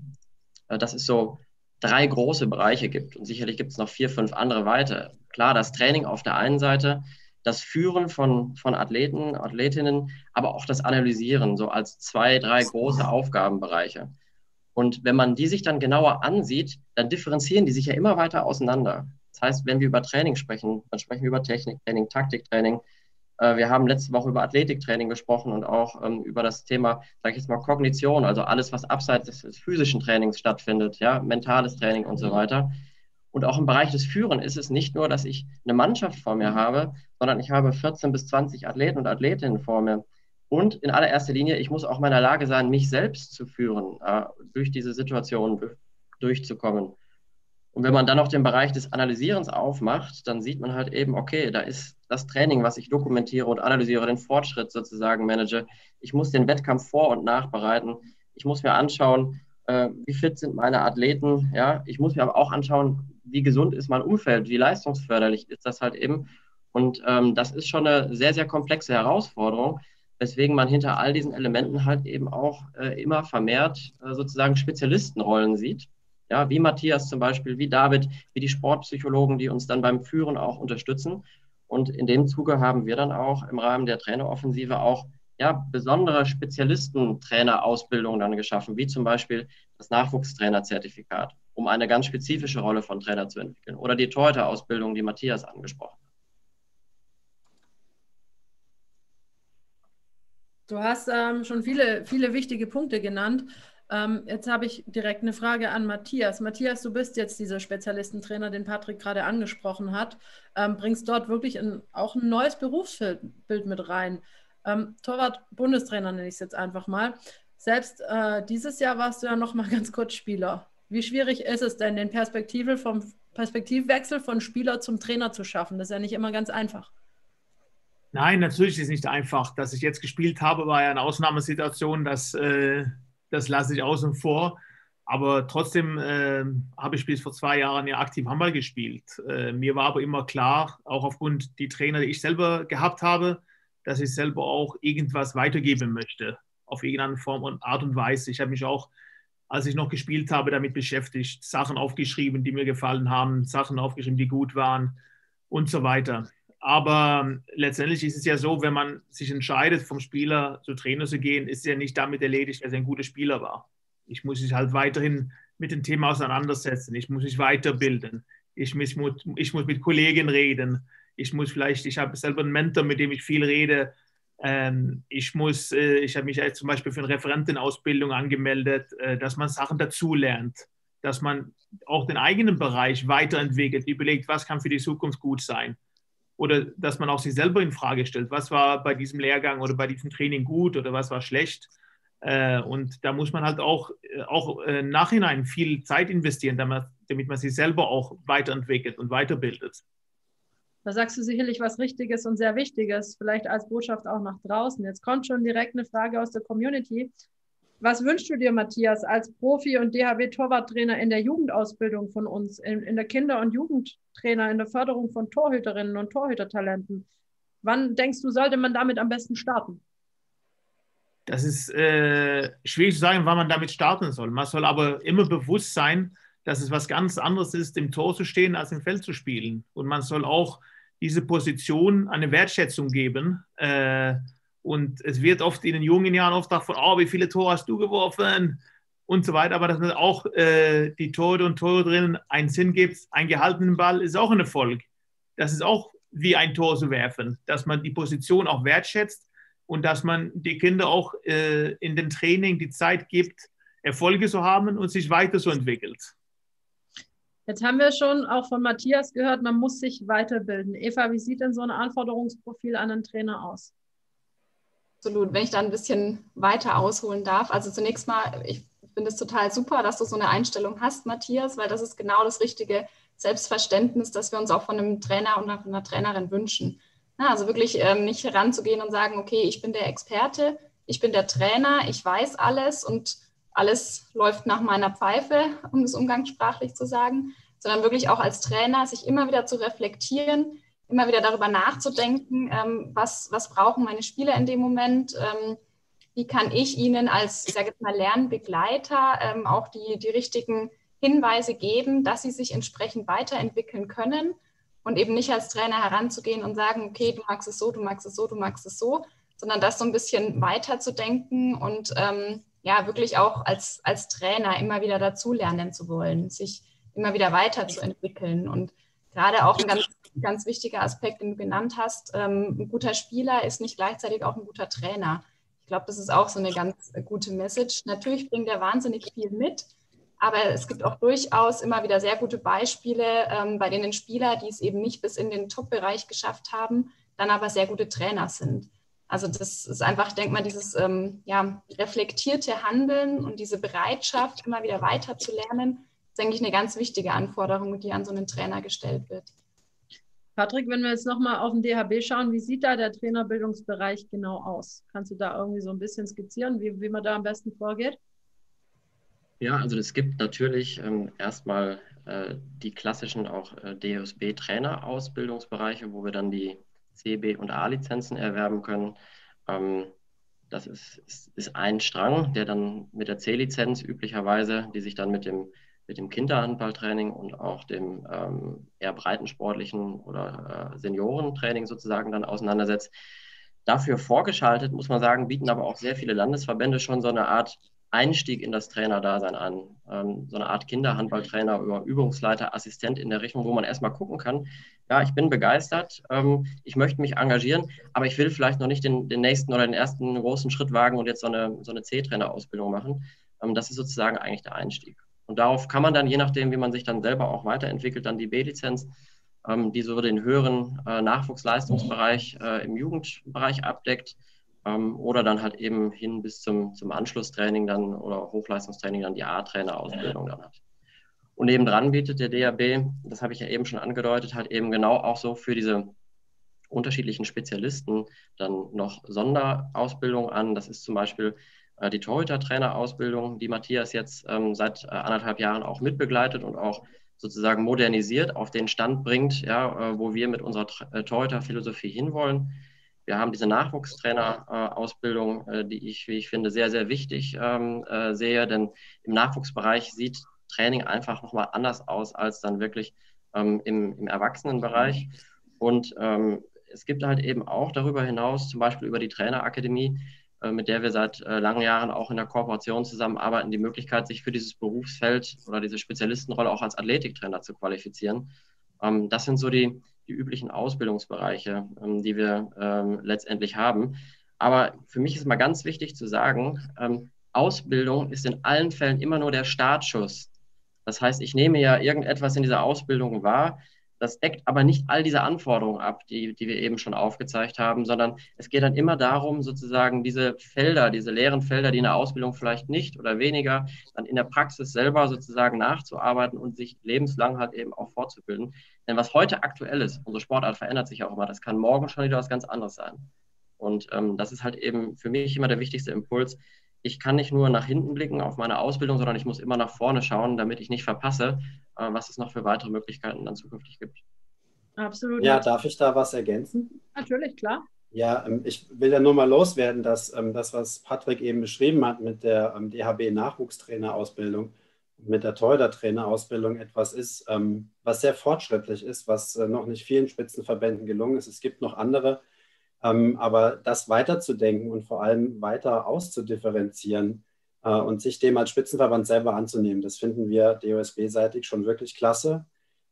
äh, dass es so drei große Bereiche gibt. Und sicherlich gibt es noch vier, fünf andere weiter. Klar, das Training auf der einen Seite, das Führen von, von Athleten, Athletinnen, aber auch das Analysieren, so als zwei, drei große Aufgabenbereiche. Und wenn man die sich dann genauer ansieht, dann differenzieren die sich ja immer weiter auseinander. Das heißt, wenn wir über Training sprechen, dann sprechen wir über Techniktraining, Taktiktraining, äh, wir haben letzte Woche über Athletiktraining gesprochen und auch ähm, über das Thema, sage ich jetzt mal, Kognition, also alles, was abseits des, des, physischen Trainings stattfindet, ja, mentales Training und so weiter. Und auch im Bereich des Führen ist es nicht nur, dass ich eine Mannschaft vor mir habe, sondern ich habe 14 bis 20 Athleten und Athletinnen vor mir. Und in allererster Linie, ich muss auch in der Lage sein, mich selbst zu führen, äh, durch diese Situation durchzukommen. Und wenn man dann noch den Bereich des Analysierens aufmacht, dann sieht man halt eben, okay, da ist das Training, was ich dokumentiere und analysiere, den Fortschritt sozusagen manage. Ich muss den Wettkampf vor- und nachbereiten. Ich muss mir anschauen, äh, wie fit sind meine Athleten. Ja, ich muss mir aber auch anschauen, wie gesund ist mein Umfeld, wie leistungsförderlich ist das halt eben. Und ähm, das ist schon eine sehr, sehr komplexe Herausforderung, weswegen man hinter all diesen Elementen halt eben auch äh, immer vermehrt äh, sozusagen Spezialistenrollen sieht ja, wie Matthias zum Beispiel, wie David, wie die Sportpsychologen, die uns dann beim Führen auch unterstützen. Und in dem Zuge haben wir dann auch im Rahmen der Traineroffensive auch ja, besondere Spezialistentrainerausbildungen dann geschaffen, wie zum Beispiel das Nachwuchstrainerzertifikat, um eine ganz spezifische Rolle von Trainer zu entwickeln. Oder die Torhüter-Ausbildung, die Matthias angesprochen hat. Du hast ähm, schon viele, viele wichtige Punkte genannt. Ähm, jetzt habe ich direkt eine Frage an Matthias. Matthias, du bist jetzt dieser Spezialistentrainer, den Patrick gerade angesprochen hat, ähm, bringst dort wirklich ein, auch ein neues Berufsbild mit rein. Ähm, Torwart-Bundestrainer nenne ich es jetzt einfach mal. Selbst äh, dieses Jahr warst du ja noch mal ganz kurz Spieler. Wie schwierig ist es denn, den Perspektive vom Perspektivwechsel von Spieler zum Trainer zu schaffen? Das ist ja nicht immer ganz einfach. Nein, natürlich ist es nicht einfach. Dass ich jetzt gespielt habe, war ja eine Ausnahmesituation, dass äh, das lasse ich außen vor. Aber trotzdem äh, habe ich bis vor zwei Jahren ja aktiv Handball gespielt. Äh, mir war aber immer klar, auch aufgrund die Trainer, die ich selber gehabt habe, dass ich selber auch irgendwas weitergeben möchte, auf irgendeine Form und Art und Weise. Ich habe mich auch, als ich noch gespielt habe, damit beschäftigt, Sachen aufgeschrieben, die mir gefallen haben, Sachen aufgeschrieben, die gut waren und so weiter. Aber letztendlich ist es ja so, wenn man sich entscheidet, vom Spieler zu Trainer zu gehen, ist es ja nicht damit erledigt, dass er ein guter Spieler war. Ich muss mich halt weiterhin mit dem Thema auseinandersetzen. Ich muss mich weiterbilden. Ich muss, ich muss mit Kollegen reden. Ich muss vielleicht, ich habe selber einen Mentor, mit dem ich viel rede. Ähm, ich muss, äh, ich habe mich jetzt zum Beispiel für eine Referentenausbildung angemeldet, äh, dass man Sachen dazulernt, dass man auch den eigenen Bereich weiterentwickelt, überlegt, was kann für die Zukunft gut sein oder dass man auch sich selber in Frage stellt, was war bei diesem Lehrgang oder bei diesem Training gut oder was war schlecht. Äh, und da muss man halt auch, äh, auch äh, Nachhinein viel Zeit investieren, damit, damit man sich selber auch weiterentwickelt und weiterbildet. Da sagst du sicherlich was Richtiges und sehr Wichtiges, vielleicht als Botschaft auch nach draußen. Jetzt kommt schon direkt eine Frage aus der Community. Was wünschst du dir, Matthias, als Profi- und DHW-Torwarttrainer in der Jugendausbildung von uns, in, in der Kinder- und Jugendtrainer, in der Förderung von Torhüterinnen und Torhütertalenten? Wann denkst du, sollte man damit am besten starten? Das ist äh, schwierig zu sagen, wann man damit starten soll. Man soll aber immer bewusst sein, dass es was ganz anderes ist, im Tor zu stehen, als im Feld zu spielen. Und man soll auch diese Position eine Wertschätzung geben. Äh, und es wird oft in den jungen Jahren oft davon, oh, wie viele Tore hast du geworfen und so weiter. Aber dass man auch äh, die Tore und Tore drinnen einen Sinn gibt, einen gehaltenen Ball ist auch ein Erfolg. Das ist auch wie ein Tor zu werfen, dass man die Position auch wertschätzt und dass man die Kinder auch äh, in den Training die Zeit gibt, Erfolge zu haben und sich weiterzuentwickeln. Jetzt haben wir schon auch von Matthias gehört, man muss sich weiterbilden. Eva, wie sieht denn so ein Anforderungsprofil an einen Trainer aus? Absolut, wenn ich da ein bisschen weiter ausholen darf. Also zunächst mal, ich finde es total super, dass du so eine Einstellung hast, Matthias, weil das ist genau das richtige Selbstverständnis, das wir uns auch von einem Trainer und einer Trainerin wünschen. Also wirklich ähm, nicht heranzugehen und sagen, okay, ich bin der Experte, ich bin der Trainer, ich weiß alles und alles läuft nach meiner Pfeife, um es umgangssprachlich zu sagen, sondern wirklich auch als Trainer sich immer wieder zu reflektieren, immer wieder darüber nachzudenken, ähm, was, was brauchen meine Spieler in dem Moment, ähm, wie kann ich ihnen als, ich sage jetzt mal, Lernbegleiter ähm, auch die, die richtigen Hinweise geben, dass sie sich entsprechend weiterentwickeln können und eben nicht als Trainer heranzugehen und sagen, okay, du magst es so, du magst es so, du magst es so, sondern das so ein bisschen weiterzudenken und ähm, ja, wirklich auch als, als Trainer immer wieder dazulernen zu wollen, sich immer wieder weiterzuentwickeln. Und gerade auch ein ganz, ganz wichtiger Aspekt, den du genannt hast, ähm, ein guter Spieler ist nicht gleichzeitig auch ein guter Trainer. Ich glaube, das ist auch so eine ganz gute Message. Natürlich bringt er wahnsinnig viel mit, aber es gibt auch durchaus immer wieder sehr gute Beispiele, ähm, bei denen Spieler, die es eben nicht bis in den Top-Bereich geschafft haben, dann aber sehr gute Trainer sind. Also das ist einfach, denkt man, dieses ähm, ja, reflektierte Handeln und diese Bereitschaft, immer wieder weiter zu lernen, ist eigentlich eine ganz wichtige Anforderung, die an so einen Trainer gestellt wird. Patrick, wenn wir jetzt nochmal auf den DHB schauen, wie sieht da der Trainerbildungsbereich genau aus? Kannst du da irgendwie so ein bisschen skizzieren, wie, wie man da am besten vorgeht? Ja, also es gibt natürlich ähm, erstmal äh, die klassischen auch äh, DSB-Trainer-Ausbildungsbereiche, wo wir dann die C, B und A-Lizenzen erwerben können. Ähm, das ist, ist, ist, ein Strang, der dann mit der C-Lizenz üblicherweise, die sich dann mit dem, mit dem Kinderhandballtraining und auch dem ähm, eher breitensportlichen oder äh, Seniorentraining sozusagen dann auseinandersetzt. Dafür vorgeschaltet, muss man sagen, bieten aber auch sehr viele Landesverbände schon so eine Art Einstieg in das Trainerdasein an. Ähm, so eine Art Kinderhandballtrainer oder Übungsleiter, Assistent in der Richtung, wo man erstmal gucken kann, ja, ich bin begeistert, ähm, ich möchte mich engagieren, aber ich will vielleicht noch nicht den, den nächsten oder den ersten großen Schritt wagen und jetzt so eine, so eine C-Trainer-Ausbildung machen. Ähm, das ist sozusagen eigentlich der Einstieg. Und darauf kann man dann, je nachdem, wie man sich dann selber auch weiterentwickelt, dann die B-Lizenz, ähm, die so den höheren äh, Nachwuchsleistungsbereich äh, im Jugendbereich abdeckt, ähm, oder dann halt eben hin bis zum, zum Anschlusstraining dann oder Hochleistungstraining dann die A-Trainer-Ausbildung dann hat. Und nebendran bietet der DAB, das habe ich ja eben schon angedeutet, halt eben genau auch so für diese unterschiedlichen Spezialisten dann noch Sonderausbildung an. Das ist zum Beispiel äh, die Torhüter-Trainer-Ausbildung, die Matthias jetzt ähm, seit äh, anderthalb Jahren auch mitbegleitet und auch sozusagen modernisiert auf den Stand bringt, ja, äh, wo wir mit unserer äh, Torhüter-Philosophie hinwollen. Wir haben diese Nachwuchstrainer-Ausbildung, äh, die ich, wie ich finde, sehr, sehr wichtig ähm, äh, sehe, denn im Nachwuchsbereich sieht Training einfach nochmal anders aus als dann wirklich ähm, im, im Erwachsenenbereich. Und ähm, es gibt halt eben auch darüber hinaus, zum Beispiel über die Trainerakademie, äh, mit der wir seit langen Jahren auch in der Kooperation zusammenarbeiten, die Möglichkeit, sich für dieses Berufsfeld oder diese Spezialistenrolle auch als Athletiktrainer zu qualifizieren. Das sind so die, die üblichen Ausbildungsbereiche, ähm, die wir ähm, letztendlich haben. Aber für mich ist mal ganz wichtig zu sagen, ähm, Ausbildung ist in allen Fällen immer nur der Startschuss. Das heißt, ich nehme ja irgendetwas in dieser Ausbildung wahr, das deckt aber nicht all diese Anforderungen ab, die, die wir eben schon aufgezeigt haben, sondern es geht dann immer darum, sozusagen diese Felder, diese leeren Felder, die in der Ausbildung vielleicht nicht oder weniger, dann in der Praxis selber sozusagen nachzuarbeiten und sich lebenslang halt eben auch fortzubilden. Denn was heute aktuell ist, unsere Sportart verändert sich auch immer, das kann morgen schon wieder was ganz anderes sein. Und ähm, das ist halt eben für mich immer der wichtigste Impuls, ich kann nicht nur nach hinten blicken auf meine Ausbildung, sondern ich muss immer nach vorne schauen, damit ich nicht verpasse, äh, was es noch für weitere Möglichkeiten dann zukünftig gibt. Absolut. Ja, darf ich da was ergänzen? Natürlich, klar. Ja, ähm, ich will ja nur mal loswerden, dass ähm, das, was Patrick eben beschrieben hat mit der ähm, DHB-Nachwuchstrainerausbildung, mit der Torhüter-Trainerausbildung etwas ist, was sehr fortschrittlich ist, was äh, noch nicht vielen Spitzenverbänden gelungen ist. Es gibt noch andere aber das weiterzudenken und vor allem weiter auszudifferenzieren äh, und sich dem als Spitzenverband selber anzunehmen, das finden wir DOSB-seitig schon wirklich klasse.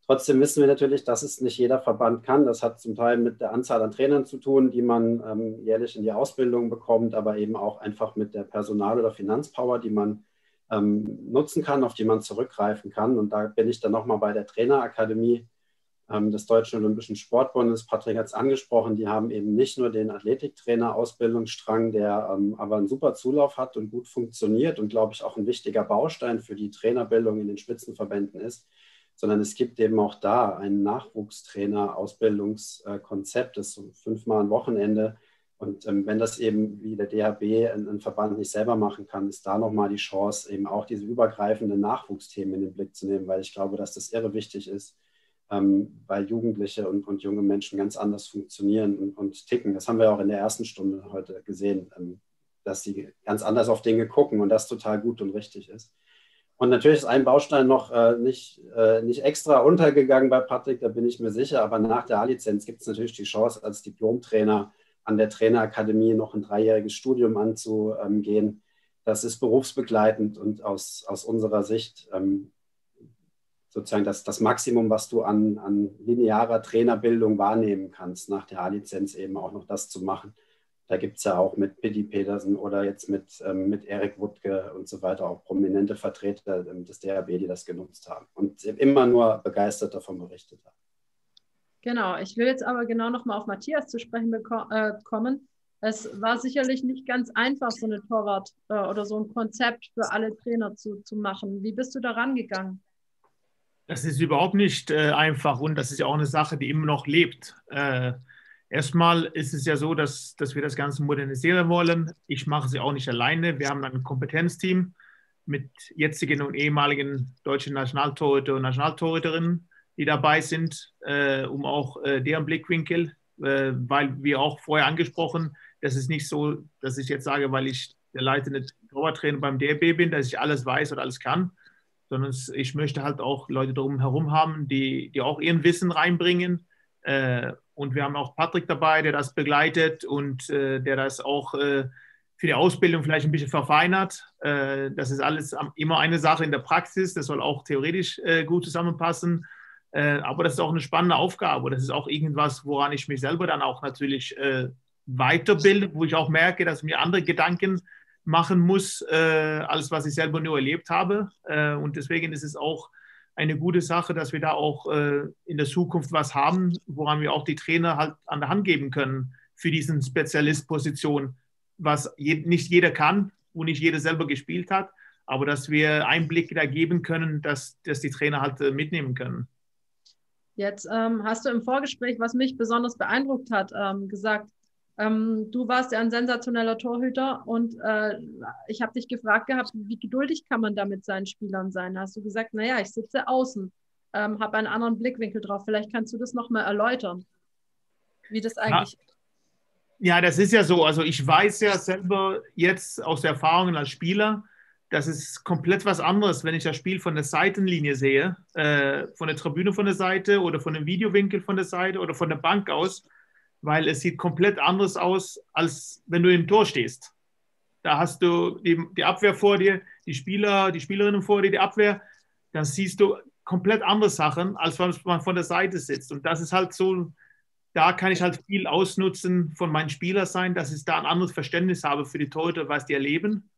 Trotzdem wissen wir natürlich, dass es nicht jeder Verband kann. Das hat zum Teil mit der Anzahl an Trainern zu tun, die man ähm, jährlich in die Ausbildung bekommt, aber eben auch einfach mit der Personal- oder Finanzpower, die man ähm, nutzen kann, auf die man zurückgreifen kann. Und da bin ich dann nochmal bei der Trainerakademie ähm, des Deutschen Olympischen Sportbundes. Patrick hat es angesprochen, die haben eben nicht nur den Athletiktrainer-Ausbildungsstrang, der ähm, aber einen super Zulauf hat und gut funktioniert und, glaube ich, auch ein wichtiger Baustein für die Trainerbildung in den Spitzenverbänden ist sondern es gibt eben auch da ein Nachwuchstrainer-Ausbildungskonzept, das so fünfmal am Wochenende. Und ähm, wenn das eben wie der DHB ein, ein Verband nicht selber machen kann, ist da nochmal die Chance, eben auch diese übergreifenden Nachwuchsthemen in den Blick zu nehmen, weil ich glaube, dass das irre wichtig ist, ähm, weil Jugendliche und, und, junge Menschen ganz anders funktionieren und, und, ticken. Das haben wir auch in der ersten Stunde heute gesehen, ähm, dass sie ganz anders auf Dinge gucken und das total gut und richtig ist. Und natürlich ist ein Baustein noch äh, nicht, äh, nicht extra untergegangen bei Patrick, da bin ich mir sicher. Aber nach der A-Lizenz gibt es natürlich die Chance, als Diplomtrainer an der Trainerakademie noch ein dreijähriges Studium anzugehen. Das ist berufsbegleitend und aus, aus unserer Sicht ähm, sozusagen das, das Maximum, was du an, an linearer Trainerbildung wahrnehmen kannst, nach der A-Lizenz eben auch noch das zu machen. Da gibt es ja auch mit Piddy Petersen oder jetzt mit, ähm, mit Erik Wuttke und so weiter auch prominente Vertreter ähm, des DRB, die das genutzt haben und immer nur begeistert davon berichtet haben. Genau, ich will jetzt aber genau nochmal auf Matthias zu sprechen äh, kommen. Es war sicherlich nicht ganz einfach, so eine Torwart äh, oder so ein Konzept für alle Trainer zu, zu machen. Wie bist du da rangegangen? Das ist überhaupt nicht äh, einfach und das ist ja auch eine Sache, die immer noch lebt. Äh, Erstmal ist es ja so, dass, dass wir das Ganze modernisieren wollen. Ich mache sie auch nicht alleine. Wir haben ein Kompetenzteam mit jetzigen und ehemaligen deutschen Nationaltorhüter und Nationaltorhüterinnen, die dabei sind, äh, um auch äh, deren Blickwinkel, äh, weil wir auch vorher angesprochen, das ist nicht so, dass ich jetzt sage, weil ich der leitende Torwarttrainer beim DRB bin, dass ich alles weiß oder alles kann, sondern ich möchte halt auch Leute drumherum haben, die, die auch ihren Wissen reinbringen äh, und wir haben auch Patrick dabei, der das begleitet und äh, der das auch äh, für die Ausbildung vielleicht ein bisschen verfeinert. Das ist alles immer eine Sache in der Praxis. Das soll auch theoretisch gut zusammenpassen. Aber das ist auch eine spannende Aufgabe. Das ist auch irgendwas, woran ich mich selber dann auch natürlich weiterbilde, wo ich auch merke, dass mir andere Gedanken machen muss, als was ich selber nur erlebt habe. und deswegen ist es auch eine gute Sache, dass wir da auch äh, in der Zukunft was haben, woran wir auch die Trainer halt an der Hand geben können für diesen Spezialistposition, was je, nicht jeder kann, wo nicht jeder selber gespielt hat, aber dass wir Einblicke da geben können, dass, dass die Trainer halt äh, mitnehmen können. Jetzt ähm, hast du im Vorgespräch, was mich besonders beeindruckt hat, ähm, gesagt, ähm, du warst ja ein sensationeller Torhüter und äh, ich habe dich gefragt gehabt, wie geduldig kann man da mit seinen Spielern sein? Hast du gesagt, naja, ich sitze außen, ähm, habe einen anderen Blickwinkel drauf. Vielleicht kannst du das nochmal erläutern, wie das eigentlich ist. Ja, das ist ja so. Also ich weiß ja selber jetzt aus Erfahrungen als Spieler, das ist komplett was anderes, wenn ich das Spiel von der Seitenlinie sehe, äh, von der Tribüne von der Seite oder von dem Videowinkel von der Seite oder von der Bank aus weil es sieht komplett anders aus, als wenn du im Tor stehst. Da hast du die, die Abwehr vor dir, die Spieler, die Spielerinnen vor dir, die Abwehr. Dann siehst du komplett andere Sachen, als wenn man von der Seite sitzt. Und das ist halt so, da kann ich halt viel ausnutzen von meinen Spielern sein, dass ich da ein anderes Verständnis habe für die Torhüter, was die erleben,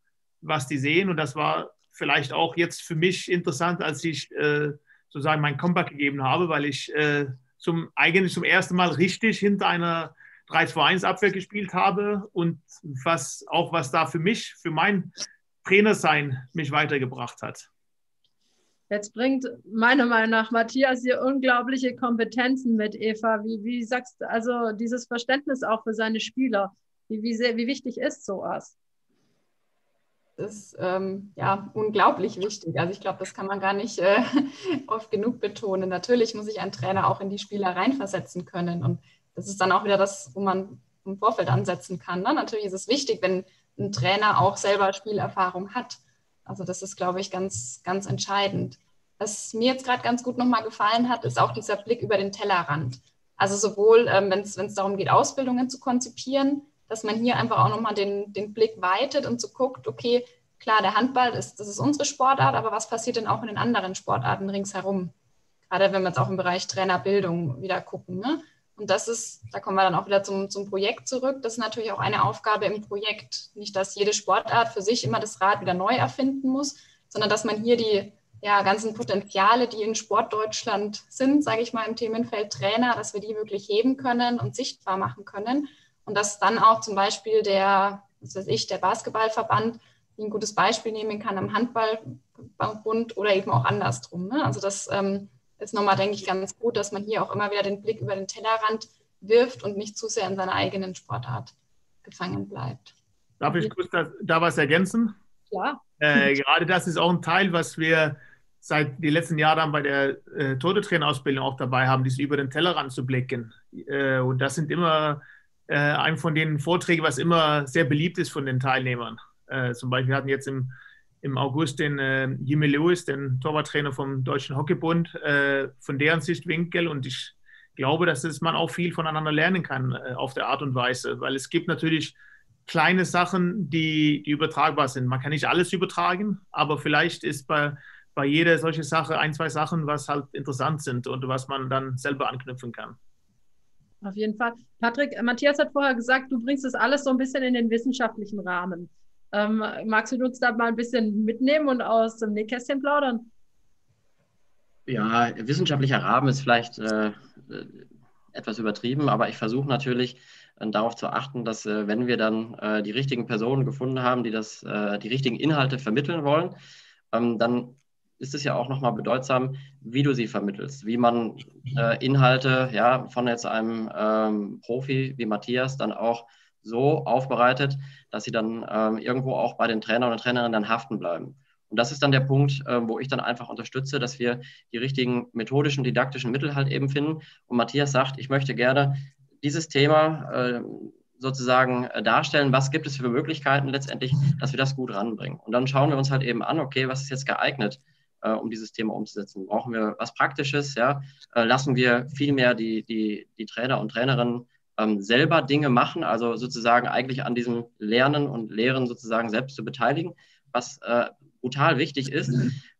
was die sehen. Und das war vielleicht auch jetzt für mich interessant, als ich äh, sozusagen mein Comeback gegeben habe, weil ich äh, zum, eigentlich zum ersten Mal richtig hinter einer 3-2-1-Abwehr gespielt habe und was auch was da für mich, für mein Trainersein mich weitergebracht hat. Jetzt bringt meiner Meinung nach Matthias hier unglaubliche Kompetenzen mit, Eva. Wie, wie sagst du, also dieses Verständnis auch für seine Spieler, wie, wie, sehr, wie wichtig ist sowas? Ist ähm, ja unglaublich wichtig. Also ich glaube, das kann man gar nicht äh, oft genug betonen. Natürlich muss sich ein Trainer auch in die Spieler reinversetzen können. Und das ist dann auch wieder das, wo man im Vorfeld ansetzen kann. Ne? Natürlich ist es wichtig, wenn ein Trainer auch selber Spielerfahrung hat. Also das ist, glaube ich, ganz, ganz entscheidend. Was mir jetzt gerade ganz gut nochmal gefallen hat, ist auch dieser Blick über den Tellerrand. Also sowohl, ähm, wenn es darum geht, Ausbildungen zu konzipieren, dass man hier einfach auch nochmal den, den Blick weitet und so guckt, okay, klar, der Handball ist, das ist unsere Sportart, aber was passiert denn auch in den anderen Sportarten ringsherum? gerade wenn wir jetzt auch im Bereich Trainerbildung wieder gucken. Ne? Und das ist, da kommen wir dann auch wieder zum, zum Projekt zurück. Das ist natürlich auch eine Aufgabe im Projekt. Nicht, dass jede Sportart für sich immer das Rad wieder neu erfinden muss, sondern dass man hier die ja, ganzen Potenziale, die in Sportdeutschland sind, sage ich mal, im Themenfeld Trainer, dass wir die wirklich heben können und sichtbar machen können. Und dass dann auch zum Beispiel der, was weiß ich, der Basketballverband ein gutes Beispiel nehmen kann am Handballbund oder eben auch andersrum. Ne? Also das ähm, ist nochmal, denke ich, ganz gut, dass man hier auch immer wieder den Blick über den Tellerrand wirft und nicht zu sehr in seiner eigenen Sportart gefangen bleibt. Darf ich kurz da, da was ergänzen? Klar. Äh, gerade das ist auch ein Teil, was wir seit den letzten Jahren bei der äh, Todetrainerausbildung auch dabei haben, dies über den Tellerrand zu blicken. Äh, und das sind immer äh, ein von den Vorträgen, was immer sehr beliebt ist von den Teilnehmern. Äh, zum Beispiel hatten jetzt im im August den äh, Jimmy Lewis, den Torwarttrainer vom Deutschen Hockeybund, äh, von deren Sichtwinkel. Und ich glaube, dass es man auch viel voneinander lernen kann äh, auf der Art und Weise, weil es gibt natürlich kleine Sachen, die, die, übertragbar sind. Man kann nicht alles übertragen, aber vielleicht ist bei, bei jeder solche Sache ein, zwei Sachen, was halt interessant sind und was man dann selber anknüpfen kann. Auf jeden Fall. Patrick, Matthias hat vorher gesagt, du bringst das alles so ein bisschen in den wissenschaftlichen Rahmen. Ähm, magst du uns da mal ein bisschen mitnehmen und aus dem Nähkästchen plaudern? Ja, wissenschaftlicher Rahmen ist vielleicht äh, etwas übertrieben, aber ich versuche natürlich äh, darauf zu achten, dass äh, wenn wir dann äh, die richtigen Personen gefunden haben, die das, äh, die richtigen Inhalte vermitteln wollen, ähm, dann ist es ja auch nochmal bedeutsam, wie du sie vermittelst, wie man äh, Inhalte ja, von jetzt einem ähm, Profi wie Matthias dann auch so aufbereitet, dass sie dann ähm, irgendwo auch bei den Trainern und Trainerinnen dann haften bleiben. Und das ist dann der Punkt, äh, wo ich dann einfach unterstütze, dass wir die richtigen methodischen, didaktischen Mittel halt eben finden. Und Matthias sagt, ich möchte gerne dieses Thema äh, sozusagen darstellen, was gibt es für Möglichkeiten letztendlich, dass wir das gut ranbringen. Und dann schauen wir uns halt eben an, okay, was ist jetzt geeignet, äh, um dieses Thema umzusetzen? Brauchen wir was Praktisches? Ja? Äh, lassen wir viel mehr die, die, die Trainer und Trainerinnen ähm, selber Dinge machen, also sozusagen eigentlich an diesem Lernen und Lehren sozusagen selbst zu beteiligen, was äh, brutal wichtig ist,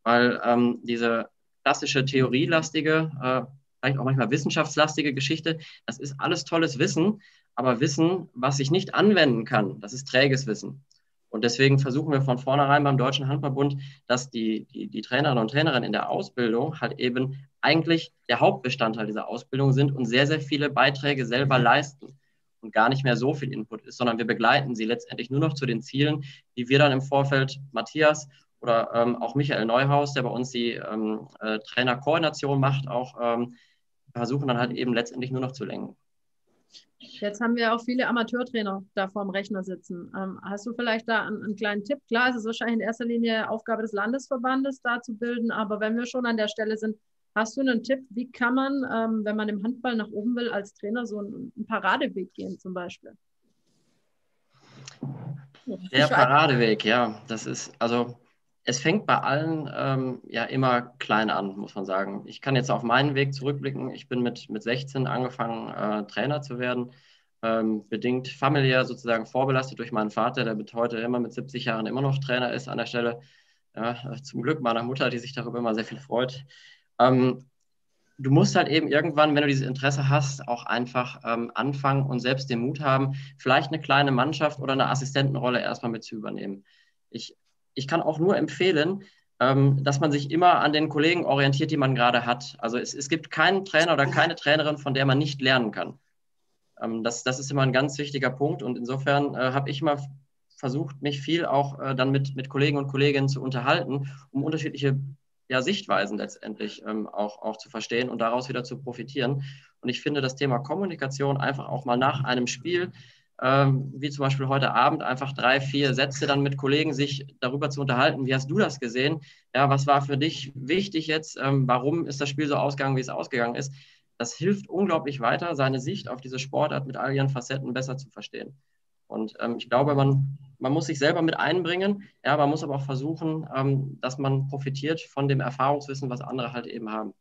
weil ähm, diese klassische theorielastige, äh, vielleicht auch manchmal wissenschaftslastige Geschichte, das ist alles tolles Wissen, aber Wissen, was ich nicht anwenden kann, das ist träges Wissen. Und deswegen versuchen wir von vornherein beim Deutschen Handballbund, dass die, die, die Trainerinnen und Trainerinnen in der Ausbildung halt eben eigentlich der Hauptbestandteil dieser Ausbildung sind und sehr, sehr viele Beiträge selber leisten und gar nicht mehr so viel Input ist, sondern wir begleiten sie letztendlich nur noch zu den Zielen, die wir dann im Vorfeld Matthias oder ähm, auch Michael Neuhaus, der bei uns die ähm, äh, Trainerkoordination macht, auch ähm, versuchen dann halt eben letztendlich nur noch zu lenken. Jetzt haben wir auch viele Amateurtrainer da vorm Rechner sitzen. Ähm, hast du vielleicht da einen, einen, kleinen Tipp? Klar, es ist wahrscheinlich in erster Linie Aufgabe des Landesverbandes, da zu bilden, aber wenn wir schon an der Stelle sind, hast du einen Tipp, wie kann man, ähm, wenn man im Handball nach oben will, als Trainer so einen, einen Paradeweg gehen zum Beispiel? Der Paradeweg, ja, das ist, also es fängt bei allen ähm, ja immer klein an, muss man sagen. Ich kann jetzt auf meinen Weg zurückblicken. Ich bin mit, mit 16 angefangen, äh, Trainer zu werden. Ähm, bedingt familiär sozusagen vorbelastet durch meinen Vater, der bis heute immer mit 70 Jahren immer noch Trainer ist an der Stelle. Ja, zum Glück meiner Mutter, die sich darüber immer sehr viel freut. Ähm, du musst halt eben irgendwann, wenn du dieses Interesse hast, auch einfach ähm, anfangen und selbst den Mut haben, vielleicht eine kleine Mannschaft oder eine Assistentenrolle erstmal mit zu übernehmen. Ich ich kann auch nur empfehlen, ähm, dass man sich immer an den Kollegen orientiert, die man gerade hat. Also es, es gibt keinen Trainer oder keine Trainerin, von der man nicht lernen kann. Ähm, das, das ist immer ein ganz wichtiger Punkt und insofern äh, habe ich immer versucht, mich viel auch äh, dann mit, mit Kollegen und Kolleginnen zu unterhalten, um unterschiedliche ja, Sichtweisen letztendlich ähm, auch, auch zu verstehen und daraus wieder zu profitieren. Und ich finde das Thema Kommunikation einfach auch mal nach einem Spiel ähm, wie zum Beispiel heute Abend, einfach drei, vier Sätze dann mit Kollegen sich darüber zu unterhalten. Wie hast du das gesehen? Ja, was war für dich wichtig jetzt? Ähm, warum ist das Spiel so ausgegangen, wie es ausgegangen ist? Das hilft unglaublich weiter, seine Sicht auf diese Sportart mit all ihren Facetten besser zu verstehen. Und ähm, ich glaube, man, man muss sich selber mit einbringen, ja, man muss aber auch versuchen, ähm, dass man profitiert von dem Erfahrungswissen, was andere halt eben haben.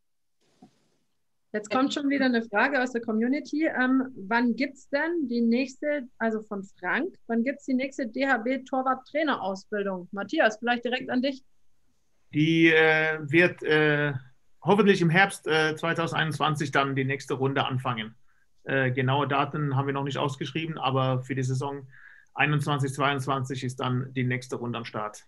Jetzt kommt schon wieder eine Frage aus der Community. Ähm, wann gibt es denn die nächste, also von Frank, wann gibt es die nächste DHB-Torwart-Trainerausbildung? Matthias, vielleicht direkt an dich. Die äh, wird äh, hoffentlich im Herbst äh, 2021 dann die nächste Runde anfangen. Äh, genaue Daten haben wir noch nicht ausgeschrieben, aber für die Saison 21, 22 ist dann die nächste Runde am Start.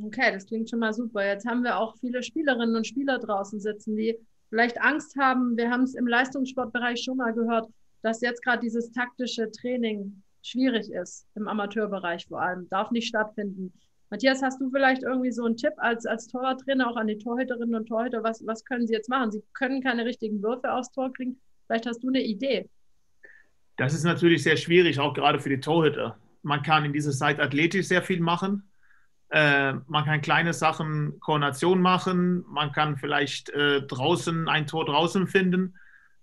Okay, das klingt schon mal super. Jetzt haben wir auch viele Spielerinnen und Spieler draußen sitzen, die vielleicht Angst haben. Wir haben es im Leistungssportbereich schon mal gehört, dass jetzt gerade dieses taktische Training schwierig ist, im Amateurbereich vor allem, darf nicht stattfinden. Matthias, hast du vielleicht irgendwie so einen Tipp als, als Torwarttrainer auch an die Torhüterinnen und Torhüter? Was, was können sie jetzt machen? Sie können keine richtigen Würfe aufs Tor kriegen. Vielleicht hast du eine Idee. Das ist natürlich sehr schwierig, auch gerade für die Torhüter. Man kann in dieser Zeit athletisch sehr viel machen. Äh, man kann kleine Sachen Koordination machen. Man kann vielleicht äh, draußen ein Tor draußen finden,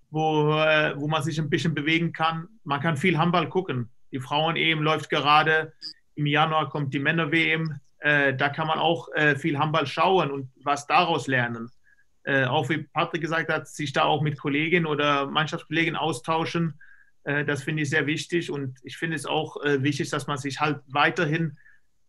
wo, äh, wo man sich ein bisschen bewegen kann. Man kann viel Handball gucken. Die Frauen-EM läuft gerade. Im Januar kommt die Männer-WM. Äh, da kann man auch äh, viel Handball schauen und was daraus lernen. Auch wie Patrick gesagt hat, sich da auch mit Kolleginnen oder Mannschaftskollegen austauschen. das finde ich sehr wichtig und ich finde es auch wichtig, dass man sich halt weiterhin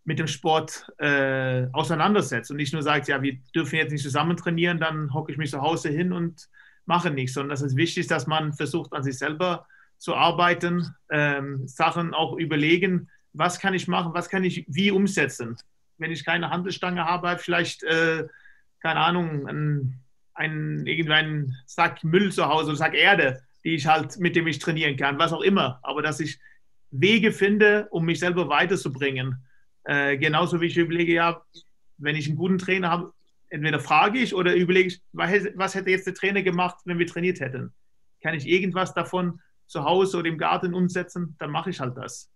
mit dem Sport äh, auseinandersetzt und nicht nur sagt, ja, wir dürfen jetzt nicht zusammen trainieren, dann hocke ich mich zu Hause hin und mache nichts, sondern es ist wichtig, dass man versucht, an sich selber zu arbeiten, ähm, Sachen auch überlegen, was kann ich machen, was kann ich wie umsetzen. Wenn ich keine Handelsstange habe, vielleicht, äh, keine Ahnung, ein, ein, irgendeinen Sack Müll zu Hause, einen Sack Erde, die ich halt, mit dem ich trainieren kann, was auch immer. Aber dass ich Wege finde, um mich selber weiterzubringen äh, genauso wie ich überlege, ja, wenn ich einen guten Trainer habe, entweder frage ich oder überlege ich, was hätte jetzt der Trainer gemacht, wenn wir trainiert hätten? Kann ich irgendwas davon zu Hause oder im Garten umsetzen? Dann mache ich halt das.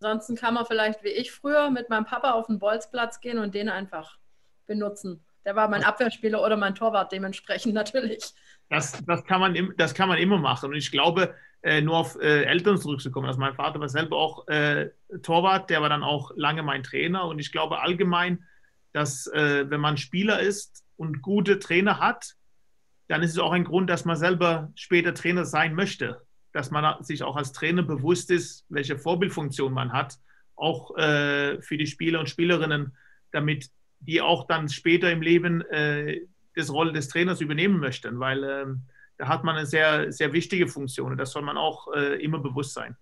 Ansonsten kann man vielleicht wie ich früher mit meinem Papa auf den Bolzplatz gehen und den einfach benutzen. Der war mein Abwehrspieler oder mein Torwart dementsprechend natürlich. Das, das, kann, man, das kann man immer machen. Und ich glaube, äh, nur auf äh, Eltern zurückzukommen. Also mein Vater war selber auch äh, Torwart, der war dann auch lange mein Trainer. Und ich glaube allgemein, dass äh, wenn man Spieler ist und gute Trainer hat, dann ist es auch ein Grund, dass man selber später Trainer sein möchte. Dass man sich auch als Trainer bewusst ist, welche Vorbildfunktion man hat, auch äh, für die Spieler und Spielerinnen, damit die auch dann später im Leben äh, das Rolle des Trainers übernehmen möchten. Weil ähm, hat man eine sehr, sehr wichtige Funktion und das soll man auch äh, immer bewusst sein.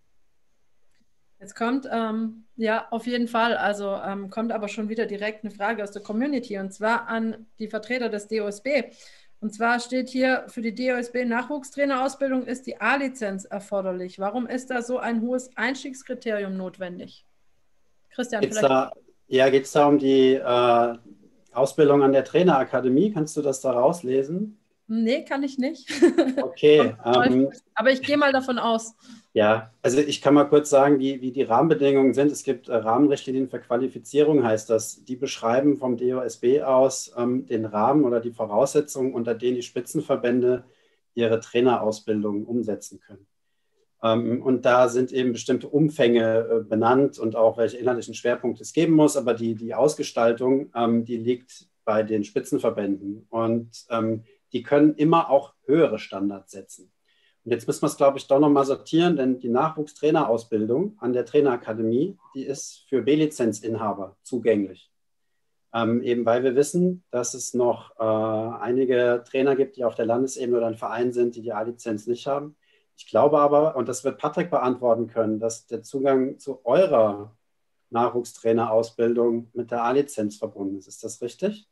Jetzt kommt, ähm, ja, auf jeden Fall, also ähm, kommt aber schon wieder direkt eine Frage aus der Community und zwar an die Vertreter des DOSB. Und zwar steht hier, für die DOSB Nachwuchstrainerausbildung ist die A-Lizenz erforderlich. Warum ist da so ein hohes Einstiegskriterium notwendig? Christian, geht's vielleicht. Da, ja, geht es da um die äh, Ausbildung an der Trainerakademie? Kannst du das da rauslesen? Nee, kann ich nicht. Okay. ähm, aber ich gehe mal davon aus. Ja, also ich kann mal kurz sagen, wie, wie die Rahmenbedingungen sind. Es gibt äh, Rahmenrichtlinien für Qualifizierung, heißt das. Die beschreiben vom DOSB aus ähm, den Rahmen oder die Voraussetzungen, unter denen die Spitzenverbände ihre Trainerausbildung umsetzen können. Ähm, und da sind eben bestimmte Umfänge äh, benannt und auch welche inhaltlichen Schwerpunkte es geben muss. Aber die, die Ausgestaltung, ähm, die liegt bei den Spitzenverbänden. Und ähm, die können immer auch höhere Standards setzen. Und jetzt müssen wir es, glaube ich, doch nochmal sortieren, denn die Nachwuchstrainerausbildung an der Trainerakademie, die ist für B-Lizenzinhaber zugänglich. Ähm, eben weil wir wissen, dass es noch äh, einige Trainer gibt, die auf der Landesebene oder ein Verein sind, die die A-Lizenz nicht haben. Ich glaube aber, und das wird Patrick beantworten können, dass der Zugang zu eurer Nachwuchstrainerausbildung mit der A-Lizenz verbunden ist. Ist das richtig?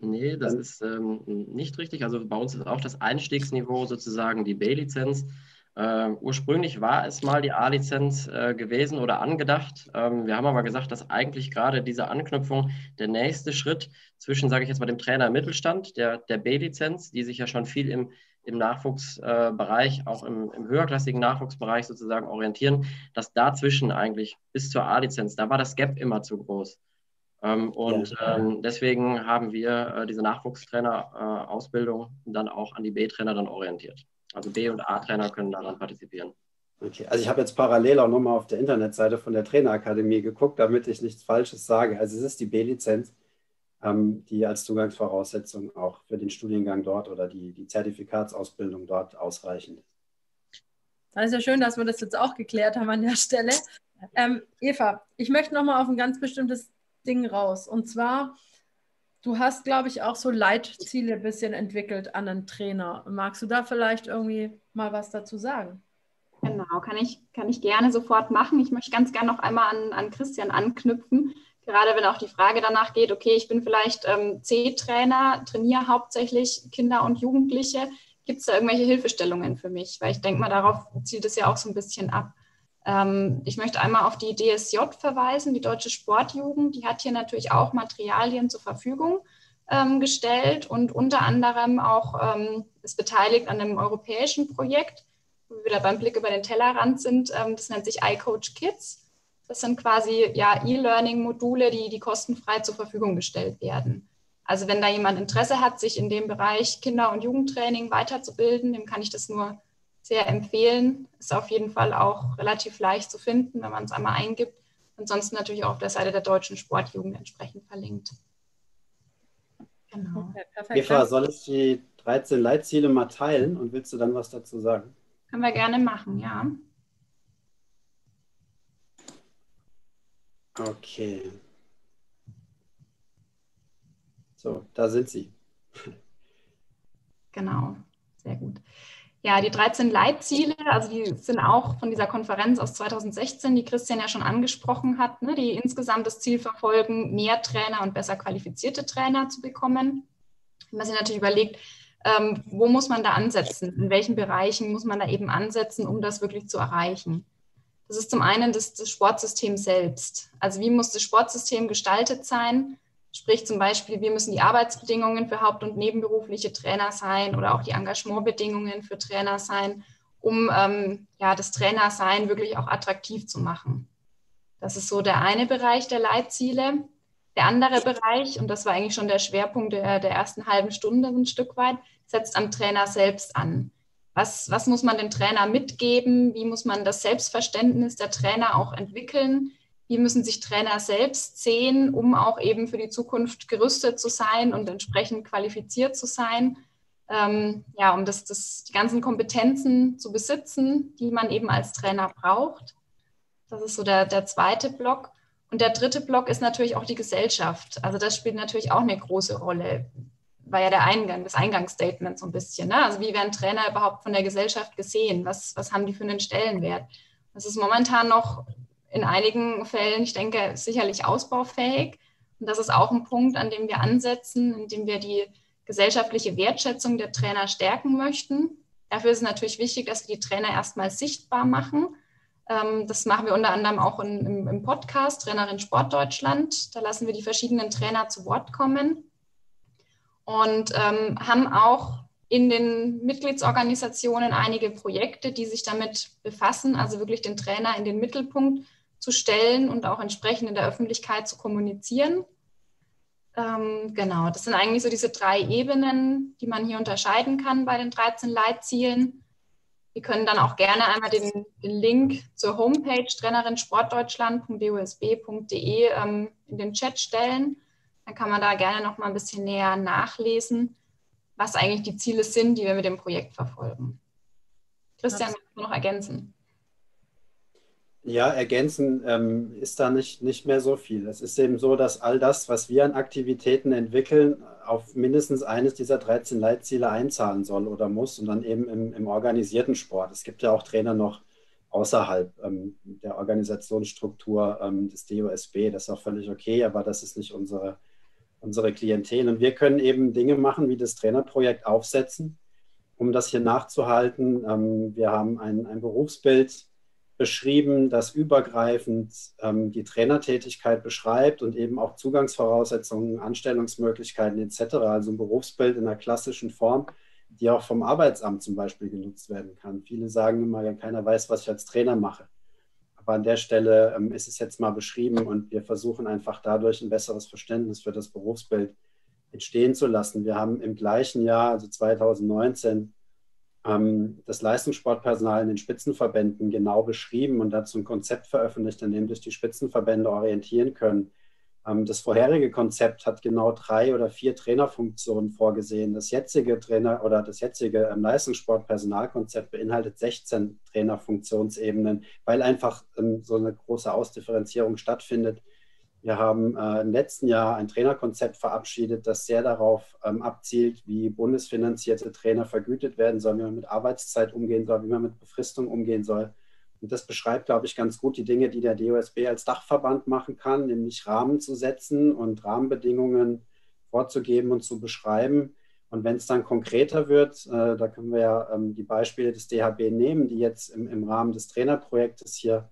Nee, das ist ähm, nicht richtig. Also bei uns ist auch das Einstiegsniveau sozusagen die B-Lizenz. Äh, ursprünglich war es mal die A-Lizenz äh, gewesen oder angedacht. Ähm, wir haben aber gesagt, dass eigentlich gerade diese Anknüpfung der nächste Schritt zwischen, sage ich jetzt mal, dem Trainer im Mittelstand, der, der B-Lizenz, die sich ja schon viel im, im Nachwuchsbereich, äh, auch im, im höherklassigen Nachwuchsbereich sozusagen orientieren, dass dazwischen eigentlich bis zur A-Lizenz, da war das Gap immer zu groß. Ähm, und ähm, deswegen haben wir äh, diese Nachwuchstrainer-Ausbildung äh, dann auch an die B-Trainer dann orientiert. Also B- und A-Trainer können daran partizipieren. Okay, also ich habe jetzt parallel auch nochmal auf der Internetseite von der Trainerakademie geguckt, damit ich nichts Falsches sage. Also es ist die B-Lizenz, ähm, die als Zugangsvoraussetzung auch für den Studiengang dort oder die, die Zertifikatsausbildung dort ausreichend ist. Das ist ja schön, dass wir das jetzt auch geklärt haben an der Stelle. Ähm, Eva, ich möchte nochmal auf ein ganz bestimmtes Ding raus. Und zwar Du hast, glaube ich, auch so Leitziele ein bisschen entwickelt an einen Trainer. Magst du da vielleicht irgendwie mal was dazu sagen? Genau, kann ich, kann ich gerne sofort machen. Ich möchte ganz gerne noch einmal an, an Christian anknüpfen. Gerade wenn auch die Frage danach geht, okay, ich bin vielleicht ähm, C-Trainer, trainiere hauptsächlich Kinder und Jugendliche. Gibt es da irgendwelche Hilfestellungen für mich? Weil ich denke mal, darauf zielt es ja auch so ein bisschen ab. Ähm, ich möchte einmal auf die DSJ verweisen, die Deutsche Sportjugend. Die hat hier natürlich auch Materialien zur Verfügung ähm, gestellt und unter anderem auch ähm, ist beteiligt an einem europäischen Projekt, wo wir wieder beim Blick über den Tellerrand sind. Ähm, das nennt sich iCoach Kids. Das sind quasi ja, E-Learning-Module, die, die kostenfrei zur Verfügung gestellt werden. Also wenn da jemand Interesse hat, sich in dem Bereich Kinder- und Jugendtraining weiterzubilden, dem kann ich das nur sehr empfehlen. Ist auf jeden Fall auch relativ leicht zu finden, wenn man es einmal eingibt. Ansonsten natürlich auch auf der Seite der deutschen Sportjugend entsprechend verlinkt. Genau. Okay, Eva, soll ich die 13 Leitziele mal teilen und willst du dann was dazu sagen? Können wir gerne machen, ja. Okay. So, da sind sie. Genau, sehr gut. Ja, die 13 Leitziele, also die sind auch von dieser Konferenz aus 2016, die Christian ja schon angesprochen hat, ne, die insgesamt das Ziel verfolgen, mehr Trainer und besser qualifizierte Trainer zu bekommen. Wenn man sich natürlich überlegt, ähm, wo muss man da ansetzen? In welchen Bereichen muss man da eben ansetzen, um das wirklich zu erreichen? Das ist zum einen das, das Sportsystem selbst. Also wie muss das Sportsystem gestaltet sein? Sprich zum Beispiel, wie müssen die Arbeitsbedingungen für haupt- und nebenberufliche Trainer sein oder auch die Engagementbedingungen für Trainer sein, um ähm, ja, das Trainersein wirklich auch attraktiv zu machen. Das ist so der eine Bereich der Leitziele. Der andere Bereich, und das war eigentlich schon der Schwerpunkt der, der ersten halben Stunde ein Stück weit, setzt am Trainer selbst an. Was, was muss man dem Trainer mitgeben? Wie muss man das Selbstverständnis der Trainer auch entwickeln? Wie müssen sich Trainer selbst sehen, um auch eben für die Zukunft gerüstet zu sein und entsprechend qualifiziert zu sein? Ähm, ja, um das, das, die ganzen Kompetenzen zu besitzen, die man eben als Trainer braucht. Das ist so der, der zweite Block. Und der dritte Block ist natürlich auch die Gesellschaft. Also das spielt natürlich auch eine große Rolle. War ja der Eingang, das Eingangsstatement so ein bisschen. Ne? Also wie werden Trainer überhaupt von der Gesellschaft gesehen? Was, was haben die für einen Stellenwert? Das ist momentan noch in einigen Fällen, ich denke, sicherlich ausbaufähig. Und das ist auch ein Punkt, an dem wir ansetzen, in dem wir die gesellschaftliche Wertschätzung der Trainer stärken möchten. Dafür ist es natürlich wichtig, dass wir die Trainer erstmal sichtbar machen. Ähm, das machen wir unter anderem auch im, Podcast Trainerin Sport Deutschland. Da lassen wir die verschiedenen Trainer zu Wort kommen und ähm, haben auch in den Mitgliedsorganisationen einige Projekte, die sich damit befassen, also wirklich den Trainer in den Mittelpunkt zu stellen und auch entsprechend in der Öffentlichkeit zu kommunizieren. Ähm, genau, das sind eigentlich so diese drei Ebenen, die man hier unterscheiden kann bei den 13 Leitzielen. Wir können dann auch gerne einmal den, den Link zur Homepage trainerin-sportdeutschland.dusb.de ähm, in den Chat stellen. Dann kann man da gerne noch mal ein bisschen näher nachlesen, was eigentlich die Ziele sind, die wir mit dem Projekt verfolgen. Christian, willst du noch ergänzen? Ja, ergänzen ähm, ist da nicht, nicht mehr so viel. Es ist eben so, dass all das, was wir an Aktivitäten entwickeln, auf mindestens eines dieser 13 Leitziele einzahlen soll oder muss und dann eben im, im organisierten Sport. Es gibt ja auch Trainer noch außerhalb ähm, der Organisationsstruktur ähm, des DOSB. Das ist auch völlig okay, aber das ist nicht unsere, unsere Klientel. Und wir können eben Dinge machen, wie das Trainerprojekt aufsetzen, um das hier nachzuhalten. Ähm, wir haben ein, ein Berufsbild beschrieben, das übergreifend ähm, die Trainertätigkeit beschreibt und eben auch Zugangsvoraussetzungen, Anstellungsmöglichkeiten etc., also ein Berufsbild in der klassischen Form, die auch vom Arbeitsamt zum Beispiel genutzt werden kann. Viele sagen immer, keiner weiß, was ich als Trainer mache. Aber an der Stelle ähm, ist es jetzt mal beschrieben und wir versuchen einfach dadurch ein besseres Verständnis für das Berufsbild entstehen zu lassen. Wir haben im gleichen Jahr, also 2019, ähm, das Leistungssportpersonal in den Spitzenverbänden genau beschrieben und dazu ein Konzept veröffentlicht, an dem sich die Spitzenverbände orientieren können. Ähm, das vorherige Konzept hat genau drei oder vier Trainerfunktionen vorgesehen. Das jetzige Trainer oder das jetzige ähm, Leistungssportpersonalkonzept beinhaltet 16 Trainerfunktionsebenen, weil einfach so eine große Ausdifferenzierung stattfindet Wir haben äh, im letzten Jahr ein Trainerkonzept verabschiedet, das sehr darauf ähm, abzielt, wie bundesfinanzierte Trainer vergütet werden sollen, wie man mit Arbeitszeit umgehen soll, wie man mit Befristung umgehen soll. Und das beschreibt, glaube ich, ganz gut die Dinge, die der DOSB als Dachverband machen kann, nämlich Rahmen zu setzen und Rahmenbedingungen vorzugeben und zu beschreiben. Und wenn es dann konkreter wird, äh, da können wir ja ähm, die Beispiele des DHB nehmen, die jetzt im, im Rahmen des Trainerprojektes hier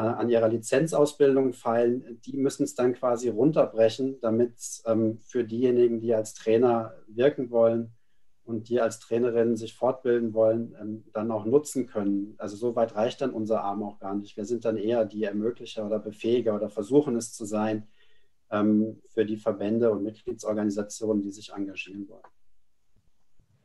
an ihrer Lizenzausbildung feilen, die müssen es dann quasi runterbrechen, damit es ähm, für diejenigen, die als Trainer wirken wollen und die als Trainerin sich fortbilden wollen, ähm, dann auch nutzen können. Also so weit reicht dann unser Arm auch gar nicht. Wir sind dann eher die Ermöglicher oder Befähiger oder versuchen es zu sein ähm, für die Verbände und Mitgliedsorganisationen, die sich engagieren wollen.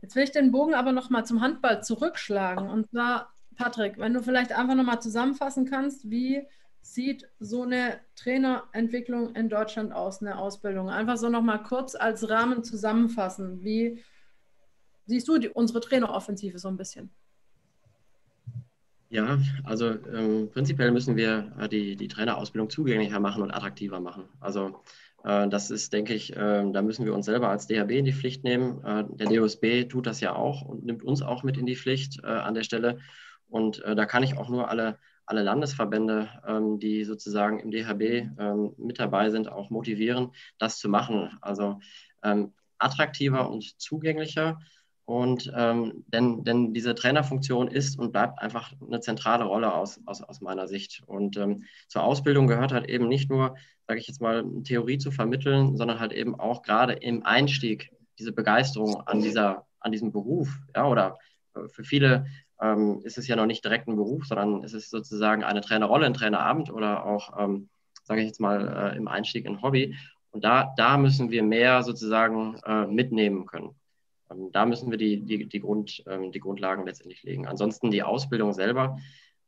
Jetzt will ich den Bogen aber nochmal zum Handball zurückschlagen. Und zwar Patrick, wenn du vielleicht einfach nochmal zusammenfassen kannst, wie sieht so eine Trainerentwicklung in Deutschland aus, eine Ausbildung? Einfach so nochmal kurz als Rahmen zusammenfassen. Wie siehst du die, unsere Traineroffensive so ein bisschen? Ja, also ähm, prinzipiell müssen wir äh, die, die Trainerausbildung zugänglicher machen und attraktiver machen. Also äh, das ist, denke ich, äh, da müssen wir uns selber als DHB in die Pflicht nehmen. Äh, der DOSB tut das ja auch und nimmt uns auch mit in die Pflicht äh, an der Stelle. Und äh, da kann ich auch nur alle, alle Landesverbände, ähm, die sozusagen im DHB ähm, mit dabei sind, auch motivieren, das zu machen. Also ähm, attraktiver und zugänglicher. Und ähm, denn, denn diese Trainerfunktion ist und bleibt einfach eine zentrale Rolle aus, aus, aus meiner Sicht. Und ähm, zur Ausbildung gehört halt eben nicht nur, sage ich jetzt mal, Theorie zu vermitteln, sondern halt eben auch gerade im Einstieg diese Begeisterung an, dieser, an diesem Beruf. Ja, oder äh, für viele ähm, ist es ja noch nicht direkt ein Beruf, sondern es ist sozusagen eine Trainerrolle, ein Trainerabend oder auch, ähm, sage ich jetzt mal, äh, im Einstieg in Hobby. Und da, da müssen wir mehr sozusagen äh, mitnehmen können. Ähm, da müssen wir die, die, die, Grund, ähm, die Grundlagen letztendlich legen. Ansonsten die Ausbildung selber,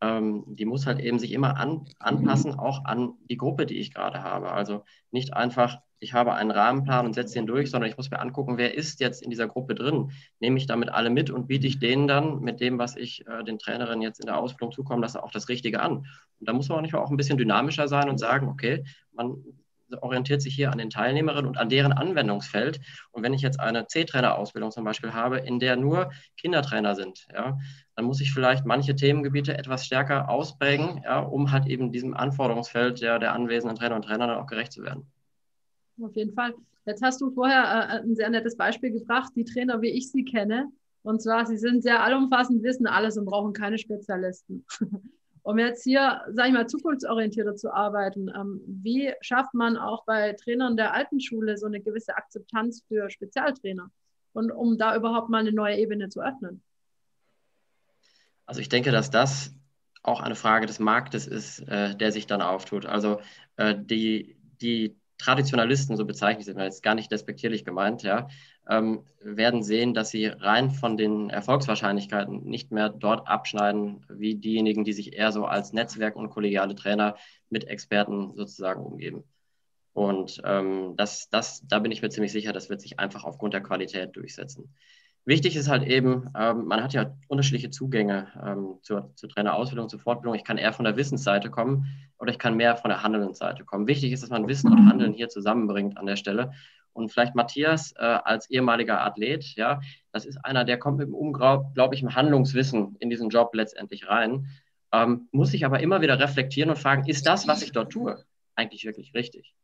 ähm, die muss halt eben sich immer an, anpassen, auch an die Gruppe, die ich gerade habe. Also nicht einfach ich habe einen Rahmenplan und setze den durch, sondern ich muss mir angucken, wer ist jetzt in dieser Gruppe drin. Nehme ich damit alle mit und biete ich denen dann mit dem, was ich äh, den Trainerinnen jetzt in der Ausbildung zukommen lasse, auch das Richtige an. Und da muss man auch auch ein bisschen dynamischer sein und sagen, okay, man orientiert sich hier an den Teilnehmerinnen und an deren Anwendungsfeld. Und wenn ich jetzt eine C-Trainer-Ausbildung zum Beispiel habe, in der nur Kindertrainer sind, ja, dann muss ich vielleicht manche Themengebiete etwas stärker ausprägen, ja, um halt eben diesem Anforderungsfeld der, der anwesenden Trainer und Trainer dann auch gerecht zu werden auf jeden Fall. Jetzt hast du vorher äh, ein sehr nettes Beispiel gebracht, die Trainer, wie ich sie kenne. Und zwar, sie sind sehr allumfassend, wissen alles und brauchen keine Spezialisten. um jetzt hier, sage ich mal, zukunftsorientierter zu arbeiten, ähm, wie schafft man auch bei Trainern der alten Schule so eine gewisse Akzeptanz für Spezialtrainer? Und um da überhaupt mal eine neue Ebene zu öffnen? Also ich denke, dass das auch eine Frage des Marktes ist, äh, der sich dann auftut. Also äh, die, die Traditionalisten, so bezeichne ich sie jetzt gar nicht despektierlich gemeint, ja, ähm, werden sehen, dass sie rein von den Erfolgswahrscheinlichkeiten nicht mehr dort abschneiden, wie diejenigen, die sich eher so als Netzwerk und kollegiale Trainer mit Experten sozusagen umgeben. Und ähm, das, das, da bin ich mir ziemlich sicher, das wird sich einfach aufgrund der Qualität durchsetzen. Wichtig ist halt eben, ähm, man hat ja unterschiedliche Zugänge ähm, zur, zur Trainerausbildung, zur Fortbildung. Ich kann eher von der Wissensseite kommen oder ich kann mehr von der Handelnsseite kommen. Wichtig ist, dass man Wissen und Handeln hier zusammenbringt an der Stelle. Und vielleicht Matthias äh, als ehemaliger Athlet, ja, das ist einer, der kommt mit einem unglaublichen Handlungswissen in diesen Job letztendlich rein, ähm, muss sich aber immer wieder reflektieren und fragen, ist das, was ich dort tue, eigentlich wirklich richtig?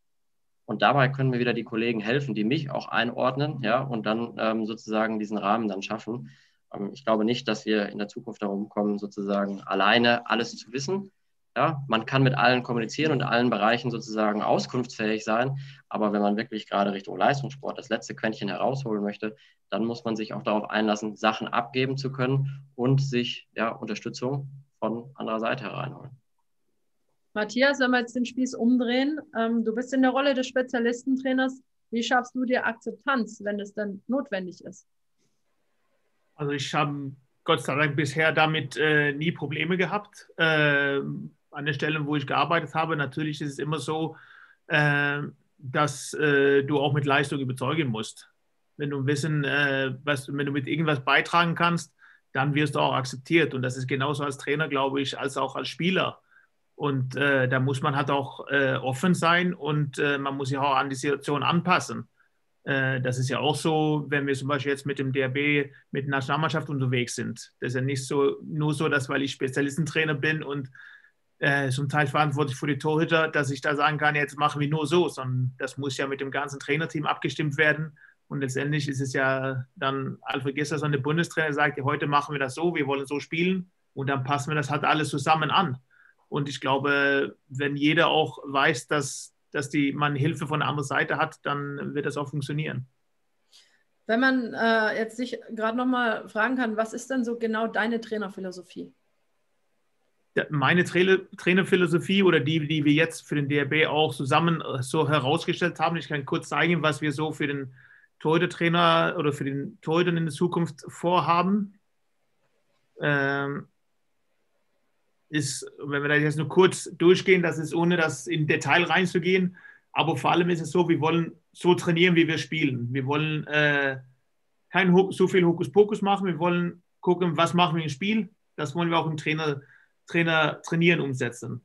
Und dabei können mir wieder die Kollegen helfen, die mich auch einordnen, ja, und dann ähm, sozusagen diesen Rahmen dann schaffen. Ähm, ich glaube nicht, dass wir in der Zukunft darum kommen, sozusagen alleine alles zu wissen. Ja, man kann mit allen kommunizieren und in allen Bereichen sozusagen auskunftsfähig sein. Aber wenn man wirklich gerade Richtung Leistungssport das letzte Quäntchen herausholen möchte, dann muss man sich auch darauf einlassen, Sachen abgeben zu können und sich ja, Unterstützung von anderer Seite hereinholen. Matthias, wenn wir jetzt den Spieß umdrehen, ähm, du bist in der Rolle des Spezialistentrainers. Wie schaffst du dir Akzeptanz, wenn es dann notwendig ist? Also ich habe Gott sei Dank bisher damit äh, nie Probleme gehabt. Äh, an den Stellen, wo ich gearbeitet habe, natürlich ist es immer so, äh, dass äh, du auch mit Leistung überzeugen musst. Wenn du wissen, äh, was, wenn du mit irgendwas beitragen kannst, dann wirst du auch akzeptiert. Und das ist genauso als Trainer, glaube ich, als auch als Spieler Und äh, da muss man halt auch äh, offen sein und äh, man muss sich auch an die Situation anpassen. Äh, das ist ja auch so, wenn wir zum Beispiel jetzt mit dem DRB, mit der Nationalmannschaft unterwegs sind. Das ist ja nicht so, nur so, dass weil ich Spezialistentrainer bin und äh, zum Teil verantwortlich für die Torhüter, dass ich da sagen kann, jetzt machen wir nur so, sondern das muss ja mit dem ganzen Trainerteam abgestimmt werden. Und letztendlich ist es ja dann Alfred Gisserson, der Bundestrainer, sagt, ja, heute machen wir das so, wir wollen so spielen und dann passen wir das halt alles zusammen an. Und ich glaube, wenn jeder auch weiß, dass, dass die, man Hilfe von der anderen Seite hat, dann wird das auch funktionieren. Wenn man äh, jetzt sich gerade nochmal fragen kann, was ist denn so genau deine Trainerphilosophie? Meine Tra Trainerphilosophie oder die, die wir jetzt für den DRB auch zusammen äh, so herausgestellt haben, ich kann kurz zeigen, was wir so für den Torhüter-Trainer oder für den Torhüter in der Zukunft vorhaben. Ähm, ist, wenn wir da jetzt nur kurz durchgehen, das ist ohne das in Detail reinzugehen, aber vor allem ist es so, wir wollen so trainieren, wie wir spielen. Wir wollen äh, kein so viel Hokuspokus machen, wir wollen gucken, was machen wir im Spiel. Das wollen wir auch im Trainer, Trainer trainieren umsetzen.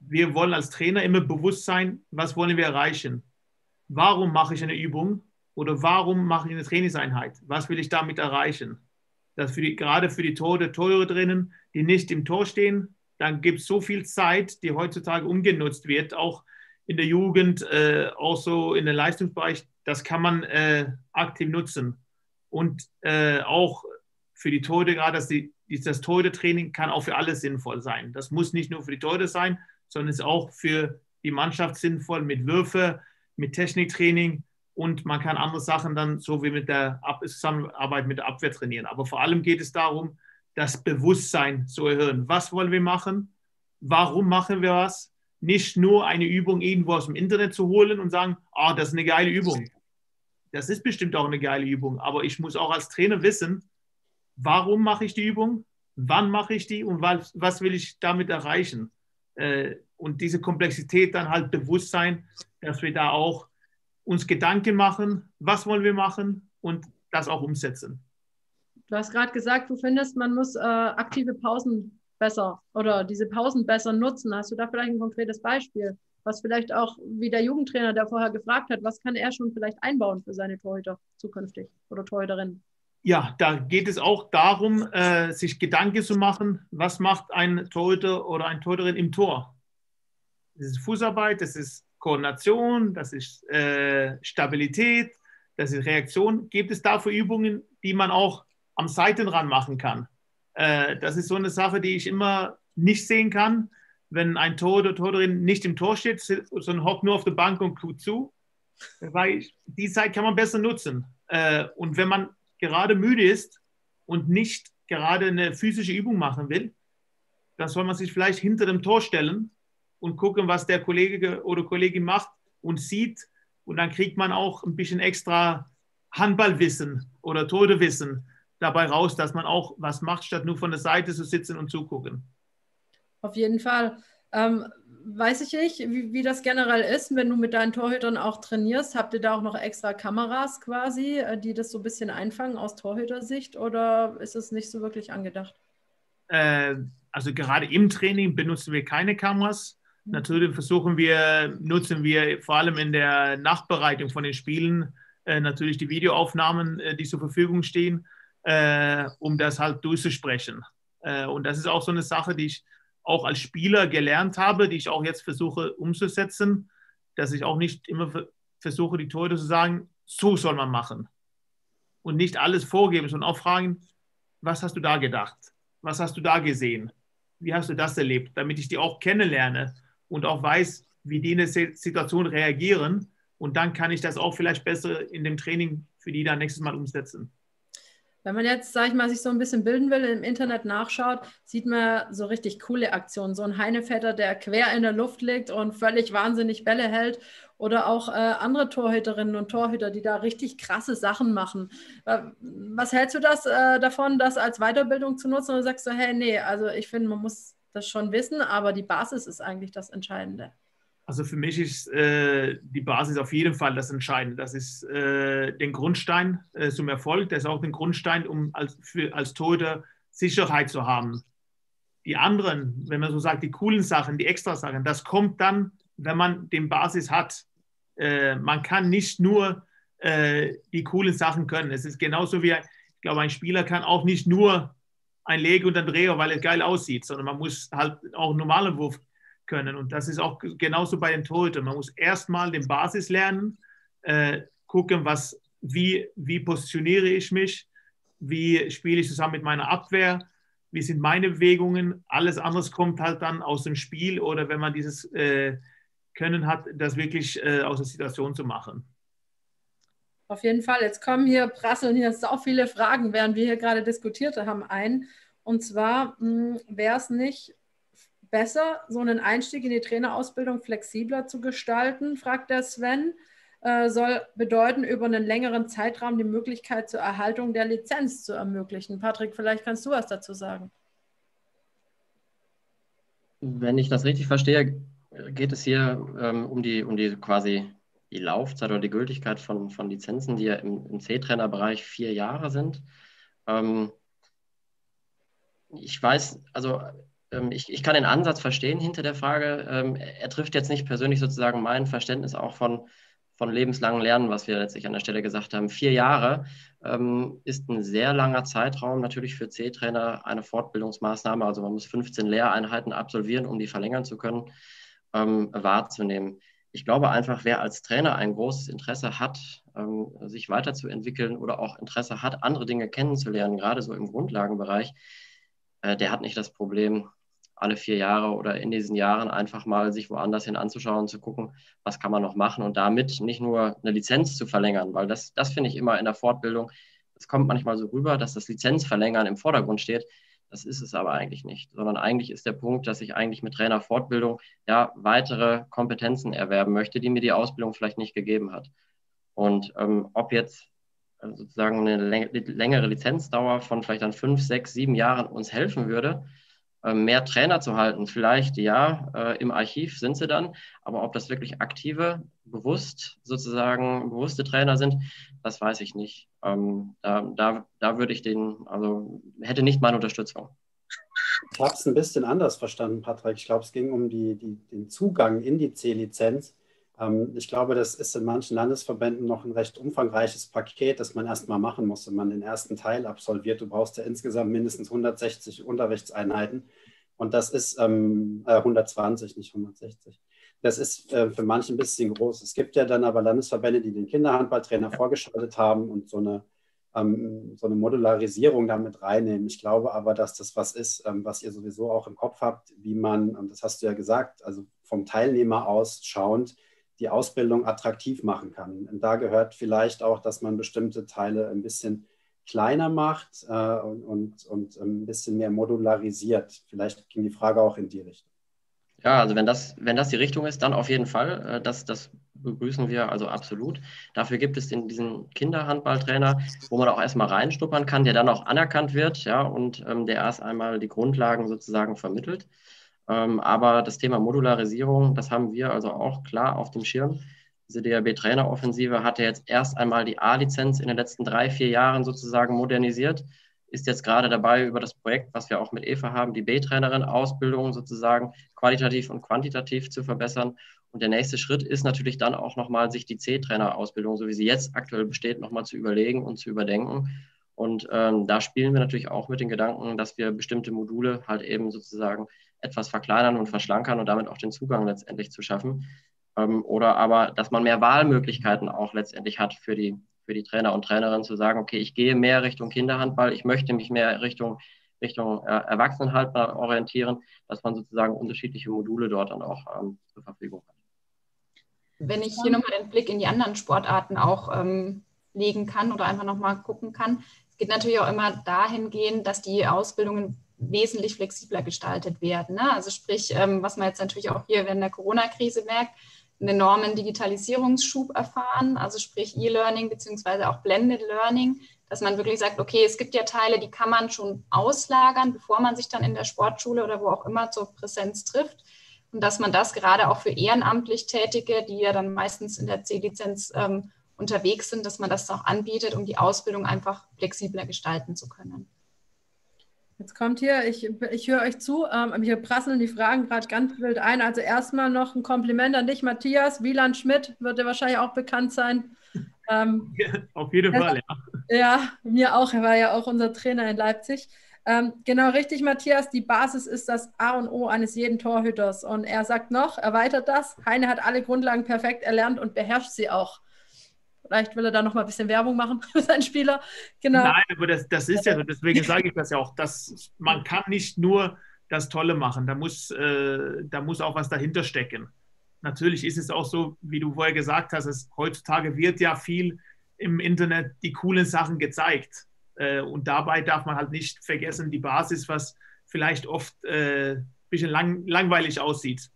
Wir wollen als Trainer immer bewusst sein, was wollen wir erreichen. Warum mache ich eine Übung oder warum mache ich eine Trainingseinheit? Was will ich damit erreichen? dass für die, gerade für die Tore, Tore drinnen, die nicht im Tor stehen, dann gibt es so viel Zeit, die heutzutage umgenutzt wird, auch in der Jugend, äh, auch so in den Leistungsbereich, das kann man äh, aktiv nutzen. Und äh, auch für die Tore, gerade das, die, das Tore-Training kann auch für alle sinnvoll sein. Das muss nicht nur für die Tore sein, sondern ist auch für die Mannschaft sinnvoll mit Würfe, mit Techniktraining, und man kann andere Sachen dann so wie mit der Zusammenarbeit mit der Abwehr trainieren. Aber vor allem geht es darum, das Bewusstsein zu erhöhen. Was wollen wir machen? Warum machen wir was? Nicht nur eine Übung irgendwo aus dem Internet zu holen und sagen, ah, das ist eine geile Übung. Das ist bestimmt auch eine geile Übung, aber ich muss auch als Trainer wissen, warum mache ich die Übung, wann mache ich die und was, was will ich damit erreichen. Äh, und diese Komplexität dann halt bewusst sein, dass wir da auch uns Gedanken machen, was wollen wir machen und das auch umsetzen. Du hast gerade gesagt, du findest, man muss äh, aktive Pausen besser oder diese Pausen besser nutzen. Hast du da vielleicht ein konkretes Beispiel, was vielleicht auch wie der Jugendtrainer, der vorher gefragt hat, was kann er schon vielleicht einbauen für seine Torhüter zukünftig oder Torhüterinnen? Ja, da geht es auch darum, äh, sich Gedanken zu machen, was macht ein Torhüter oder ein Torhüterin im Tor. Das ist Fußarbeit, das ist Koordination, das ist äh, Stabilität, das ist Reaktion. Gibt es dafür Übungen, die man auch am Seitenrand machen kann? Äh, das ist so eine Sache, die ich immer nicht sehen kann, wenn ein Tor oder Torhüterin nicht im Tor steht, sondern hockt nur auf der Bank und tut zu. Weil die Zeit kann man besser nutzen. Äh, und wenn man gerade müde ist und nicht gerade eine physische Übung machen will, dann soll man sich vielleicht hinter dem Tor stellen und gucken, was der Kollege oder Kollegin macht und sieht. Und dann kriegt man auch ein bisschen extra Handballwissen oder Todewissen dabei raus, dass man auch was macht, statt nur von der Seite zu sitzen und zugucken. Auf jeden Fall. Ähm, weiß ich nicht, wie, wie, das generell ist, wenn du mit deinen Torhütern auch trainierst. Habt ihr da auch noch extra Kameras quasi, äh, die das so ein bisschen einfangen aus Torhütersicht oder ist es nicht so wirklich angedacht? Äh, also gerade im Training benutzen wir keine Kameras. Natürlich versuchen wir, nutzen wir vor allem in der Nachbereitung von den Spielen äh, natürlich die Videoaufnahmen, äh, die zur Verfügung stehen, äh, um das halt durchzusprechen. Äh, und das ist auch so eine Sache, die ich auch als Spieler gelernt habe, die ich auch jetzt versuche umzusetzen, dass ich auch nicht immer versuche, die Tore zu sagen, so soll man machen. Und nicht alles vorgeben, sondern auch fragen, was hast du da gedacht? Was hast du da gesehen? Wie hast du das erlebt? Damit ich die auch kennenlerne und auch weiß, wie die in der Situation reagieren. Und dann kann ich das auch vielleicht besser in dem Training für die dann nächstes Mal umsetzen. Wenn man jetzt, sag ich mal, sich so ein bisschen bilden will, im Internet nachschaut, sieht man so richtig coole Aktionen. So ein Heinevetter, der quer in der Luft liegt und völlig wahnsinnig Bälle hält. Oder auch äh, andere Torhüterinnen und Torhüter, die da richtig krasse Sachen machen. Was hältst du das äh, davon, das als Weiterbildung zu nutzen? Oder sagst du, hey, nee, also ich finde, man muss das schon wissen, aber die Basis ist eigentlich das Entscheidende. Also für mich ist äh, die Basis auf jeden Fall das Entscheidende. Das ist äh, den Grundstein äh, zum Erfolg. Das ist auch den Grundstein, um als, für, als Torhüter Sicherheit zu haben. die anderen, wenn man so sagt, die coolen Sachen, die extra Sachen, das kommt dann, wenn man den Basis hat. Äh, man kann nicht nur äh, die coolen Sachen können. Es ist genauso wie, ich glaube, ein Spieler kann auch nicht nur ein Lege und ein Dreher, weil es geil aussieht, sondern man muss halt auch einen normalen Wurf können. Und das ist auch genauso bei den Torhütern. Man muss erstmal den Basis lernen, äh, gucken, was, wie, wie positioniere ich mich, wie spiele ich zusammen mit meiner Abwehr, wie sind meine Bewegungen. Alles andere kommt halt dann aus dem Spiel oder wenn man dieses äh, Können hat, das wirklich äh, aus der Situation zu machen. Auf jeden Fall. Jetzt kommen hier, prasseln hier so viele Fragen, während wir hier gerade diskutiert haben, ein. Und zwar hm, wäre es nicht besser, so einen Einstieg in die Trainerausbildung flexibler zu gestalten, fragt der Sven. Äh, soll bedeuten, über einen längeren Zeitraum die Möglichkeit zur Erhaltung der Lizenz zu ermöglichen. Patrick, vielleicht kannst du was dazu sagen. Wenn ich das richtig verstehe, geht es hier ähm, um, die, um die quasi die Laufzeit oder die Gültigkeit von, von Lizenzen, die ja im, im C-Trainer-Bereich vier Jahre sind. Ähm, ich weiß, also ich, ich kann den Ansatz verstehen hinter der Frage. Ähm, er trifft jetzt nicht persönlich sozusagen mein Verständnis auch von, von lebenslangem Lernen, was wir letztlich an der Stelle gesagt haben. Vier Jahre ähm, ist ein sehr langer Zeitraum natürlich für C-Trainer eine Fortbildungsmaßnahme. Also man muss 15 Lehreinheiten absolvieren, um die verlängern zu können, ähm, wahrzunehmen. Ich glaube einfach, wer als Trainer ein großes Interesse hat, ähm, sich weiterzuentwickeln oder auch Interesse hat, andere Dinge kennenzulernen, gerade so im Grundlagenbereich, äh, der hat nicht das Problem, alle vier Jahre oder in diesen Jahren einfach mal sich woanders hin anzuschauen und zu gucken, was kann man noch machen und damit nicht nur eine Lizenz zu verlängern, weil das, das finde ich immer in der Fortbildung, es kommt manchmal so rüber, dass das Lizenzverlängern im Vordergrund steht. Das ist es aber eigentlich nicht, sondern eigentlich ist der Punkt, dass ich eigentlich mit Trainerfortbildung ja weitere Kompetenzen erwerben möchte, die mir die Ausbildung vielleicht nicht gegeben hat. Und ähm, ob jetzt äh, sozusagen eine längere Lizenzdauer von vielleicht dann fünf, sechs, sieben Jahren uns helfen würde, mehr Trainer zu halten. Vielleicht ja, äh, im Archiv sind sie dann, aber ob das wirklich aktive, bewusst sozusagen bewusste Trainer sind, das weiß ich nicht. Ähm, da, da, da würde ich den, also hätte nicht meine Unterstützung. Ich habe es ein bisschen anders verstanden, Patrick. Ich glaube, es ging um die, die, den Zugang in die C-Lizenz. Ähm, ich glaube, das ist in manchen Landesverbänden noch ein recht umfangreiches Paket, das man erstmal machen muss, wenn man den ersten Teil absolviert. Du brauchst ja insgesamt mindestens 160 Unterrichtseinheiten. Und das ist ähm, äh, 120, nicht 160. Das ist äh, für manche ein bisschen groß. Es gibt ja dann aber Landesverbände, die den Kinderhandballtrainer vorgeschaltet haben und so eine, ähm, so eine Modularisierung damit reinnehmen. Ich glaube aber, dass das was ist, ähm, was ihr sowieso auch im Kopf habt, wie man, das hast du ja gesagt, also vom Teilnehmer aus schauend, die Ausbildung attraktiv machen kann. Und da gehört vielleicht auch, dass man bestimmte Teile ein bisschen kleiner macht äh, und, und, und ein bisschen mehr modularisiert. Vielleicht ging die Frage auch in die Richtung. Ja, also wenn das, wenn das die Richtung ist, dann auf jeden Fall. Äh, das, das begrüßen wir also absolut. Dafür gibt es den, diesen Kinderhandballtrainer, wo man auch erstmal reinstuppern kann, der dann auch anerkannt wird, ja, und ähm, der erst einmal die Grundlagen sozusagen vermittelt. Ähm, aber das Thema Modularisierung, das haben wir also auch klar auf dem Schirm diese DRB-Trainer-Offensive hatte jetzt erst einmal die A-Lizenz in den letzten drei, vier Jahren sozusagen modernisiert, ist jetzt gerade dabei, über das Projekt, was wir auch mit Eva haben, die B-Trainerin-Ausbildung sozusagen qualitativ und quantitativ zu verbessern. Und der nächste Schritt ist natürlich dann auch nochmal, sich die C-Trainer-Ausbildung, so wie sie jetzt aktuell besteht, nochmal zu überlegen und zu überdenken. Und ähm, da spielen wir natürlich auch mit den Gedanken, dass wir bestimmte Module halt eben sozusagen etwas verkleinern und verschlankern und damit auch den Zugang letztendlich zu schaffen. Ähm, oder aber, dass man mehr Wahlmöglichkeiten auch letztendlich hat für die, für die Trainer und Trainerinnen zu sagen, okay, ich gehe mehr Richtung Kinderhandball, ich möchte mich mehr Richtung, Richtung äh, Erwachsenenhandball orientieren, dass man sozusagen unterschiedliche Module dort dann auch ähm, zur Verfügung hat. Wenn ich hier nochmal den Blick in die anderen Sportarten auch ähm, legen kann oder einfach nochmal gucken kann, es geht natürlich auch immer dahingehend, dass die Ausbildungen wesentlich flexibler gestaltet werden. Ne? Also sprich, ähm, was man jetzt natürlich auch hier während der Corona-Krise merkt, einen enormen Digitalisierungsschub erfahren, also sprich E-Learning beziehungsweise auch Blended Learning, dass man wirklich sagt, okay, es gibt ja Teile, die kann man schon auslagern, bevor man sich dann in der Sportschule oder wo auch immer zur Präsenz trifft. Und dass man das gerade auch für ehrenamtlich Tätige, die ja dann meistens in der C-Lizenz ähm, unterwegs sind, dass man das auch anbietet, um die Ausbildung einfach flexibler gestalten zu können. Jetzt kommt hier, ich, ich höre euch zu, ähm, hier prasseln die Fragen gerade ganz wild ein. Also erstmal noch ein Kompliment an dich, Matthias. Wieland Schmidt wird dir wahrscheinlich auch bekannt sein. Ähm, ja, auf jeden Fall, ja. Ja, mir auch. Er war ja auch unser Trainer in Leipzig. Ähm, genau richtig, Matthias. Die Basis ist das A und O eines jeden Torhüters. Und er sagt noch, erweitert das. Heine hat alle Grundlagen perfekt erlernt und beherrscht sie auch. Vielleicht will er da noch mal ein bisschen Werbung machen für seinen Spieler. Genau. Nein, aber das, das ist ja so. Deswegen sage ich das ja auch. Dass man kann nicht nur das Tolle machen. Da muss, äh, da muss auch was dahinter stecken. Natürlich ist es auch so, wie du vorher gesagt hast, es, heutzutage wird ja viel im Internet die coolen Sachen gezeigt. Äh, und dabei darf man halt nicht vergessen, die Basis, was vielleicht oft äh, ein bisschen lang, langweilig aussieht.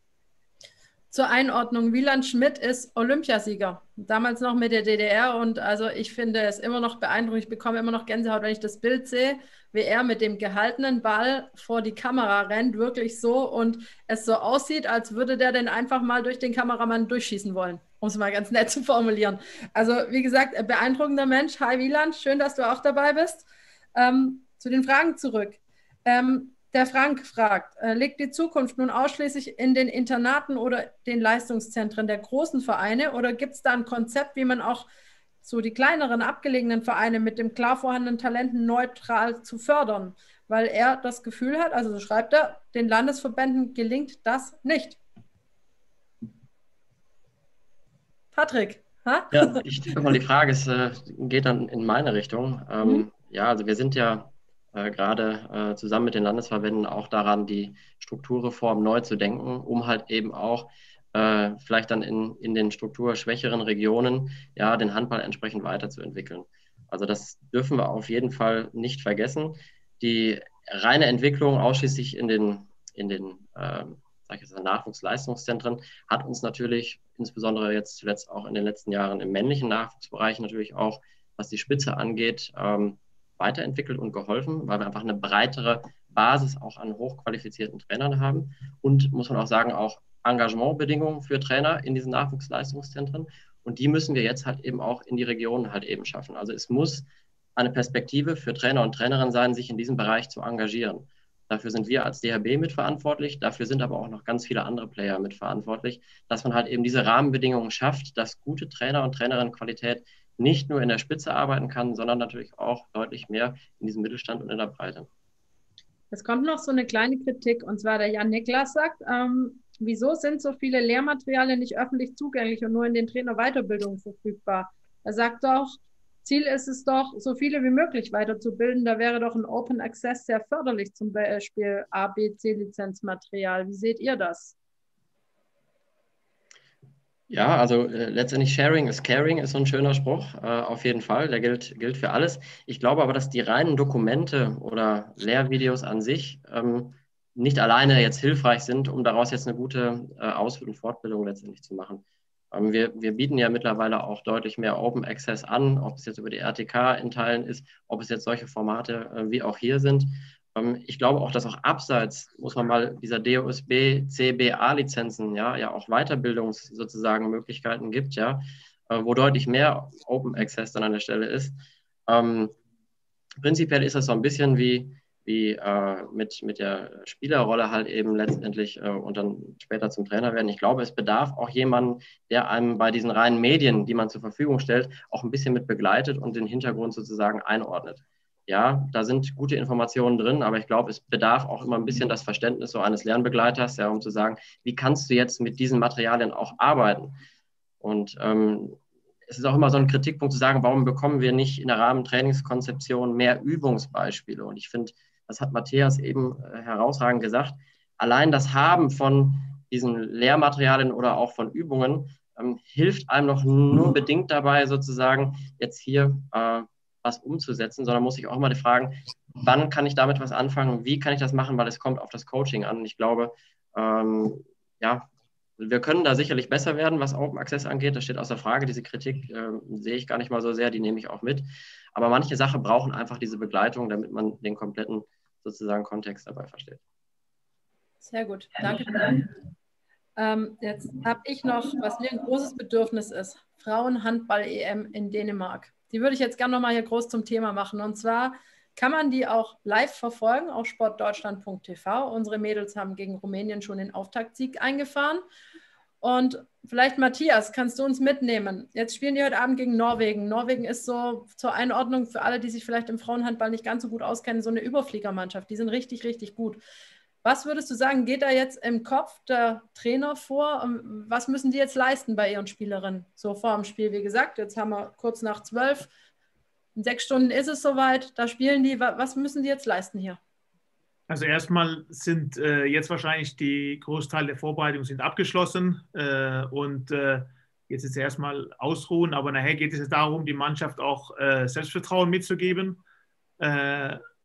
Zur Einordnung, Wieland Schmidt ist Olympiasieger, damals noch mit der DDR und also ich finde es immer noch beeindruckend, ich bekomme immer noch Gänsehaut, wenn ich das Bild sehe, wie er mit dem gehaltenen Ball vor die Kamera rennt, wirklich so und es so aussieht, als würde der den einfach mal durch den Kameramann durchschießen wollen, um es mal ganz nett zu formulieren. Also wie gesagt, beeindruckender Mensch. Hi Wieland, schön, dass du auch dabei bist. Ähm, zu den Fragen zurück. Ähm, der Frank fragt, äh, liegt die Zukunft nun ausschließlich in den Internaten oder den Leistungszentren der großen Vereine oder gibt es da ein Konzept, wie man auch so die kleineren, abgelegenen Vereine mit dem klar vorhandenen Talenten neutral zu fördern? Weil er das Gefühl hat, also so schreibt er, den Landesverbänden gelingt das nicht. Patrick, ha? Ja, ich denke mal, die Frage ist, äh, geht dann in meine Richtung. Ähm, mhm. Ja, also wir sind ja äh, gerade äh, zusammen mit den Landesverbänden auch daran, die Strukturreform neu zu denken, um halt eben auch äh, vielleicht dann in, in den strukturschwächeren Regionen ja den Handball entsprechend weiterzuentwickeln. Also das dürfen wir auf jeden Fall nicht vergessen. Die reine Entwicklung ausschließlich in den, in den äh, sag ich jetzt, Nachwuchsleistungszentren hat uns natürlich insbesondere jetzt zuletzt auch in den letzten Jahren im männlichen Nachwuchsbereich natürlich auch, was die Spitze angeht, ähm, weiterentwickelt und geholfen, weil wir einfach eine breitere Basis auch an hochqualifizierten Trainern haben und muss man auch sagen, auch Engagementbedingungen für Trainer in diesen Nachwuchsleistungszentren. Und die müssen wir jetzt halt eben auch in die Regionen halt eben schaffen. Also es muss eine Perspektive für Trainer und Trainerinnen sein, sich in diesem Bereich zu engagieren. Dafür sind wir als DHB mitverantwortlich, dafür sind aber auch noch ganz viele andere Player mitverantwortlich, dass man halt eben diese Rahmenbedingungen schafft, dass gute Trainer und Trainerinnenqualität nicht nur in der Spitze arbeiten kann, sondern natürlich auch deutlich mehr in diesem Mittelstand und in der Breite. Es kommt noch so eine kleine Kritik, und zwar der Jan Niklas sagt, ähm, wieso sind so viele Lehrmaterialien nicht öffentlich zugänglich und nur in den Trainerweiterbildungen verfügbar? Er sagt doch, Ziel ist es doch, so viele wie möglich weiterzubilden. Da wäre doch ein Open Access sehr förderlich, zum Beispiel ABC-Lizenzmaterial. Wie seht ihr das? Ja, also äh, letztendlich Sharing is Caring ist so ein schöner Spruch, äh, auf jeden Fall. Der gilt, gilt für alles. Ich glaube aber, dass die reinen Dokumente oder Lehrvideos an sich ähm, nicht alleine jetzt hilfreich sind, um daraus jetzt eine gute äh, Aus- und Fortbildung letztendlich zu machen. Ähm, wir, wir bieten ja mittlerweile auch deutlich mehr Open Access an, ob es jetzt über die RTK in Teilen ist, ob es jetzt solche Formate äh, wie auch hier sind. Ähm, ich glaube auch, dass auch abseits, muss man mal dieser DOSB, CBA-Lizenzen, ja, ja auch Weiterbildungs sozusagen Möglichkeiten gibt, ja, äh, wo deutlich mehr Open Access dann an der Stelle ist. Ähm, prinzipiell ist das so ein bisschen wie, wie äh, mit, mit der Spielerrolle halt eben letztendlich äh, und dann später zum Trainer werden. Ich glaube, es bedarf auch jemanden, der einem bei diesen reinen Medien, die man zur Verfügung stellt, auch ein bisschen mit begleitet und den Hintergrund sozusagen einordnet ja, da sind gute Informationen drin, aber ich glaube, es bedarf auch immer ein bisschen das Verständnis so eines Lernbegleiters, ja, um zu sagen, wie kannst du jetzt mit diesen Materialien auch arbeiten? Und ähm, es ist auch immer so ein Kritikpunkt zu sagen, warum bekommen wir nicht in der Rahmentrainingskonzeption mehr Übungsbeispiele? Und ich finde, das hat Matthias eben äh, herausragend gesagt, allein das Haben von diesen Lehrmaterialien oder auch von Übungen ähm, hilft einem noch nur bedingt dabei, sozusagen jetzt hier äh, was umzusetzen, sondern muss sich auch mal fragen, wann kann ich damit was anfangen, wie kann ich das machen, weil es kommt auf das Coaching an. Und ich glaube, ähm, ja, wir können da sicherlich besser werden, was Open Access angeht. Das steht außer Frage. Diese Kritik äh, sehe ich gar nicht mal so sehr, die nehme ich auch mit. Aber manche Sachen brauchen einfach diese Begleitung, damit man den kompletten sozusagen Kontext dabei versteht. Sehr gut, danke. Ähm, jetzt habe ich noch, was mir ein großes Bedürfnis ist, Frauenhandball-EM in Dänemark. Die würde ich jetzt gerne nochmal hier groß zum Thema machen. Und zwar kann man die auch live verfolgen auf sportdeutschland.tv. Unsere Mädels haben gegen Rumänien schon den Auftaktsieg eingefahren. Und vielleicht, Matthias, kannst du uns mitnehmen? Jetzt spielen die heute Abend gegen Norwegen. Norwegen ist so zur Einordnung für alle, die sich vielleicht im Frauenhandball nicht ganz so gut auskennen, so eine Überfliegermannschaft. Die sind richtig, richtig gut. Was würdest du sagen, geht da jetzt im Kopf der Trainer vor? Ähm, was müssen die jetzt leisten bei ihren Spielerinnen? So vor dem Spiel, wie gesagt, jetzt haben wir kurz nach zwölf. In sechs Stunden ist es soweit, da spielen die. Was müssen die jetzt leisten hier? Also erstmal sind äh, jetzt wahrscheinlich die Großteil der Vorbereitungen sind abgeschlossen äh, und äh, jetzt ist erstmal ausruhen, aber nachher geht es darum, die Mannschaft auch äh, Selbstvertrauen mitzugeben.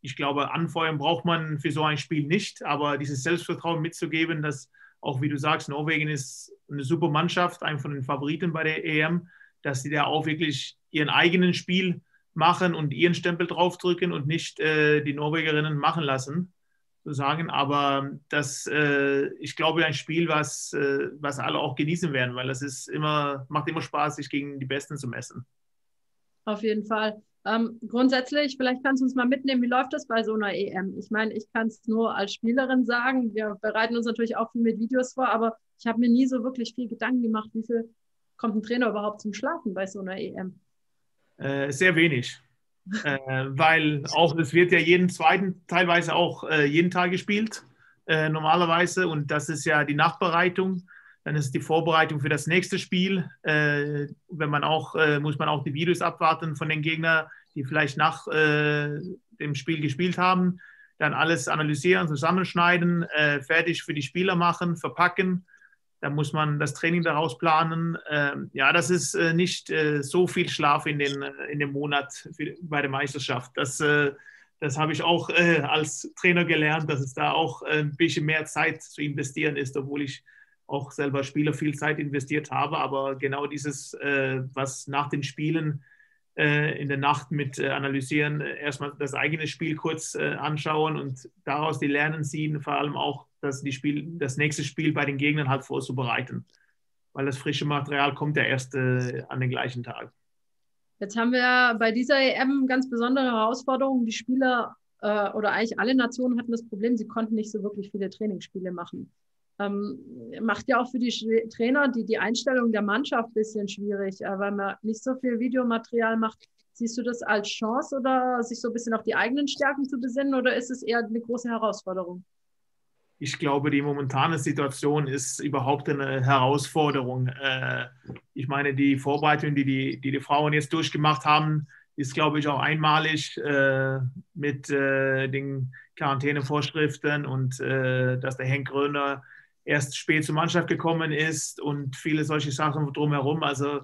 Ich glaube, anfeuern braucht man für so ein Spiel nicht, aber dieses Selbstvertrauen mitzugeben, dass auch wie du sagst, Norwegen ist eine super Mannschaft, ein von den Favoriten bei der EM, dass sie da auch wirklich ihren eigenen Spiel machen und ihren Stempel draufdrücken und nicht äh, die Norwegerinnen machen lassen sagen. Aber das, äh, ich glaube, ein Spiel, was, äh, was alle auch genießen werden, weil es ist immer, macht immer Spaß, sich gegen die Besten zu messen. Auf jeden Fall. Ähm, grundsätzlich, vielleicht kannst du uns mal mitnehmen, wie läuft das bei so einer EM? Ich meine, ich kann es nur als Spielerin sagen. Wir bereiten uns natürlich auch viel mit Videos vor, aber ich habe mir nie so wirklich viel Gedanken gemacht, wie viel kommt ein Trainer überhaupt zum Schlafen bei so einer EM? Äh, sehr wenig äh, weil auch es wird ja jeden zweiten, teilweise auch äh, jeden Tag gespielt, äh, normalerweise. Und das ist ja die Nachbereitung. Dann ist die Vorbereitung für das nächste Spiel. Äh, wenn man auch, äh, muss man auch die Videos abwarten von den Gegnern, die vielleicht nach äh, dem Spiel gespielt haben. Dann alles analysieren, zusammenschneiden, fertig für die Spieler machen, verpacken da muss man das Training daraus planen. Ähm, ja, das ist äh, nicht äh, so viel Schlaf in, den, äh, in dem Monat für, bei der Meisterschaft. Das, äh, das habe ich auch äh, als Trainer gelernt, dass es da auch äh, ein bisschen mehr Zeit zu investieren ist, obwohl ich auch selber Spieler viel Zeit investiert habe. Aber genau dieses, was nach den Spielen in der Nacht mit analysieren, erstmal das eigene Spiel kurz anschauen und daraus die Lernen ziehen, vor allem auch das, die Spiel, das nächste Spiel bei den Gegnern halt vorzubereiten. Weil das frische Material kommt ja erst äh, an den gleichen Tag. Jetzt haben wir bei dieser EM ganz besondere Herausforderungen. Die Spieler äh, oder eigentlich alle Nationen hatten das Problem, sie konnten nicht so wirklich viele Trainingsspiele machen. Ähm, macht ja auch für die Trainer die, die Einstellung der Mannschaft ein bisschen schwierig, äh, weil man nicht so viel Videomaterial macht. Siehst du das als Chance oder sich so ein bisschen auf die eigenen Stärken zu besinnen oder ist es eher eine große Herausforderung? ich glaube, die momentane Situation ist überhaupt eine Herausforderung. Äh, ich meine, die Vorbereitung, die die, die die Frauen jetzt durchgemacht haben, ist, glaube ich, auch einmalig äh, mit äh, den Quarantänevorschriften und dass der Henk Gröner erst spät zur Mannschaft gekommen ist und viele solche Sachen drumherum. Also,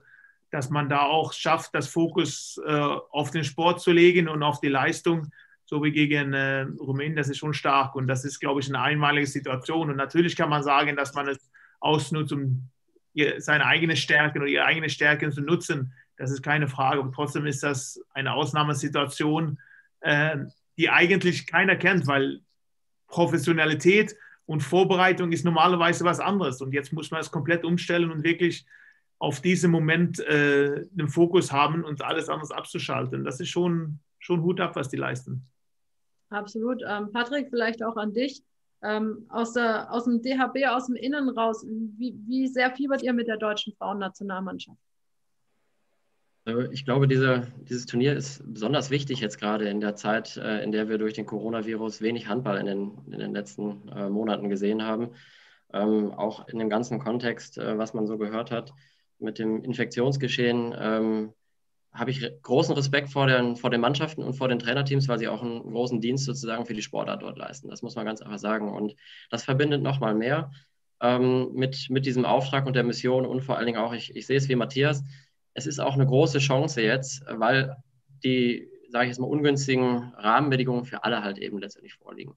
dass man da auch schafft, das Fokus auf den Sport zu legen und auf die Leistung so wie gegen äh, Rumänien, das ist schon stark und das ist, glaube ich, eine einmalige Situation. Und natürlich kann man sagen, dass man es ausnutzt, um seine eigene Stärke oder ihre eigene Stärke zu nutzen. Das ist keine Frage. Aber trotzdem ist das eine Ausnahmesituation, äh, die eigentlich keiner kennt, weil Professionalität und Vorbereitung ist normalerweise was anderes. Und jetzt muss man es komplett umstellen und wirklich auf diesen Moment äh, den Fokus haben und alles anders abzuschalten. Das ist schon, schon Hut ab, was die leisten. Absolut. Ähm, Patrick, vielleicht auch an dich. Ähm, aus, der, aus dem DHB, aus dem Innen raus, wie, wie sehr fiebert ihr mit der deutschen Frauennationalmannschaft? Also ich glaube, diese, dieses Turnier ist besonders wichtig jetzt gerade in der Zeit, äh, in der wir durch den Coronavirus wenig Handball in den, in den letzten äh, Monaten gesehen haben. Ähm, auch in dem ganzen Kontext, äh, was man so gehört hat, mit dem Infektionsgeschehen ähm, habe ich großen Respekt vor den, vor den Mannschaften und vor den Trainerteams, weil sie auch einen großen Dienst sozusagen für die Sportart dort leisten. Das muss man ganz einfach sagen. Und das verbindet nochmal mehr ähm, mit, mit diesem Auftrag und der Mission und vor allen Dingen auch, ich, ich sehe es wie Matthias, es ist auch eine große Chance jetzt, weil die, sage ich jetzt mal, ungünstigen Rahmenbedingungen für alle halt eben letztendlich vorliegen.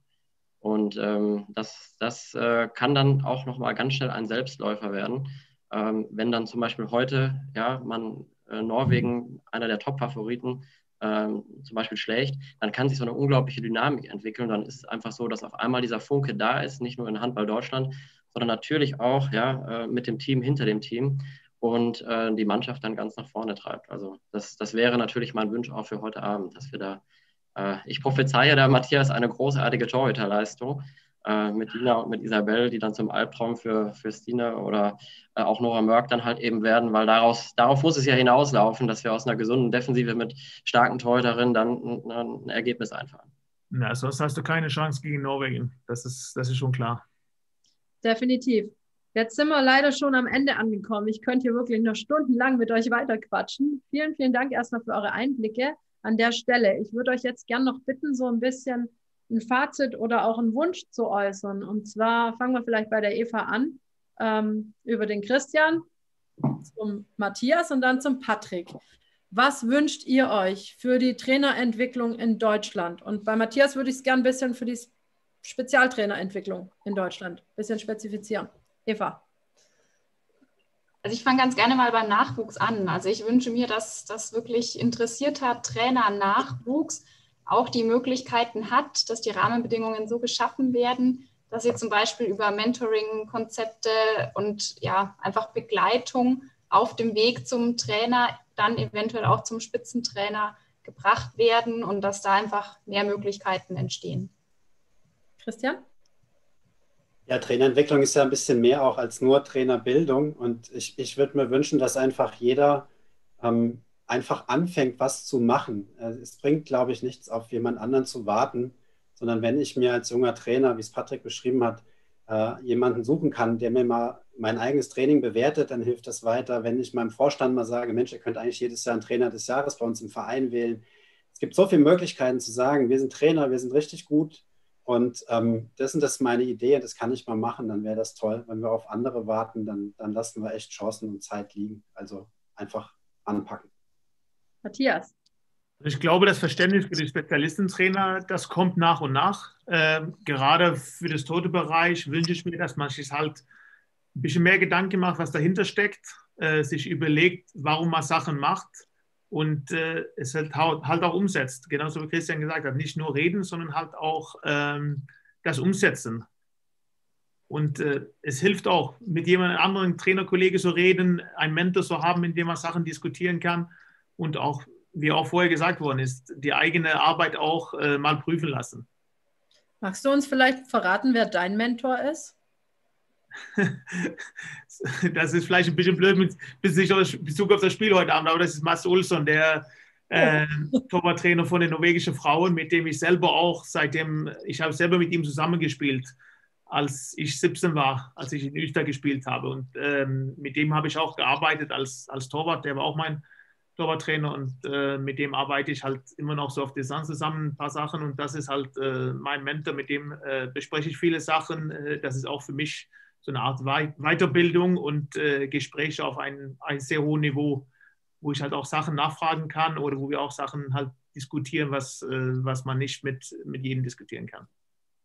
Und ähm, das, das äh, kann dann auch nochmal ganz schnell ein Selbstläufer werden, ähm, wenn dann zum Beispiel heute, ja, man äh, Norwegen, einer der Top-Favoriten, ähm, zum Beispiel schlägt, dann kann sich so eine unglaubliche Dynamik entwickeln. Dann ist es einfach so, dass auf einmal dieser Funke da ist, nicht nur in Handball Deutschland, sondern natürlich auch ja, äh, mit dem Team hinter dem Team und äh, die Mannschaft dann ganz nach vorne treibt. Also das, das wäre natürlich mein Wunsch auch für heute Abend, dass wir da äh, ich prophezeie der Matthias eine großartige Torhüterleistung äh, mit Dina und mit Isabel, die dann zum Albtraum für, für Stine oder äh, auch Nora Mörk dann halt eben werden, weil daraus, darauf muss es ja hinauslaufen, dass wir aus einer gesunden Defensive mit starken Torhüterinnen dann ein, ein Ergebnis einfahren. Na, sonst hast du keine Chance gegen Norwegen. Das ist, das ist schon klar. Definitiv. Jetzt sind wir leider schon am Ende angekommen. Ich könnte hier wirklich noch stundenlang mit euch weiterquatschen. Vielen, vielen Dank erstmal für eure Einblicke an der Stelle. Ich würde euch jetzt gern noch bitten, so ein bisschen ein Fazit oder auch einen Wunsch zu äußern. Und zwar fangen wir vielleicht bei der Eva an, ähm, über den Christian, zum Matthias und dann zum Patrick. Was wünscht ihr euch für die Trainerentwicklung in Deutschland? Und bei Matthias würde ich es gern ein bisschen für die Spezialtrainerentwicklung in Deutschland ein bisschen spezifizieren. Eva. Also ich fange ganz gerne mal beim Nachwuchs an. Also ich wünsche mir, dass das wirklich interessierter Trainer Nachwuchs auch die Möglichkeiten hat, dass die Rahmenbedingungen so geschaffen werden, dass sie zum Beispiel über Mentoring-Konzepte und ja einfach Begleitung auf dem Weg zum Trainer, dann eventuell auch zum Spitzentrainer gebracht werden und dass da einfach mehr Möglichkeiten entstehen. Christian? Ja, Trainerentwicklung ist ja ein bisschen mehr auch als nur Trainerbildung. Und ich, ich würde mir wünschen, dass einfach jeder ähm, einfach anfängt, was zu machen. Äh, es bringt, glaube ich, nichts, auf jemand anderen zu warten, sondern wenn ich mir als junger Trainer, wie es Patrick beschrieben hat, äh, jemanden suchen kann, der mir mal mein eigenes Training bewertet, dann hilft das weiter. Wenn ich meinem Vorstand mal sage, Mensch, ihr könnt eigentlich jedes Jahr einen Trainer des Jahres bei uns im Verein wählen. Es gibt so viele Möglichkeiten zu sagen, wir sind Trainer, wir sind richtig gut und ähm, das sind das meine Idee, das kann ich mal machen, dann wäre das toll. Wenn wir auf andere warten, dann, dann lassen wir echt Chancen und Zeit liegen. Also einfach anpacken. Matthias. Ich glaube, das Verständnis für die Spezialistentrainer, das kommt nach und nach. Ähm, gerade für das tote Bereich wünsche ich mir, dass man sich halt ein bisschen mehr Gedanken macht, was dahinter steckt, äh, sich überlegt, warum man Sachen macht und äh, es halt, halt auch umsetzt. Genauso wie Christian gesagt hat, nicht nur reden, sondern halt auch ähm, das Umsetzen. Und äh, es hilft auch, mit jemand anderen Trainerkollege zu reden, einen Mentor zu haben, in dem man Sachen diskutieren kann und auch, wie auch vorher gesagt worden ist, die eigene Arbeit auch äh, mal prüfen lassen. Magst du uns vielleicht verraten, wer dein Mentor ist? das ist vielleicht ein bisschen blöd mit Bezug auf das Spiel heute Abend, aber das ist Mats Olsson, der äh, Torwarttrainer von den norwegischen Frauen, mit dem ich selber auch seitdem, ich habe selber mit ihm zusammengespielt, als ich 17 war, als ich in Öster gespielt habe. Und ähm, mit dem habe ich auch gearbeitet als, als Torwart, der war auch mein Torwarttrainer und äh, mit dem arbeite ich halt immer noch so auf Distanz zusammen ein paar Sachen und das ist halt äh, mein Mentor, mit dem äh, bespreche ich viele Sachen. Äh, das ist auch für mich so eine Art Weiterbildung und äh, Gespräche auf ein, ein sehr hohes Niveau, wo ich halt auch Sachen nachfragen kann oder wo wir auch Sachen halt diskutieren, was, äh, was man nicht mit, mit jedem diskutieren kann.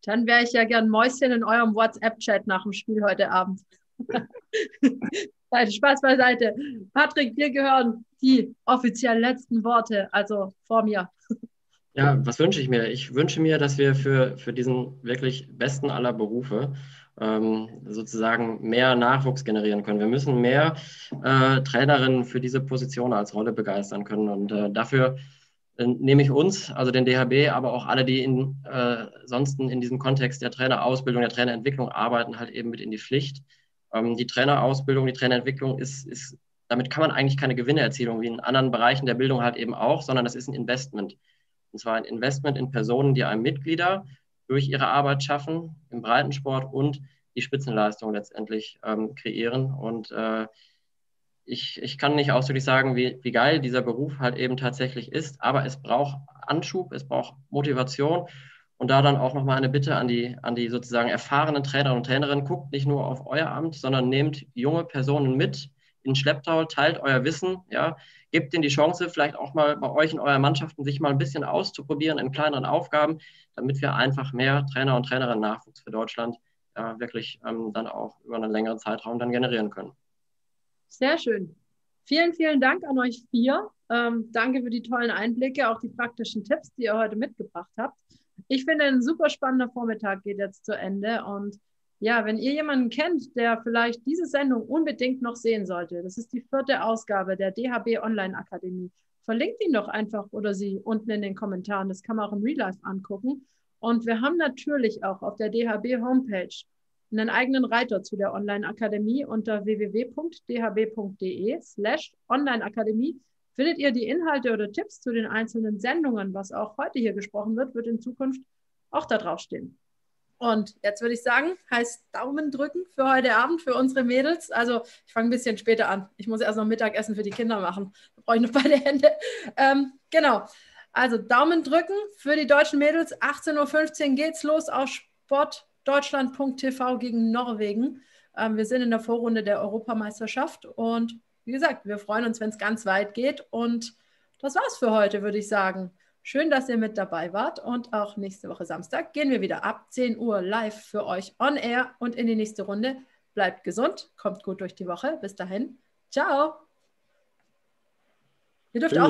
Dann wäre ich ja gern Mäuschen in eurem WhatsApp-Chat nach dem Spiel heute Abend. Spaß beiseite. Patrick, dir gehören die offiziell letzten Worte, also vor mir. Ja, was wünsche ich mir? Ich wünsche mir, dass wir für, für diesen wirklich besten aller Berufe ähm, sozusagen mehr Nachwuchs generieren können. Wir müssen mehr äh, Trainerinnen für diese Position als Rolle begeistern können. Und äh, dafür äh, nehme ich uns, also den DHB, aber auch alle, die in, äh, sonst in diesem Kontext der Trainerausbildung, der Trainerentwicklung arbeiten, halt eben mit in die Pflicht. Ähm, die Trainerausbildung, die Trainerentwicklung ist, ist, damit kann man eigentlich keine Gewinne erzielen, wie in anderen Bereichen der Bildung halt eben auch, sondern das ist ein Investment. Und zwar ein Investment in Personen, die einem Mitglieder durch ihre Arbeit schaffen im Breitensport und die Spitzenleistung letztendlich ähm, kreieren. Und äh, ich, ich kann nicht ausdrücklich sagen, wie, wie geil dieser Beruf halt eben tatsächlich ist, aber es braucht Anschub, es braucht Motivation. Und da dann auch nochmal eine Bitte an die, an die sozusagen erfahrenen Trainer und Trainerinnen, guckt nicht nur auf euer Amt, sondern nehmt junge Personen mit in Schlepptau, teilt euer Wissen, ja, gebt ihnen die Chance, vielleicht auch mal bei euch in eurer Mannschaften sich mal ein bisschen auszuprobieren in kleineren Aufgaben, damit wir einfach mehr Trainer und Trainerinnen Nachwuchs für Deutschland äh, wirklich ähm, dann auch über einen längeren Zeitraum dann generieren können. Sehr schön. Vielen, vielen Dank an euch vier. Ähm, danke für die tollen Einblicke, auch die praktischen Tipps, die ihr heute mitgebracht habt. Ich finde, ein super spannender Vormittag geht jetzt zu Ende und ja, wenn ihr jemanden kennt, der vielleicht diese Sendung unbedingt noch sehen sollte, das ist die vierte Ausgabe der DHB Online Akademie verlinkt ihn doch einfach oder sie unten in den Kommentaren. Das kann man auch im Real Life angucken. Und wir haben natürlich auch auf der DHB Homepage einen eigenen Reiter zu der Online-Akademie unter www.dhb.de slash Online-Akademie findet ihr die Inhalte oder Tipps zu den einzelnen Sendungen, was auch heute hier gesprochen wird, wird in Zukunft auch da drauf stehen. Und jetzt würde ich sagen, heißt Daumen drücken für heute Abend, für unsere Mädels. Also ich fange ein bisschen später an. Ich muss erst noch Mittagessen für die Kinder machen. Da brauche ich noch beide Hände. Ähm, genau. Also Daumen drücken für die deutschen Mädels. 18.15 Uhr geht's los auf sportdeutschland.tv gegen Norwegen. Ähm, wir sind in der Vorrunde der Europameisterschaft und wie gesagt, wir freuen uns, wenn es ganz weit geht. Und das war's für heute, würde ich sagen. Schön, dass ihr mit dabei wart und auch nächste Woche Samstag gehen wir wieder ab 10 Uhr live für euch on air und in die nächste Runde. Bleibt gesund, kommt gut durch die Woche. Bis dahin, ciao. Ihr dürft auch